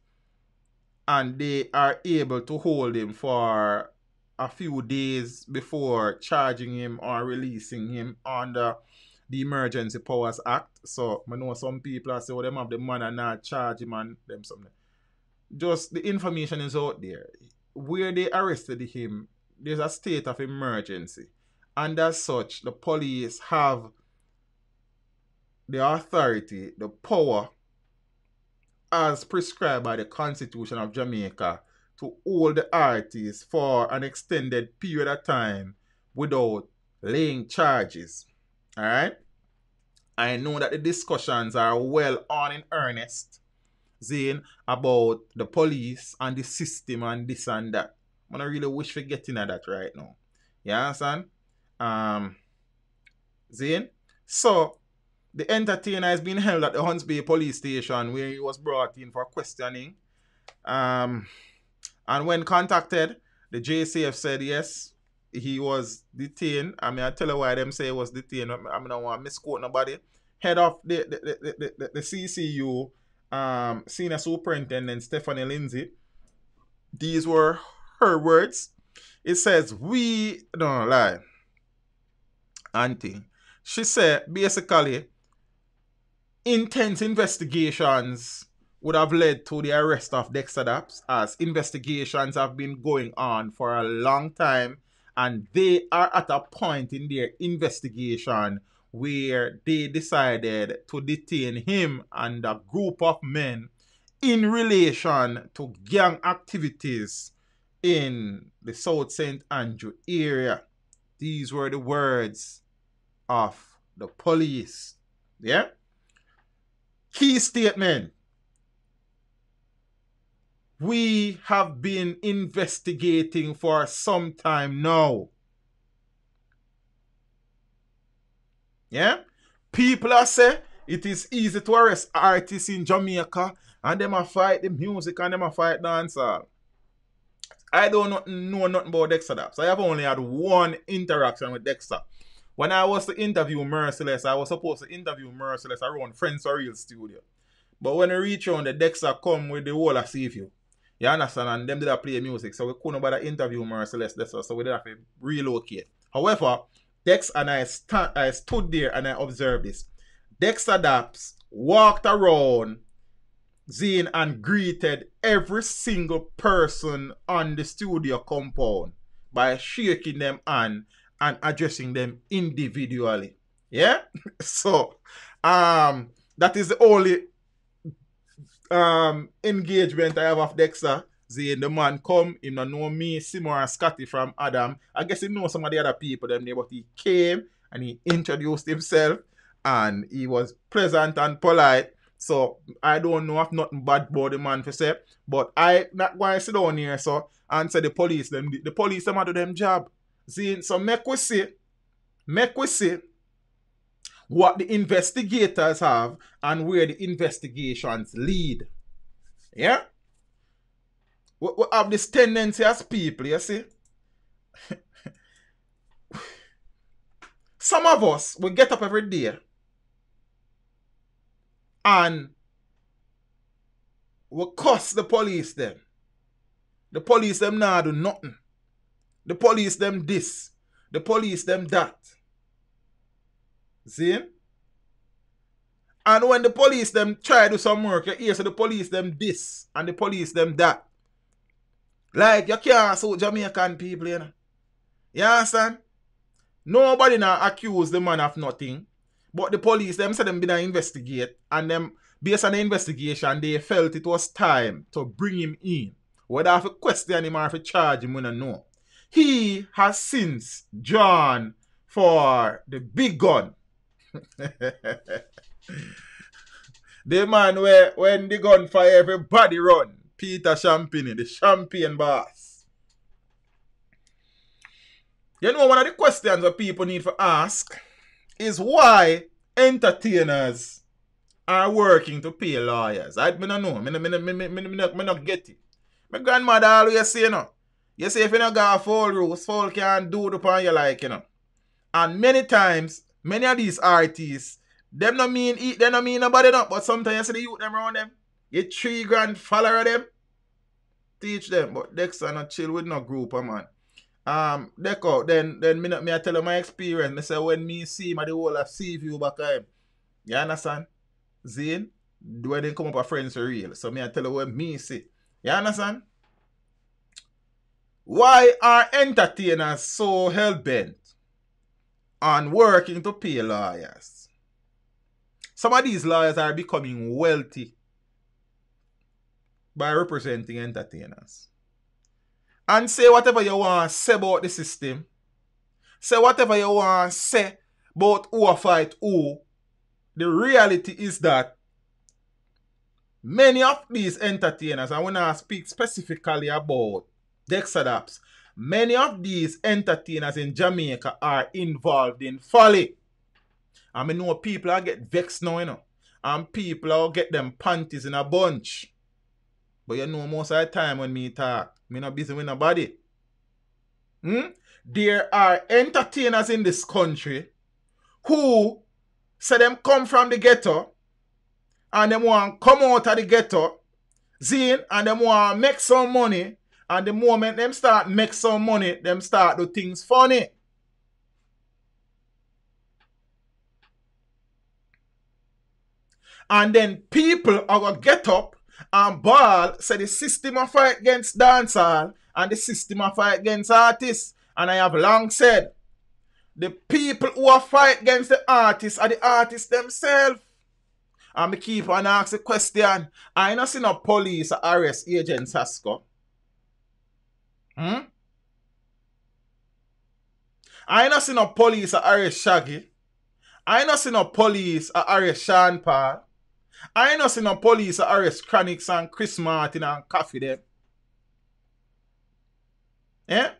and they are able to hold him for a few days before charging him or releasing him under the Emergency Powers Act. So I know some people are saying, well, them have the money and not charge him and them something. Just the information is out there. Where they arrested him, there's a state of emergency. And as such, the police have the authority, the power, as prescribed by the Constitution of Jamaica, to hold the artists for an extended period of time without laying charges. All right. I know that the discussions are well on in earnest, Zane, about the police and the system and this and that. I really wish for getting at that right now. You understand? Um, Zane? So, the entertainer has been held at the Hunts Bay police station where he was brought in for questioning. Um, and when contacted, the JCF said yes, he was detained. I mean, I tell you why them say he was detained. I mean, I want to misquote nobody. Head of the the, the, the, the, the CCU, um, Senior Superintendent Stephanie Lindsay. These were her words. It says, we, don't lie. Auntie. She said, basically, intense investigations would have led to the arrest of Dexta Daps as investigations have been going on for a long time and they are at a point in their investigation where they decided to detain him and a group of men in relation to gang activities in the South St. Andrew area. These were the words of the police. Yeah? Key statement we have been investigating for some time now. Yeah? People are say it is easy to arrest artists in Jamaica and them a fight the music and them a fight dancehall. I don't know, nothing about Dexta Daps. I have only had one interaction with Dexta. When I was to interview Merciless, I was supposed to interview Merciless around Friends or Real Studio. But when I reach on the Dexta come with the whole of you. You understand? And them did not play music. So we couldn't bother interview Merciless so we did have to relocate. However, Dex and I, st- I stood there and I observed this. Dexta Daps walked around Zane and greeted every single person on the studio compound by shaking them hand and addressing them individually. Yeah? so um that is the only um engagement I have of Dexta. Zane, the man come, him not know me, Simon and Scotty from Adam. I guess he know some of the other people them there, but he came and he introduced himself and he was pleasant and polite. So I don't know if nothing bad about the man for say, but I not going to sit down here so and say the police them the police them do them job. See, so make we see, make we see what the investigators have and where the investigations lead. Yeah? We, we have this tendency as people, you see. Some of us we get up every day and we cuss the police them. The police them now do nothing. The police them this. The police them that. See? And when the police them try to do some work, you hear so the police them this and the police them that. Like you can't sue Jamaican people, you know. You understand? Nobody now accuse the man of nothing. But the police, them said them been investigate, and them based on the investigation, they felt it was time to bring him in. Whether I have to question him or if charge him, we don't know. He has since drawn for the big gun. the man where when the gun fire, everybody run. Peter Champagnie, the champagne boss. You know, one of the questions that people need to ask is why entertainers are working to pay lawyers. I don't know. I not get it. My grandmother always say, you know, you say if you don't got full rules, full can't do the upon you like, you know. And many times, many of these artists, them not mean eat, they not mean nobody not, but sometimes you see the youth them around them, get three grand follower them, teach them, but Dexta not chill with no group, man. Um, Deco, then then me, me I tell you my experience. Me say when me see at the whole of Seaview back him. You understand? Zane, when they come up a friends real. So me I tell you what me see. You understand? Why are entertainers so hell bent on working to pay lawyers? Some of these lawyers are becoming wealthy by representing entertainers and say whatever you want to say about the system. Say whatever you want to say about who fight who. The reality is that many of these entertainers, I want to speak specifically about Dexta Daps, many of these entertainers in Jamaica are involved in folly. I mean, know people are get vexed now, you know, and people are get them panties in a bunch. But you know, most of the time when me talk, me not busy with nobody. Hmm? There are entertainers in this country who say them come from the ghetto and them want come out of the ghetto, zine, and them want make some money. And the moment them start make some money, them start do things funny. And then people are gonna get up and Ball said the system of fight against dancehall and the system of fight against artists. And I have long said, the people who are fight against the artists are the artists themselves. And me keep on ask the question. I not see no police or arrest Agent Sasco. Hmm? I ain't seen no police or arrest Shaggy. I ain't seen no police or arrest Sean Paul. I ain't seen no police or arrest Chronixx and Chris Martin and Koffee them. Yeah?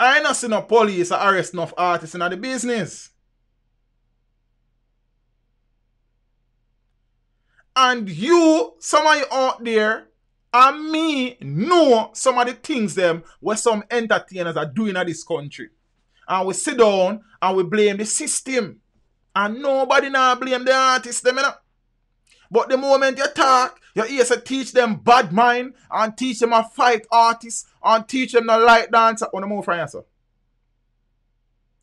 I ain't seen no police or arrest enough artists in the business. And you, some of you out there, and me know some of the things them where some entertainers are doing at this country. And we sit down and we blame the system. And nobody now blame the artists them, you know? But the moment you talk, you hear to teach them bad mind and teach them a fight artist and teach them a light dancer. On oh, the move from.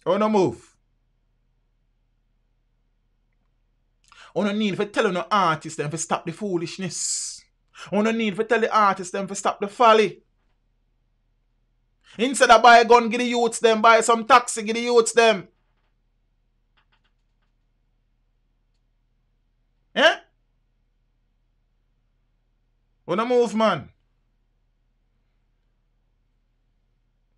On the move. Oh, On the need for telling the artists them to stop the foolishness. On the need for tell the artists them to stop the folly. Instead of buy a gun, give the youths them, buy some taxi, give the youths them. Eh? Wanna move, man?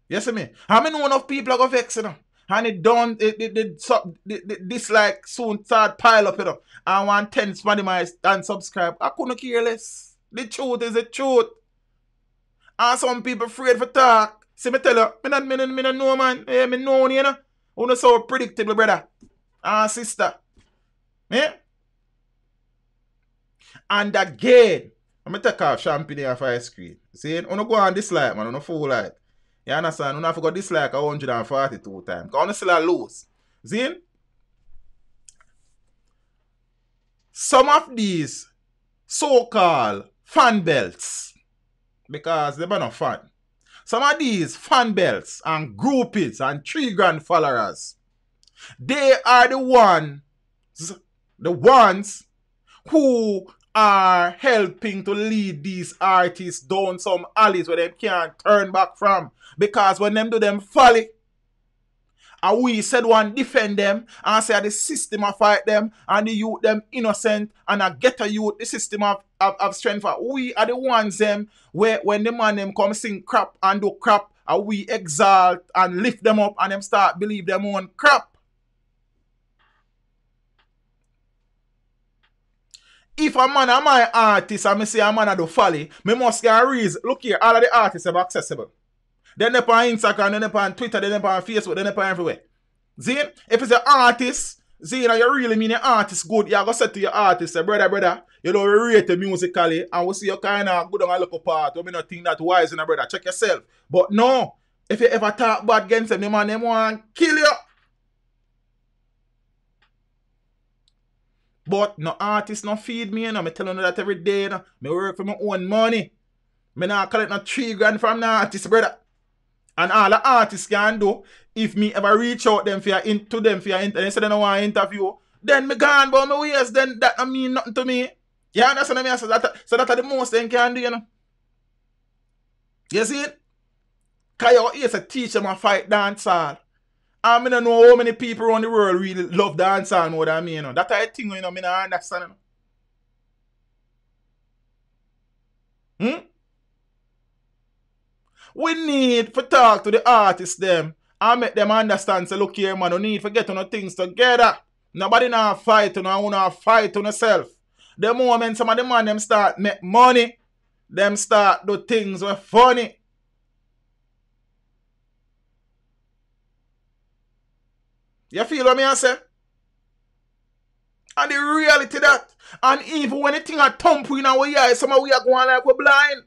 Yes, me. How many know enough people are to vex, you know? And it don't, it, it, it, so, it, it, dislike soon start pile up, you know. I want 10 Spotify and subscribe. I couldn't care less. The truth is the truth. And some people afraid for talk. See me tell you, me not, me not, me not know, man. Hey, me know, you know. Know so predictable, brother. And sister. Yeah? And again, I'm gonna take off champagne off ice cream. See, you go on dislike, man, a full like. You understand? When I forgot dislike 142 times. Because I still lose. See? Some of these so-called fan belts, because they're not fun. Some of these fan belts and groupies and three grand followers, they are the ones, the ones who are helping to lead these artists down some alleys where they can't turn back from. Because when them do them folly, and we said one defend them and say the system of fight them and the youth them innocent and a get a youth the system of, of, of strength we are the ones them where when the man them come sing crap and do crap and we exalt and lift them up and them start believe them own crap If a man a my artist and me say a man a do folly, me must get a reason. Look here, all of the artists are accessible. Then they on Instagram, then they on Twitter, then they on Facebook, then they on everywhere. See, if it's an artist, see, you you really mean an artist good, you go say to your artist, say, brother, brother, you know, we rate the musically, and we see you kind of good on a local part, we not think that wise, you know, brother, check yourself. But no, if you ever talk bad against them, the man, them want kill you. But no artist no feed me, you. Me telling you that every day, know. Me work for my own money. Me not collect no three grand from the artist, brother. And all the artists can do, if me ever reach out them for your in, to them for your interview, instead of no want interview, then me gone but my ways, then that I mean nothing to me. You understand me? So that, so that the most they can do, you know. You see it? Cause you a teacher my fight dance all. I mean, I know how many people around the world really love dancehall more than me, you know. That I think, you know, me not understand. You know. Hmm? We need to talk to the artists them and make them understand, say, look here, man, we need to get on things together. Nobody now fight, know, wanna fight on yourself. The moment some of the man them start make money, them start do things were funny. You feel what me I say? And the reality that, and even when the thing a thump in our eye, some of we are going like we're blind.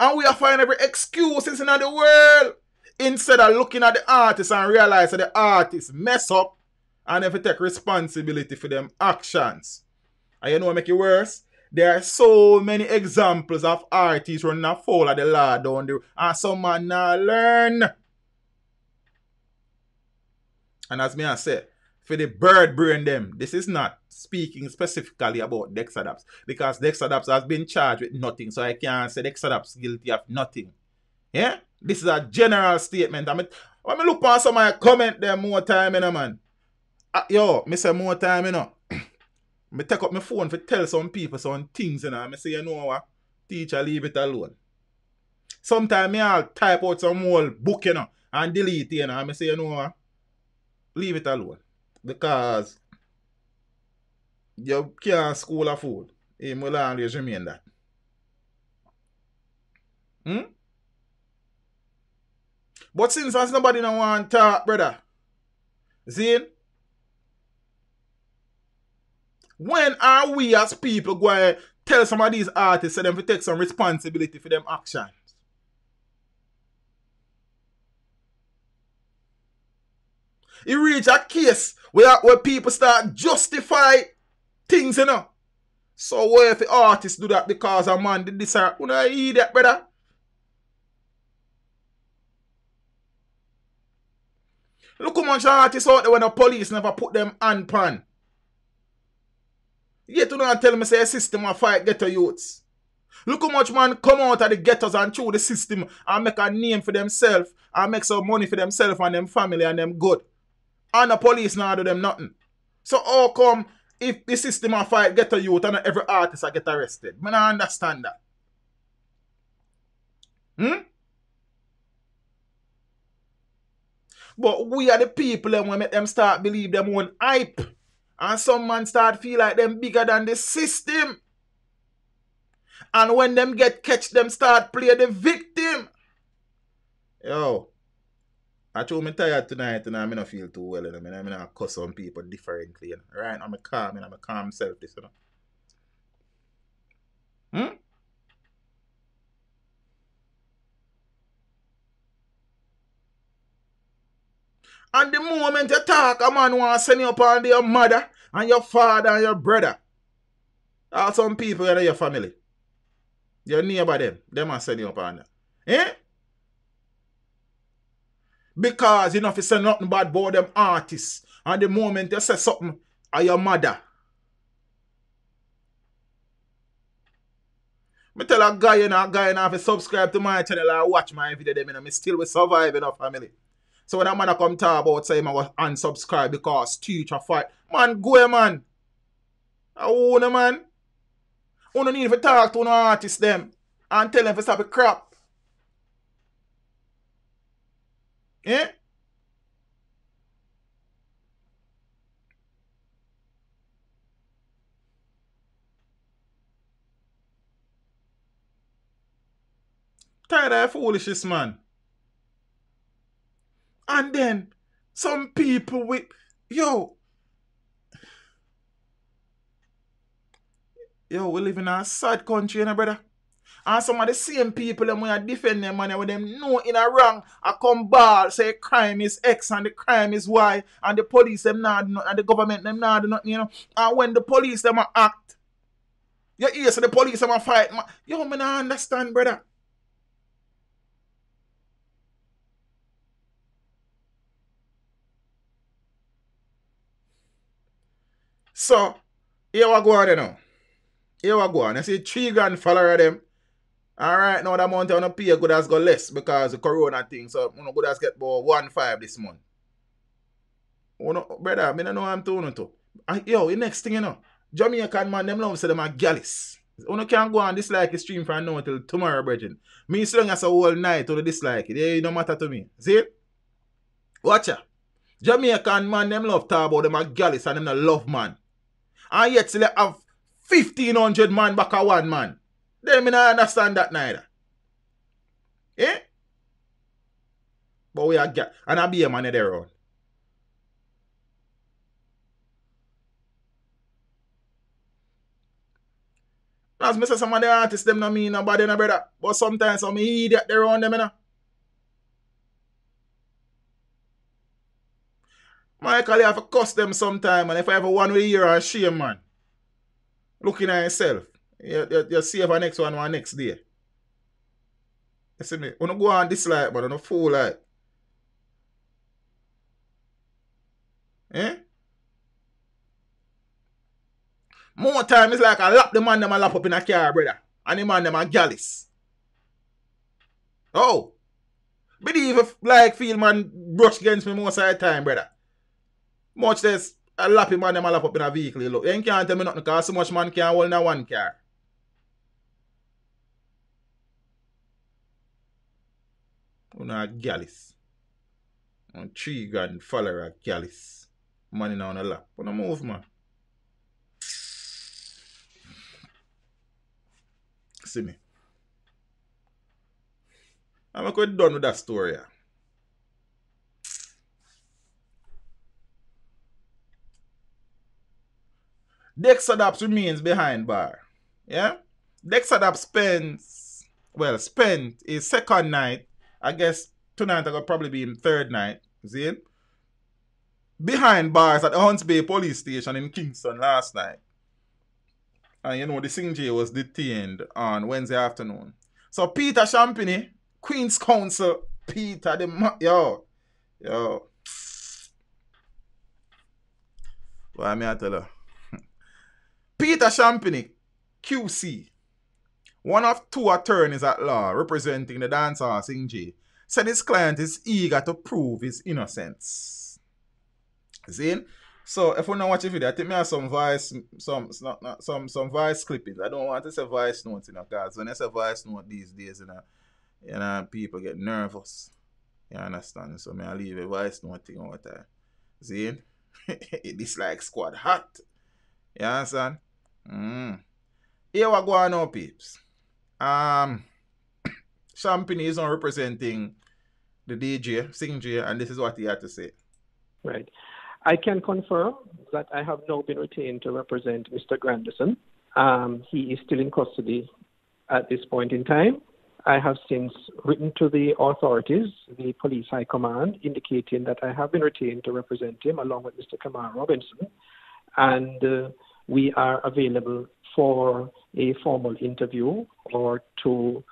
And we are finding every excuse in the world. Instead of looking at the artist and realize that the artist mess up and if take responsibility for them actions. And you know what make it worse? There are so many examples of artists running a fall of the law down there and some man not learn. And as me I say, for the bird brain them, this is not speaking specifically about Dexta Daps because Dexta Daps has been charged with nothing, so I can't say Dexta Daps guilty of nothing. Yeah? This is a general statement. I mean, when me look on some of my comment there more time, you know, man. Uh, yo, me say more time, you know. me take up my phone to tell some people some things, you know. Me say, you know what? Teacher, leave it alone. Sometimes me I'll type out some whole book, you know, and delete it, you know. Me say, you know what? leave it alone. Because you can't school a food. He will always that. Hmm? But since as nobody no want to talk, brother, see, When are we as people going to tell some of these artists so them to take some responsibility for them actions? It reach a case where, where people start justify things, you know. So what if the artists do that because a man did this or you know that, brother? Look how much artists out there when the police never put them on pan. Yet to not tell me say a system of fight ghetto youths. Look how much man come out of the ghettos and through the system and make a name for themselves and make some money for themselves and them family and them good. And the police now do them nothing. So how come if the system of fight ghetto youth and every artist I get arrested? I don't understand that. Hmm? But we are the people and we make them start believe them own hype. And some man start feel like them bigger than the system. And when them get catch, them start play the victim. Yo. I told me tired tonight and I am not feel too well. Know? I mean, I cuss on people differently. You know? Right? I'm a calm, know? I'm a calm self. This, you know? Hmm? And the moment you talk, a man want to send you up on your mother and your father and your brother. Or some people in your family. Your neighbor them. Them are send you up on them. Eh? Because you know if you say nothing bad about them artists. And the moment you say something are your mother. Me tell a guy, you know, a guy, you know, if you subscribe to my channel and watch my video, them, you know, me still will survive in a family. So when a man come talk about say I was unsubscribe because teacher fight, man go man. I own a man. You don't need to talk to no artist them and tell them to stop the crap. Eh? Tired of foolishness, man. And then some people with yo. Yo, we live in a sad country, you know, brother. And some of the same people them when defend them man when them know in a wrong I come ball say crime is X and the crime is Y and the police them not and the government them not do nothing, you know. And when the police them act, you hear so the police them a fight. Man. Yo, man, I understand, brother. So, here we go on you know. Here we go on. I see three grand follower them. Alright, now the amount I pay good as go less because the corona thing. So you know good as get about one five this month. Oh, you know, brother, I don't know I'm talking to. Yo, the next thing you know, Jamaican man, them love say them are gallus. Oh, you can't go on dislike the stream from now until tomorrow, brethren. Me so long as a whole night to dislike it. It don't matter to me. See it? Watch ya. Jamaican man, them love talk about them a gallus and them a love man. And yet still have 1500 man back a one man. Then me not understand that neither. Eh? But we are get and I be a man of their own. As me say some of the artists them not mean nobody no brother. But sometimes some idiot there on them you know. Michael, you have to cuss them sometime, and if I ever one with you or shame, man. Looking at yourself. You, you, you save the next one one next day. You see me? When you go on dislike, but on a fool like. Eh? More time it's like I lap the man them a lap up in a car, brother. And the man them a gallus. Oh. Believe if like feel man brush against me most of the time, brother. Much less a lappy man them a lap up in a vehicle. Look, you can't tell me nothing because so much man can't hold in one car. Una gallus. On three grand follower gallus. Money now on a lap. Wanna move man. See me. I'm quite done with that story. Yeah. Dexta Daps remains behind bar. Yeah? Dexta Daps spends, well, spent his second night. I guess tonight I could probably be in third night. See? Behind bars at the Hunts Bay police station in Kingston last night. And you know, the Sing J was detained on Wednesday afternoon. So Peter Champagnie, Queen's Counsel, Peter the yo, yo. What may I tell her? Peter Champagnie, QC, one of two attorneys at law representing the dancer Sing J, said his client is eager to prove his innocence. See? So if we not watch a video, I think me have some voice, some some some voice clippings. I don't want to say voice notes, you know, because when I say voice note these days, you know, you know, people get nervous. You understand? So me I leave a voice note thing all the time. See? this like squad hot. You understand? Mm. Here we go on now, peeps. Um Champagnie is on representing the DJ, Sing J, and this is what he had to say. Right. I can confirm that I have now been retained to represent Mr. Grandison. Um, he is still in custody at this point in time. I have since written to the authorities, the police high command, indicating that I have been retained to represent him along with Mr. Kamar Robinson, and uh, we are available for a formal interview or to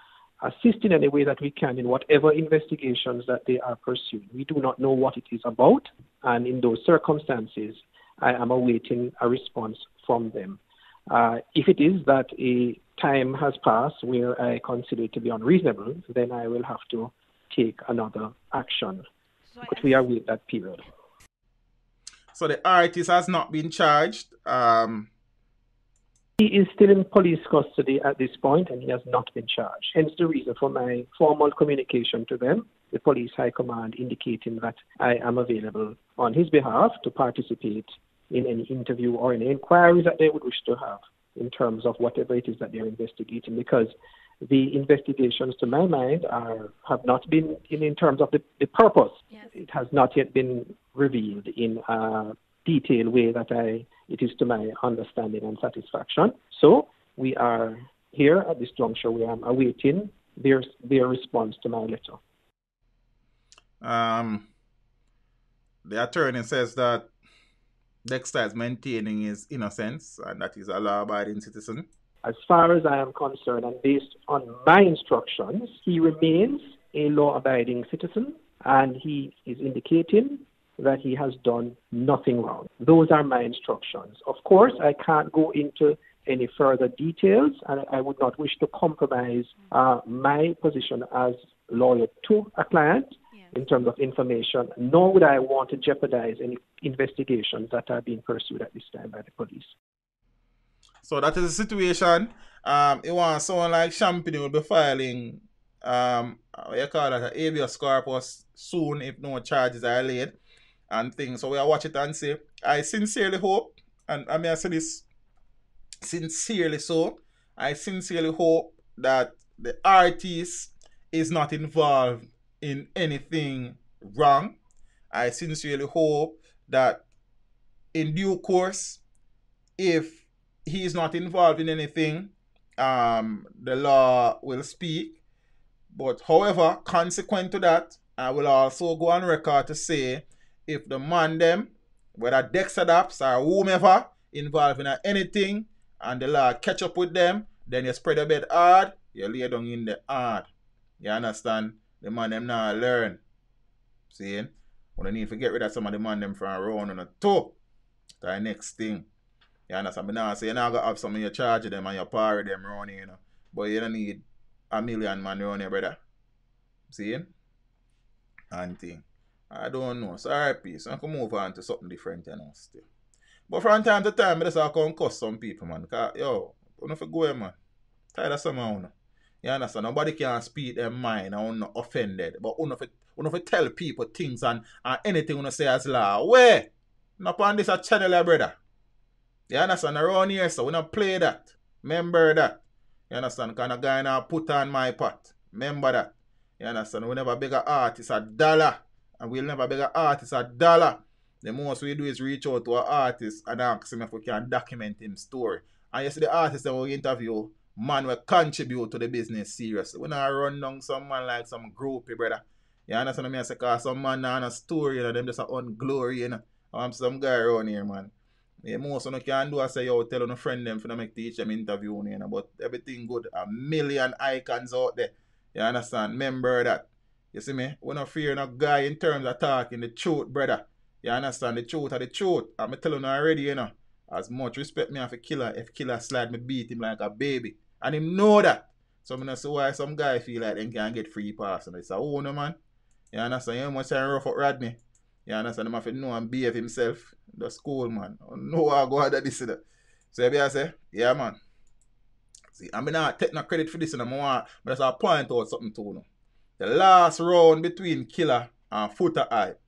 assist in any way that we can in whatever investigations that they are pursuing. We do not know what it is about, and in those circumstances, I am awaiting a response from them. Uh, if it is that a time has passed where I consider it to be unreasonable, then I will have to take another action. So but we are with that period. So the artist has not been charged. Um, he is still in police custody at this point and he has not been charged. Hence the reason for my formal communication to them, the police high command indicating that I am available on his behalf to participate in any interview or any inquiries that they would wish to have in terms of whatever it is that they're investigating because the investigations to my mind are have not been in, in terms of the, the purpose. Yes. It has not yet been revealed in a detailed way that I it is to my understanding and satisfaction. So we are here at this juncture where I'm awaiting their their response to my letter. Um, the attorney says that Dexta is maintaining his innocence and that he's a law-abiding citizen. As far as I am concerned, and based on my instructions, he remains a law-abiding citizen, and he is indicating that he has done nothing wrong. Those are my instructions. Of course, I can't go into any further details, and I would not wish to compromise uh, my position as lawyer to a client in terms of information, nor would I want to jeopardize any investigations that are being pursued at this time by the police. So that is the situation. Um, it wants someone like Champagnie will be filing um, what you call that, habeas corpus soon if no charges are laid and things. So we are watch it and say, I sincerely hope, and I mean I say this sincerely so, I sincerely hope that the artist is not involved in anything wrong. I sincerely hope that in due course, if he is not involved in anything, um, the law will speak. But however, consequent to that, I will also go on record to say if the man them, whether Dexta Daps or whomever, involved in anything and the law catch up with them, then you spread a bit hard, you lay down in the hard. You understand? The man them now learn. See? We need to get rid of some of the man them from around on the toe. The next thing. You understand? But now say you now got have some of your charge of them and your power them around you know. But you don't need a million man around here, brother. See? And thing. I don't know. So RP. So I can move on to something different, you know, still. But from time to time, I just have to cuss some people, man. Cause, yo, you know, for go, man. Tired of some, you know. You understand? Nobody can speak their mind and not offended. But you know, for, you know, for tell people things and, and anything you know, say as law. Where? Not on this a channel, eh, brother. You understand? Around here, so we don't play that. Remember that. You understand? Kind of guy now put on my pot. Remember that. You understand? We never beg a artist a dollar. And we'll never beg an artist a dollar. the most we do is reach out to an artist and ask him if we can document him story. And you see the artist that we interview, man will contribute to the business seriously. We not run down some man like some groupie, brother. You understand what I? I say, cause some man on a story, you know, them just on glory, you know. I'm some guy around here, man. Yeah, most of can do I say, yo, tell on a friend them for them make teach them interview, you know, but everything good. A million icons out there. You understand? Remember that. You see me? We not fear no guy in terms of talking the truth, brother. You understand? The truth of the truth. I'm telling you already, you know. As much respect me have a killer. If killer slide me beat him like a baby. And him know that. So I'm not why some guy feel like they can get free pass. And it's a no man. You understand? You must rough up Rodney. You understand? Him have to know and behave himself. The school man. No I go out this. That. So you say, eh? yeah man. See, I mean not take no credit for this and I'm want but that's a point out something to you. The last round between Killer and Foota Hype.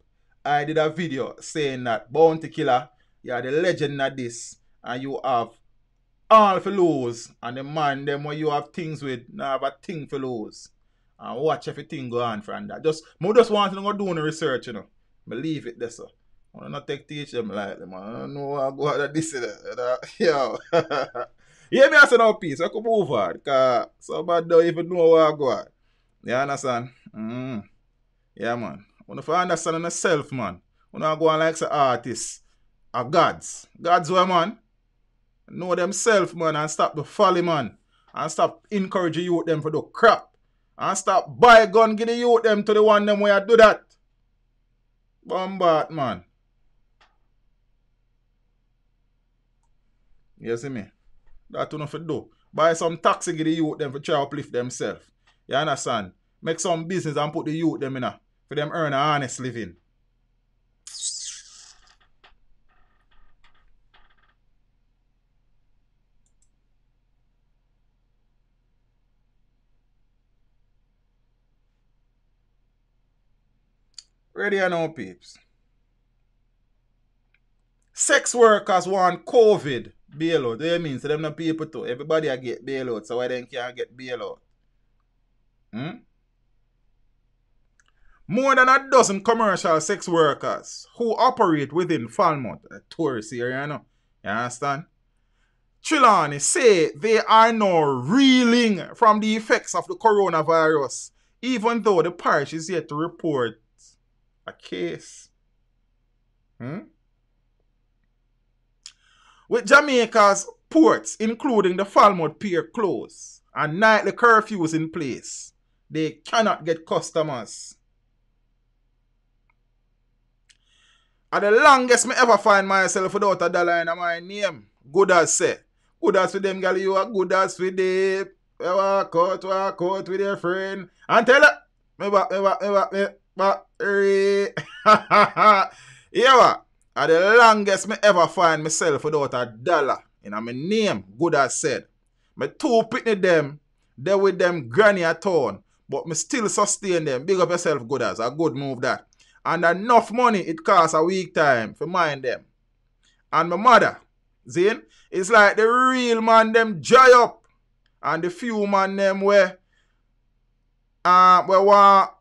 I did a video saying that Bounty Killer, you are the legend of this, and you have all for lose. And the man, them when you have things with, now have a thing for lose. And watch everything go on from that. Just, I just want to go do the research, you know. Believe it, this. I don't take teach them lightly, man. I don't know how go out of this. That, yo. yeah, me I say no peace. I could move on. Because somebody don't even know what I go on. You understand? Mm. Yeah, man. When you understand yourself, man. When I go on like say artists. Are gods. Gods where, man? Know themselves, man, and stop the folly, man. And stop encouraging youth them for the crap. And stop buy gun, give the youth them to the one them where I do that. Bombard, man. You see me? That enough for do. Buy some taxi, give the youth them for try uplift themselves. You understand? Make some business and put the youth them in a, for them earn a honest living. Ready or no, peeps? Sex workers want COVID bailout. Do you mean? So them no people too. Everybody I get bailout. So why they can't get bailout? Hmm? More than a dozen commercial sex workers who operate within Falmouth, a tourist area, you know. You understand? Trelawny say they are now reeling from the effects of the coronavirus, even though the parish is yet to report a case. Hmm? With Jamaica's ports, including the Falmouth Pier, closed and nightly curfews in place, they cannot get customers. And the longest me ever find myself without a dollar in my name. Good as say. Good as with them gal you are good as with them. Walk out, walk out with your friend. And tell her. Me back, me back, me back, me back. yeah, are the longest me ever find myself without a dollar in my name, good as said. Me two pitney them, they with them granny at town, but me still sustain them. Big up yourself, good as a good move that. And enough money it costs a week time for mind them. And my mother, Zane, it's like the real man them dry up. And the few man them where uh where want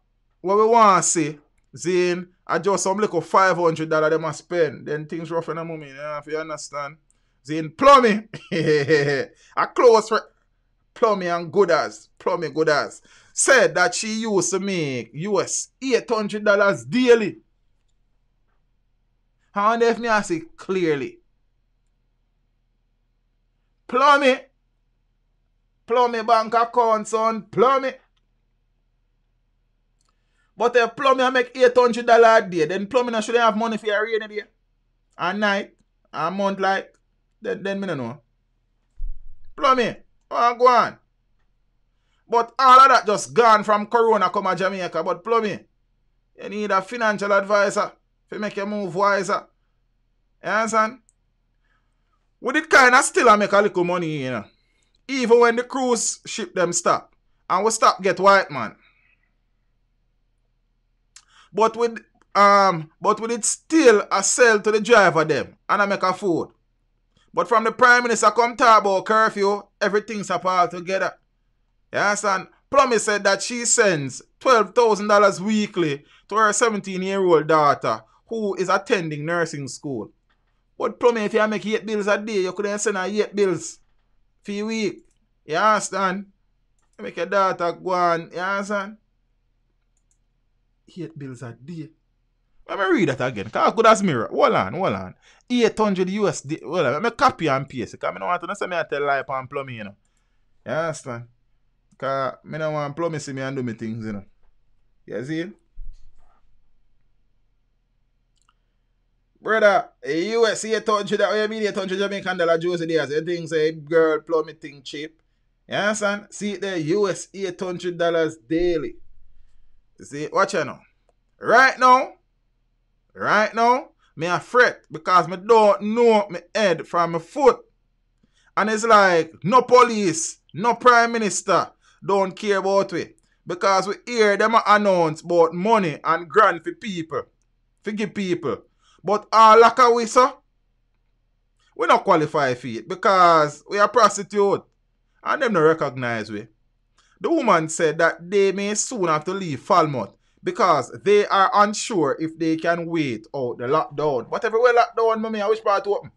what we want to see Zane, I just some little five hundred dollar them must spend. Then things rough in the moment, yeah, if you understand. Zane plumbing. a close for plumbing and good as plumbing good as said that she used to make US eight hundred dollars daily. How on if me I say clearly? Plumbing. Plumbing bank account, son. Plumbing. But if plumbing make $800 a day, then plumbing shouldn't have money for a rainy day. A night, a month like, then, then me no know. Plumbing, oh, go on. But all of that just gone from Corona come to Jamaica. But plumbing, you need a financial advisor to make you move wiser. You understand? We did kind of still make a little money, you know. Even when the cruise ship them stop. And we stop get white man. But with um but with it still a sell to the driver them and I make a food. But from the Prime Minister come talk about curfew, everything's apart together. You understand? Plummy said that she sends $12,000 weekly to her 17 year old daughter who is attending nursing school. But plumbing, if you make eight bills a day, you couldn't send her eight bills for a week. You understand? You make your daughter go on, you understand? Eight bills a day. Let me read that again. Cause good as mirror. Hold on, hold on. 800 USD. Hold on. Let me copy and paste. Cause I don't want to say me I tell lie on plumbing, you know. You understand? Cause I don't want see me and do me things, you know. You see? Brother, a US 800, that way you mean 800 Jamaican dollar Josie Diaz. You think say eh, girl plumbing thing cheap? You understand? See there, US $800 daily. You see, watch out now. Right now, right now, me a fret because me don't know me head from my foot. And it's like, no police, no prime minister don't care about we. Because we hear them announce about money and grant for people. For give people. But all like a we so, we not qualify for it because we are prostitute. And them no recognize we. The woman said that they may soon have to leave Falmouth because they are unsure if they can wait out the lockdown. But everywhere lockdown, mommy, I wish part to open.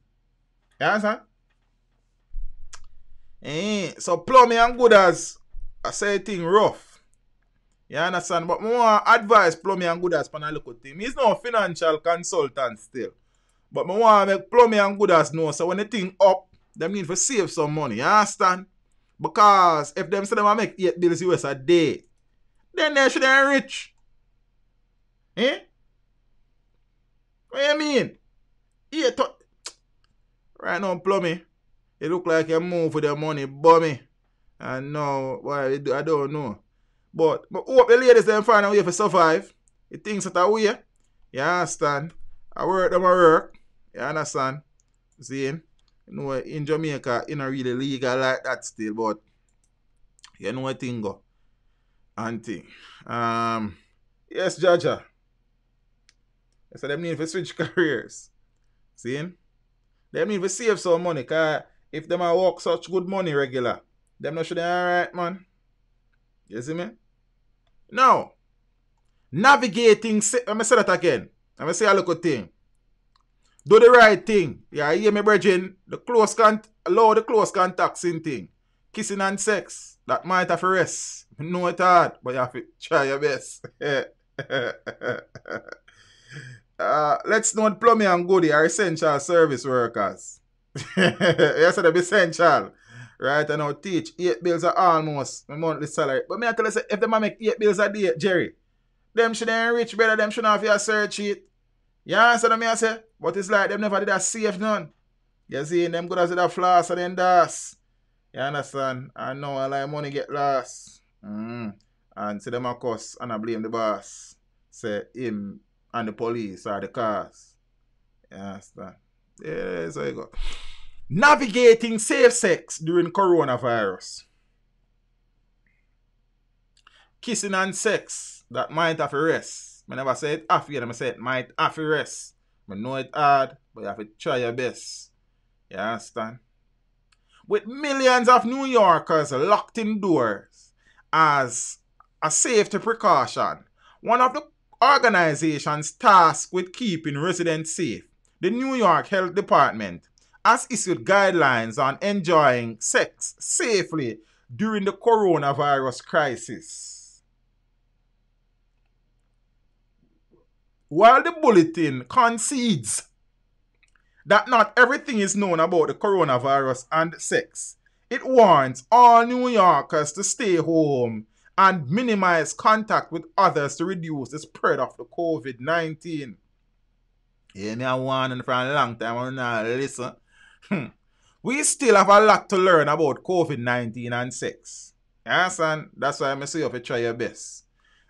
You understand? Eh, so plumbing and good as I say thing rough. You understand? But more advice plumbing and good as pan a look. He's no financial consultant still. But I want to make plumbing and good as know so when the thing up, them need to save some money. You understand? Because if them say them make 8 bills US a day, then they should be rich. Eh? What you mean? To... Right now, plumbing. It look like you move for the money, bummy. And now, why I don't know. But, but hope the ladies them find a way to survive. The things that are way. You understand? I work them I work. You understand? See? You know, in Jamaica, you know really legal like that still, but you know what thing go. And thing. Um yes, Jaja. Said them need to switch careers. See? Them need to save some money, cause if them a work such good money regular, them not should be alright, man. You see me? Now, navigating, let me say that again. Let me say a little thing. Do the right thing. Yeah, hear me, brethren? The close contact, allow the close contacts in thing. Kissing and sex. That might have a rest. know it hard, but you have to try your best. uh, let's note plumbing and goodie are essential service workers. yes, they're essential. Right, and I now teach. Eight bills are almost my monthly salary. But me I tell you, say, if them make eight bills a day, Jerry, them should enrich better, them should have your search sheet. You understand me I say? But it's like them never did a safe none. You see, them good as it a floss and then das. You understand? I know I like money get lost. Mm. And see them of course and I blame the boss. Say him and the police or the cars. You understand? Yeah, so you go. Navigating safe sex during coronavirus. Kissing and sex that might have a rest. I never say it half I say it might have rest. I know it hard, but you have to try your best. You understand? With millions of New Yorkers locked indoors as a safety precaution, one of the organizations tasked with keeping residents safe, the New York Health Department, has issued guidelines on enjoying sex safely during the coronavirus crisis. While the bulletin concedes that not everything is known about the coronavirus and sex, it warns all New Yorkers to stay home and minimize contact with others to reduce the spread of the COVID 19. Yeah, me I warning for a long time, I'm not listen. Hmm. We still have a lot to learn about COVID 19 and sex. You understand? That's why I say you have to try your best.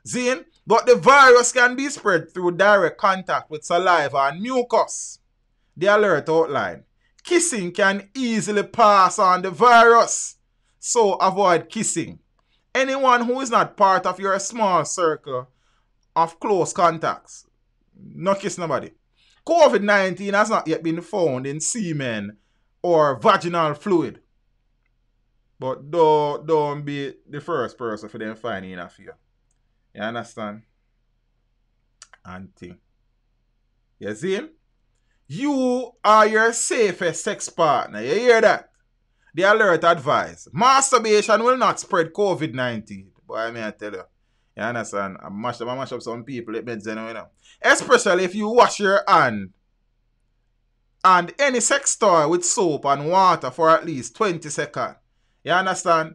Zine, but the virus can be spread through direct contact with saliva and mucus. The alert outline. Kissing can easily pass on the virus, so avoid kissing. Anyone who is not part of your small circle of close contacts, no kiss nobody. COVID 19 has not yet been found in semen or vaginal fluid. But don't, don't be the first person for them finding a fear. You understand? And thing. You see? You are your safest sex partner. You hear that? The alert advice. Masturbation will not spread COVID 19. Boy, I mean, I tell you. You understand? I mash up, I mash up some people, it means, you know. Especially if you wash your hand and any sex toy with soap and water for at least 20 seconds. You understand?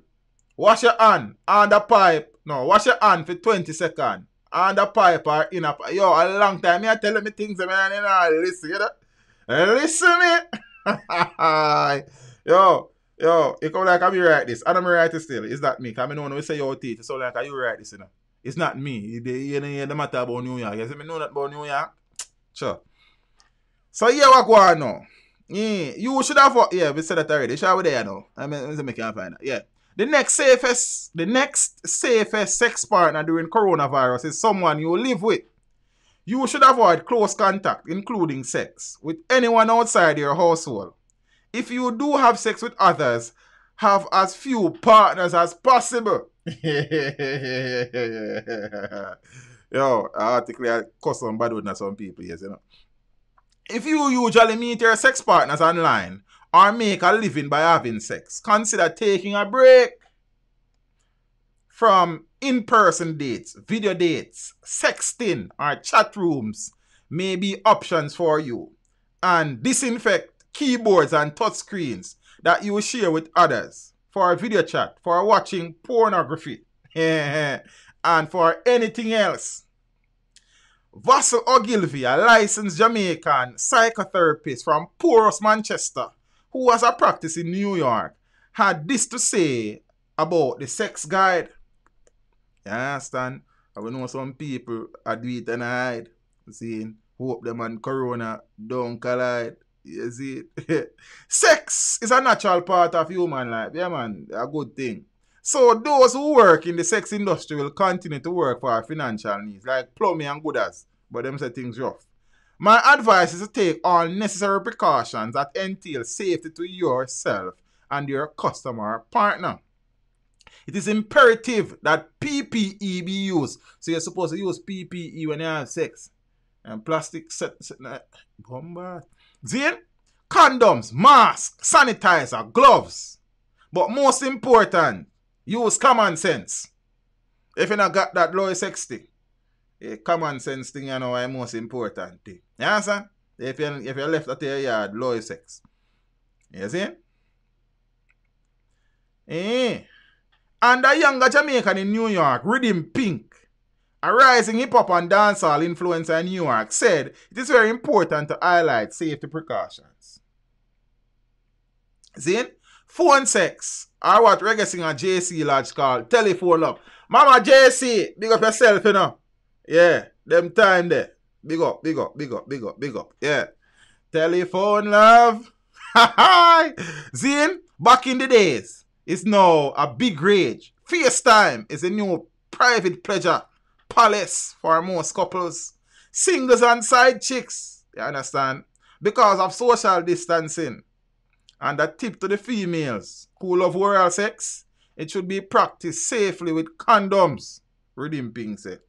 Wash your hand the pipe. No, wash your hand for 20 seconds. On the pipe or in a pipe. Yo, a long time. Me I tell me things, man. You know, listen, you know? Listen me. yo, yo, it come like I'm write this. I don't write it still. It's not me. Cause I know when we say your teeth, so like you write this, you know. It's not me. You, you know, the matter about New York. You see me know that about New York? Sure. So yeah, what go on now? Yeah, you should have yeah, we said that already. Shall we there now? I mean, let me can find that. Yeah. The next safest, the next safest sex partner during coronavirus is someone you live with. You should avoid close contact, including sex, with anyone outside your household. If you do have sex with others, have as few partners as possible. Yo, I article I cuss on bad with some people, yes, you know. If you usually meet your sex partners online or make a living by having sex, consider taking a break from in person dates, video dates, sexting, or chat rooms may be options for you. And disinfect keyboards and touchscreens that you share with others for a video chat, for watching pornography, and for anything else. Vassal Ogilvy, a licensed Jamaican psychotherapist from Porus, Manchester, who has a practice in New York, had this to say about the sex guide. You understand? I know some people are do it and hide. See, hope them and corona don't collide. You see Sex is a natural part of human life. Yeah, man, a good thing. So those who work in the sex industry will continue to work for our financial needs, like plumbing and gooders. But them say things rough. My advice is to take all necessary precautions that entail safety to yourself and your customer partner. It is imperative that PPE be used. So you're supposed to use PPE when you have sex. And plastic set, set bomba. Zin? Condoms, mask, sanitizer, gloves. But most important, use common sense. If you not got that low sexy, a common sense thing you know is most important thing. You understand? If you if you left at your yard, low sex. You see? Eh. And a younger Jamaican in New York, Rhythm Pink, a rising hip hop and dancehall influencer in New York, said it is very important to highlight safety precautions. See? Phone sex, I what reggae singer JC Lodge called telephone love. Mama JC, big up yourself, you know. Yeah, them time there. Big up, big up, big up, big up, big up. Yeah. Telephone love. Zine, back in the days, it's now a big rage. FaceTime is a new private pleasure palace for most couples. Singles and side chicks, you understand? Because of social distancing. And a tip to the females who love oral sex, it should be practiced safely with condoms. Redeem Ping said.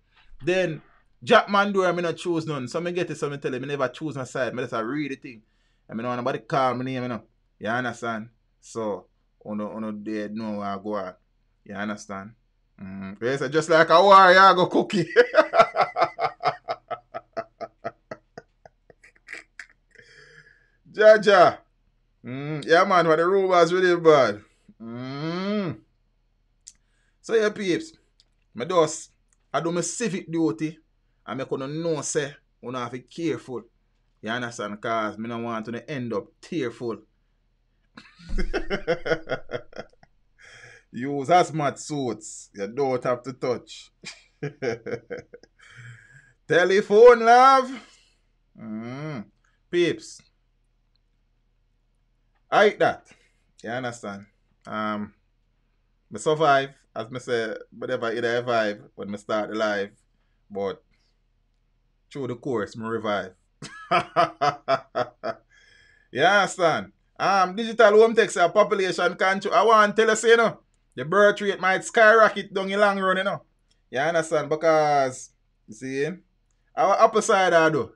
Then Jackman do I me not choose none. So me get it, so me tell him, me never choose my side. Me just a read the thing. I mean, nobody call me name, you know. You understand? So, uno, uno dead where I go at. You understand? Mm. Yes, just like a warrior, go cookie. Jaja. Mm, yeah, man, what the robots really bad. Mm. So, yeah, peeps, my dos, I do my civic duty, and me kono know, say, we have to be careful. You understand? Because me don't want to end up tearful. Use hazmat suits. You don't have to touch. Telephone, love. Mm. Peeps. I like that. You understand? Um me survive, as me say, whatever it I revive when me start the but through the course, me revive. you understand? Um, digital home takes a population control. I want to tell you, you know, the birth rate might skyrocket down the long run, you know. You understand? Because, you see, our upper side, I do.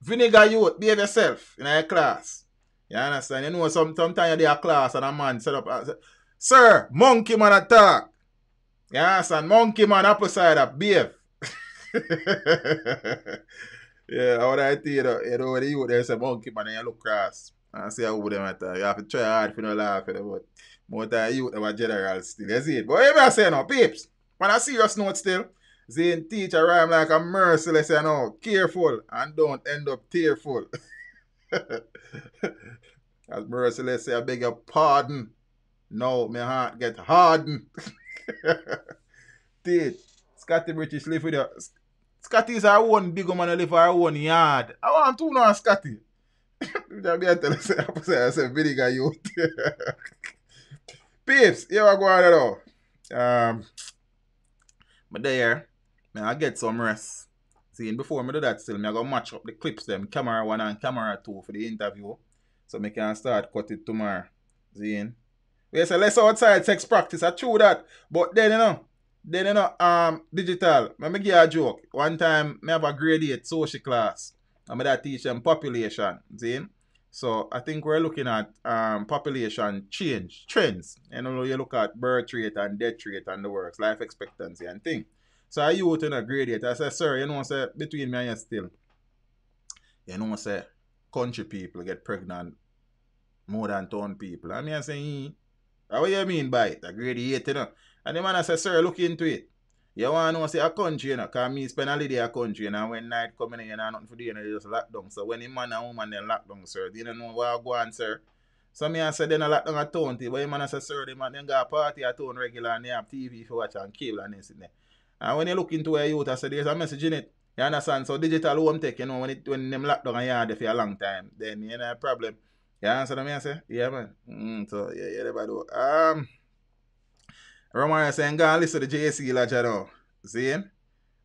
Vinegar youth, behave yourself in a class. You understand? You know, some, sometimes you're there class and a man set up, uh, say, Sir, monkey man attack. You understand? Monkey man apple cider, behave. yeah, what I tell you, know, you know, when youth, there's a monkey man and you look cross. And see how them at You have to try hard for no laugh, you know, but more time you them a general still. You see it? But what I say now, peeps, on a serious note still, Zane teacher rhyme like a merciless, you know, careful and don't end up tearful. As merciless say, I beg your pardon. No, my heart get hardened. Teach. Scotty British live with you. Scotty is our one big man live for our one yard. I want to know Scotty. That be a tell us, I say, I say, vinegar youth. Peeps, here I go on now. Um, but there, man, I get some rest. See, before me do that still, I go match up the clips them, camera one and camera two for the interview. So me can start cut it tomorrow. See? We say let's outside sex practice, I true that. But then you know, then you know, um digital. Let me give you a joke. One time me have a grade 8 social class. I'm that teach them population. See? So I think we're looking at um, population change trends. You know, you look at birth rate and death rate and the works, life expectancy and thing. So I youth in a grade eight. I say, sir, you know, say between me and you still, you know, say country people get pregnant more than town people. I mean, I say, hmm. what you mean by it? A grade eight, you know. And the man I say, sir, look into it. You want to say, a country, you know, because me spend a day a country, you know, when night coming in, you know, nothing for do, you know, just lock down. So when the man and woman then lock down, sir, you don't know where I go on, sir. So me I say, then I lock down a town, but the man I say, sir, the man then got a party at town regular and they have TV for watch and cable and this and that. And when you look into a youth, I say, there's a message in it. You understand? So digital home tech, you know, when it when them lock down a yard for a long time, then you know a problem. You understand what I say? Yeah, man. Mm, so yeah, yeah, everybody do. Um Roman saying, go and listen to the JC Lodge now. See?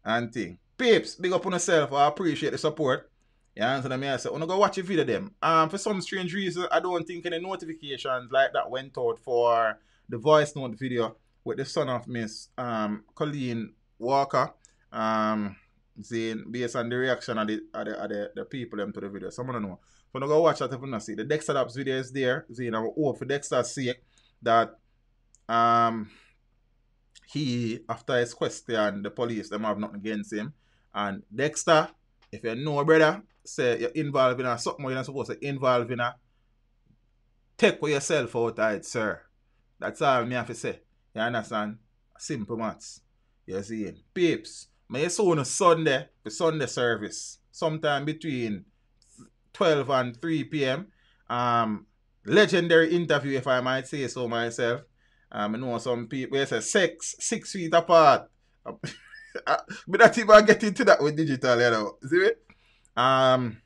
And thing. Peeps, big up on yourself. I appreciate the support. You understand me? I say, wanna go watch a video them. Um, for some strange reason, I don't think any notifications like that went out for the voice note video with the son of Miss um Colleen Walker. Um, saying based on the reaction of the of the, of the, the people them to the video. Someone don't know. So now go watch that if you see. The Dexta Daps video is there. See, I hope for Dexta's sake that um he after his question the police them have nothing against him. And Dexter, if you know brother, say you're involved in a something you're not supposed to involve in a take yourself out of it, sir. That's all me have to say. You understand? Simple maths. You see? Peeps, may saw on a Sunday, the Sunday service, sometime between 12 and 3 p.m. Um, legendary interview, if I might say so myself. Um, I know some people say six, six feet apart. but not even get into that with digital, you know. See it? Um,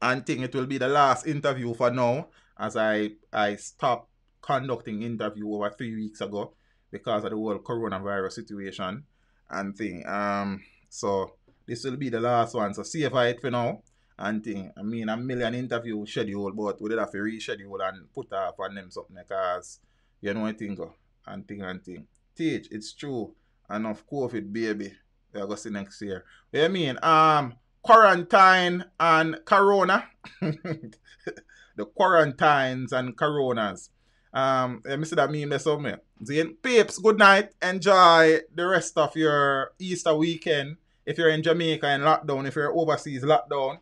and think it will be the last interview for now as I I stopped conducting interview over three weeks ago because of the whole coronavirus situation and thing. Um, so this will be the last one. So see if I it for now and thing. I mean, a million interview schedule, but we did have to reschedule and put off on them something because you know what I think and thing and thing. Teach, it's true. And of COVID, baby, we're going to see next year. What you mean? Um, quarantine and corona. the quarantines and coronas. Um, let me see that meme there somewhere. Zane, peeps, good night. Enjoy the rest of your Easter weekend. If you're in Jamaica in lockdown, if you're overseas lockdown,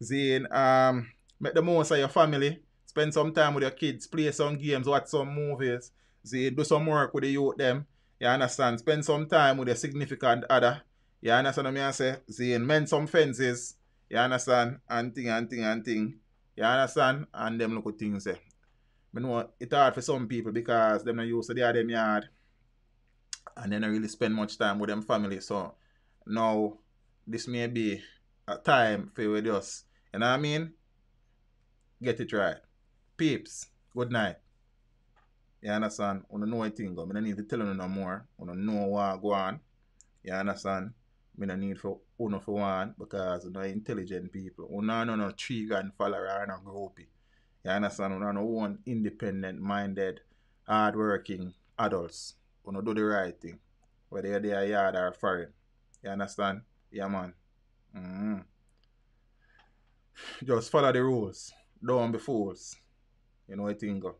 Zane, um, make the most of your family. Spend some time with your kids, play some games, watch some movies. Zane, do some work with the youth them. You understand? Spend some time with your significant other. You understand what I say? Zane, mend some fences. You understand? And thing and thing and thing. You understand? And them look at things there. I know it's hard for some people because them not used to their them yard and they don't really spend much time with them family. So now this may be a time for you just, you know what I mean? Get it right. Peeps, good night. You understand? I don't know anything, I don't need to tell you no more. I don't know what go on. You understand? I don't need for uno for one because we're intelligent people. We don't know no tree grand follower or no groupie. You understand? We don't want independent minded, hardworking adults. Don't do the right thing. Whether they're yard or foreign. You understand? Yeah man. Mm-hmm. just follow the rules. Don't be fools. You know what I think go.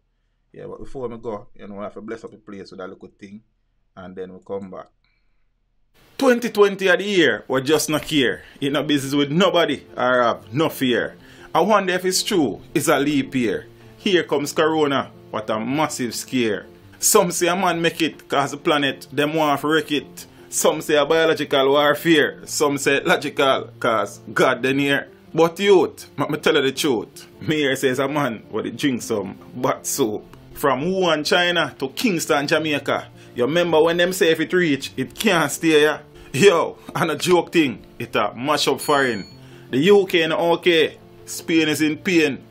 Yeah, but before we go, you know, I have to bless up the place with that little thing and then we come back. 2020 of the year, we just not care. In no business with nobody or have no fear. I wonder if it's true, it's a leap year. Here comes Corona, what a massive scare. Some say a man make it cause the planet, them want to wreck it. Some say a biological warfare, some say logical cause God the near. But youth, let me tell you the truth. Me here says a man what drink some bat soap. From Wuhan, China to Kingston, Jamaica. You remember when them say if it reach, it can't stay here? Yo, and a joke thing, it a mash up foreign. The UK and OK, Spain is in pain.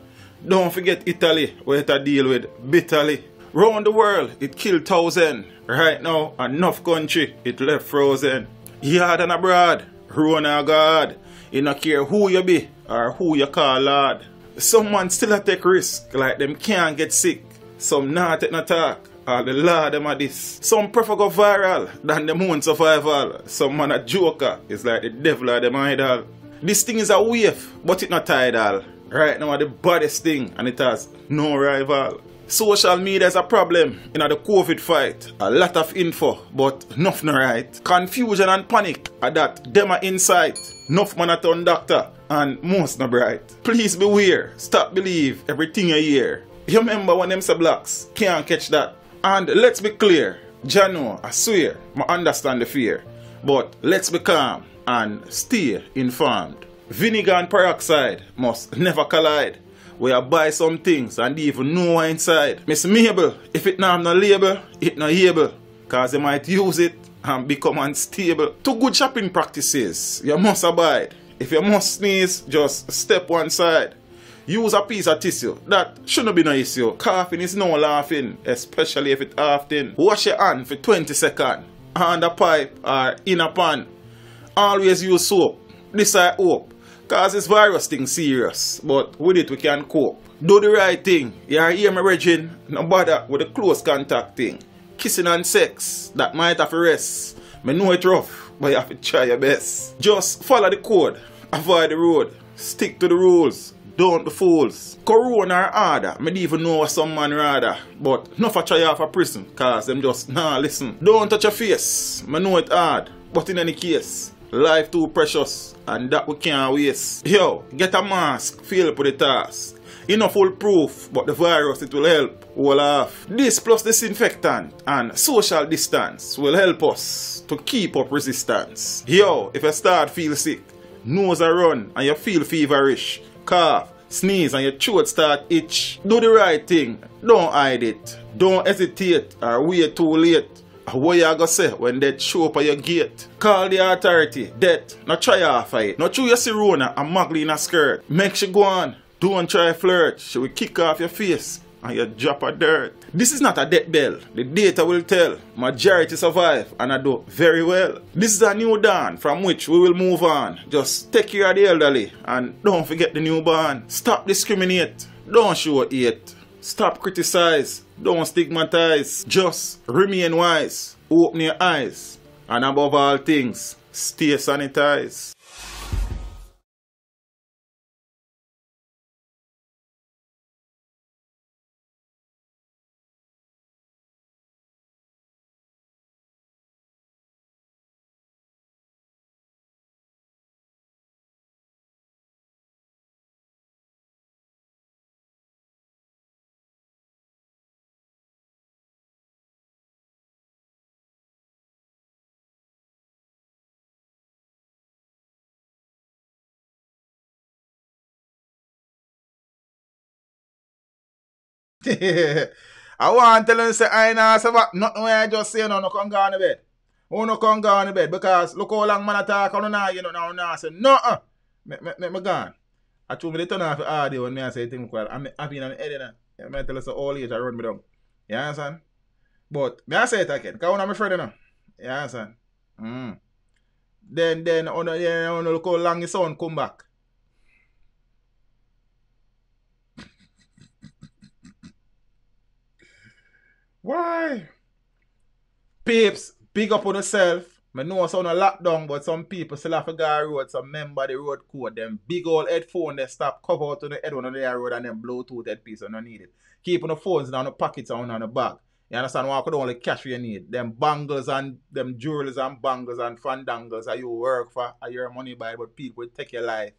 Don't forget Italy, where it a deal with bitterly. Round the world, it killed thousand. Right now, enough country, it left frozen. Yard and abroad, Rona God. You not care who you be or who you call Lord. Someone still a take risk, like them can't get sick. Some not take no talk. All the law them are this. Some prefer go viral than them own survival. Some man a joker. It's like the devil or them idol. This thing is a wave, but it not tidal. Right now the baddest thing and it has no rival. Social media is a problem in the COVID fight. A lot of info, but nothing right. Confusion and panic are that are inside. Enough man a turn doctor and most not bright. Please beware. Stop believe everything you hear. You remember when them say blacks can't catch that. And let's be clear. Jano, I swear, I understand the fear. But let's be calm and stay informed. Vinegar and peroxide must never collide. We are buy some things and even know inside. Miss Mabel, if it not no label, it not able. Cause they might use it and become unstable. Two good shopping practices, you must abide. If you must sneeze, just step one side. Use a piece of tissue. That shouldn't be no issue. Coughing is no laughing, especially if it often. Wash your hand for 20 seconds. On the pipe or in a pan. Always use soap. This I hope. Cause this virus thing serious. But with it we can cope. Do the right thing. You here my region. No bother with the close contact thing. Kissing and sex. That might have to rest. Me know it rough. But you have to try your best. Just follow the code. Avoid the road. Stick to the rules. Don't be fools. Corona or order. Me even know some man rather. But not for try off a prison. Cause them just nah listen. Don't touch your face. Me know it hard. But in any case, life too precious. And that we can't waste. Yo, get a mask. Feel up the task. Enough full proof, but the virus it will help all off. This plus disinfectant and social distance will help us to keep up resistance. Yo, if you start feel sick, nose a run and you feel feverish, cough, sneeze and your throat start itch, do the right thing. Don't hide it. Don't hesitate or wait too late. What you gonna say when they show up at your gate? Call the authority. Death. Not try off of it. Not chew your Sirona and muggle in a skirt. Make she go on. Don't try flirt. She will kick off your face and you drop a dirt. This is not a death bell. The data will tell. Majority survive and I do very well. This is a new dawn from which we will move on. Just take care of the elderly and don't forget the newborn. Stop discriminate. Don't show hate. Stop criticize. Don't stigmatize. Just remain wise. Open your eyes. And above all things, stay sanitized. I want to tell you say I know say what nothing when I just say no no come go on the bed. Who no come go on the bed because look how long man I talk on now you know now now say no uh, me, me, me, me gone. I told me they turn off the audio when me I say thing well I'm happy in the head now. Yeah, me tell say all age I run me down. You understand? But me I say it again, because one of my friend you know. You understand? Mm. Then then on the then on look how long his son come back. Why? Peeps, big up on yourself. I know some on a lockdown, but some people still have to go on road, some member the road code. Them big old headphone they stop cover out to the head on the road and then Bluetooth headpiece and don't need it. Keeping the phones down the pockets and on the bag. You understand? why Walk with only cash you need. Them bangles and them jewelries and bangles and fandangles that you work for are your money by, but people take your life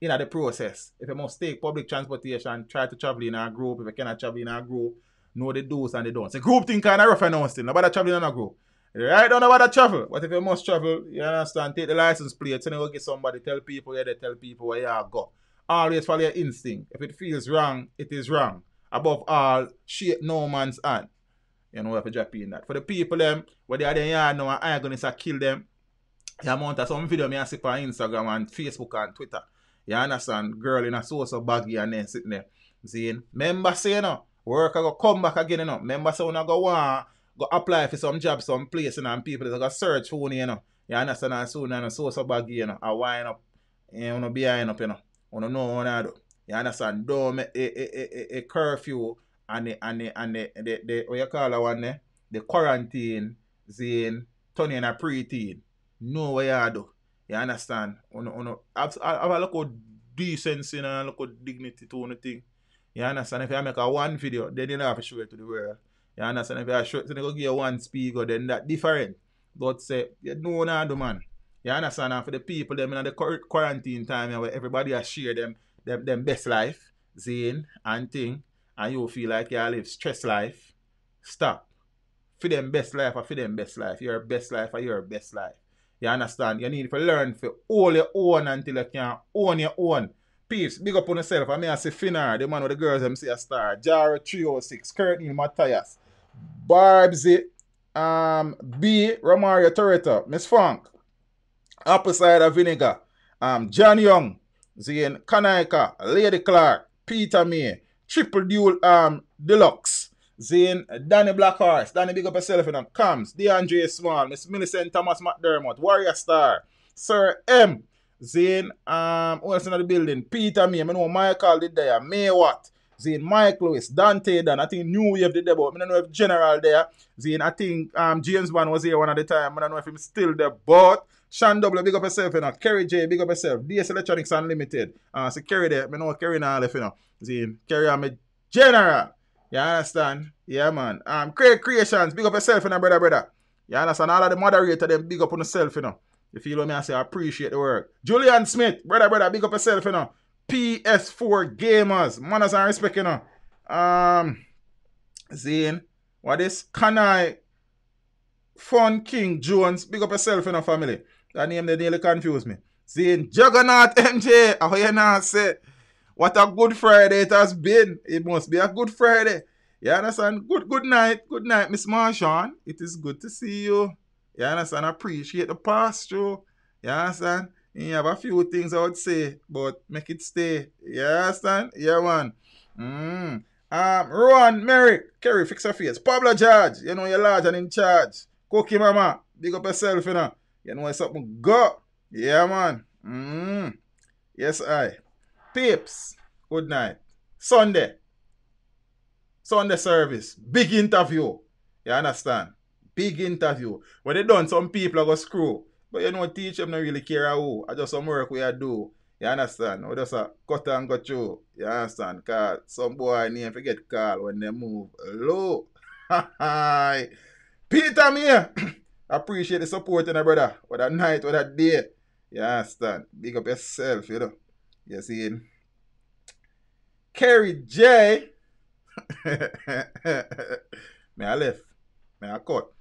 in the process. If you must take public transportation, try to travel in a group. If you cannot travel in a group, know the do's and the don'ts. A group thing kind of rough still. Nobody traveling in a group. Right? Don't know about the travel. But if you must travel, you understand, take the license plate and go get somebody, tell people where they tell people where you go. Always follow your instinct. If it feels wrong, it is wrong. Above all, shake no man's hand. You know, if you drop in that. For the people them, where they are there now and I'm gonna say kill them. You amount of some video me I see on Instagram and Facebook and Twitter. You understand? Girl in a so so baggy and then sitting there. Saying, member say you know, work I go come back again, you know. Member say when I go want go apply for some job, some place, you know, and people that go search for you, you know. You understand? And soon, you know, so so baggy, you know, I wind up, you know, behind up, you know. You know, what I do. You understand? Don't make a, a, a, a curfew and the, and the, and the, the, the, what you call that one there? The quarantine, zine, turn in a preteen. Know what you do. You understand? Uno, uno, have, have a look of decency and look of dignity to the thing. You understand? If you make a one video, then you have to show it to the world. You understand? If you show it, so go give you one speaker, then that different. But say, you know now do man. You understand? And for the people them in the quarantine time where everybody has share them, them, them best life, zine and thing, and you feel like you live stress life, stop. For them best life or for them best life. Your best life or your best life. You understand? You need to learn for all your own until you can own your own. Peace, big up on yourself. I mean, I say Finar, the man with the girls, say a star. Jaro 306, Curtin Matthias. Barbsy, um, B, Romario Torreta, Miss Funk, Apple Cider Vinegar, um, John Young, Zane Kanaika, Lady Clark, Peter May, Triple Dual um, Deluxe, Zane, Danny Blackhorse, Danny Big Up Yourself, you know, Comes, DeAndre Small, Miss Millicent Thomas McDermott, Warrior Star, Sir M, Zane, um, who else in the building? Peter May, I know Michael did there, May what? Zane Mike Lewis, Dante Dan, I think New Wave did there, but I don't know if General there. Zane, I think um, James Bond was here one at the time. I don't know if he's still there, but Sean Double, big up yourself, you know. Kerry J, big up yourself. DS Electronics Unlimited. Uh, so Kerry there, I know Kerry now left, you know. Zane, Kerry I'm a General. You understand? Yeah, man. Um, Craig Creations, big up yourself, you know, brother, brother. You understand? All of the moderator, them big up on yourself, you know. If you feel what me I say? I appreciate the work. Julian Smith, brother, brother, big up yourself, you know. PS4 gamers. Manners and respect, you know. Um, Zane, what is? Can I? Fun King Jones, big up yourself, you know, family. That name they nearly confuse me. Zane, Juggernaut MJ, how you not say? What a good Friday it has been. It must be a good Friday. You understand? Good good night. Good night, Miss Marshawn. It is good to see you. You understand? I appreciate the past, You understand? You have a few things I would say, but make it stay. You understand? Yeah, man. Mm. Um, Rowan, Merrick, Kerry, fix your face. Pablo George, you know you're large and in charge. Cookie Mama, big up yourself, you know. You know something go. Yeah, man. Mm. Yes, I. Pips, good night. Sunday. Sunday service. Big interview. You understand? Big interview. When they done, some people are going to screw. But you know, teach them not really care who. I just some work we are do. You understand? We just a cut and go through. You understand? Cause some boy name forget call when they move low. Peter me appreciate the support in the brother. What a night, what a day. You understand? Big up yourself, you know. You see him. Kerry J. me I left. Me I cut.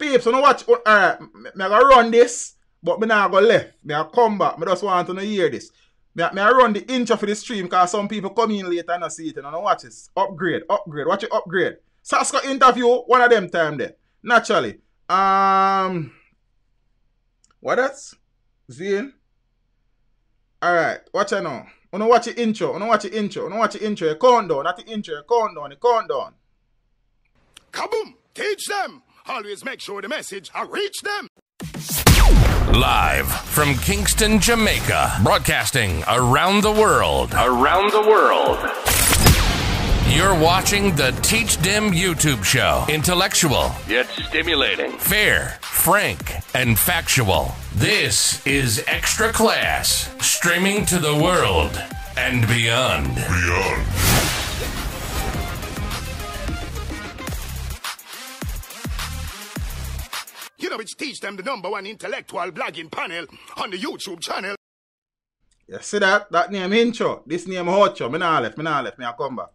Peeps, so no watch. Alright, me I go run this, but me now go left. Me I come back. Me just want to hear this. Me, me I run the intro for the stream because some people come in later and I see it and I don't watch this. Upgrade, upgrade, watch it upgrade. Sasko interview, one of them time there. Naturally. Um what else? Zine. Alright, watch it now. Wanna watch the intro, wanna watch the intro, wanna watch the intro, a countdown, not the intro, a countdown, a countdown. Kaboom! Teach them! Always make sure the message I reach them. Live from Kingston, Jamaica, broadcasting around the world. Around the world. You're watching the Teach Dem YouTube show. Intellectual, yet stimulating. Fair, frank, and factual. This is Extra Class, streaming to the world and beyond. Beyond. You know, it's Teach Dem, the number one intellectual blogging panel on the YouTube channel. You see that? That name intro. This name outro. Me nah left. Me nah left. Me I come back.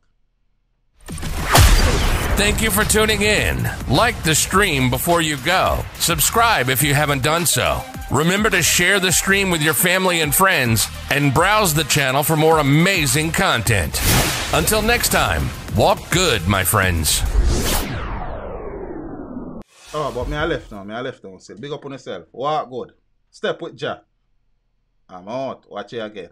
Thank you for tuning in. Like the stream before you go. Subscribe if you haven't done so. Remember to share the stream with your family and friends and browse the channel for more amazing content. Until next time, walk good, my friends. Oh, but me I left now. Me I left now. Big up on yourself. Walk good. Step with Jah. I'm out. Watch it again.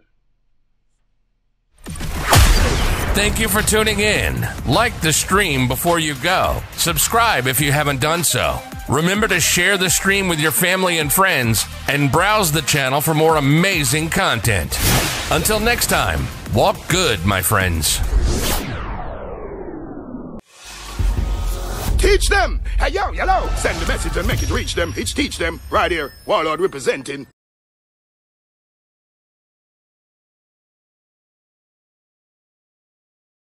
Thank you for tuning in. Like the stream before you go. Subscribe if you haven't done so. Remember to share the stream with your family and friends and browse the channel for more amazing content. Until next time, walk good, my friends. Teach Dem! Hey, yo, hello! Send the message and make it reach them. It's Teach Dem, right here. Warlord representing.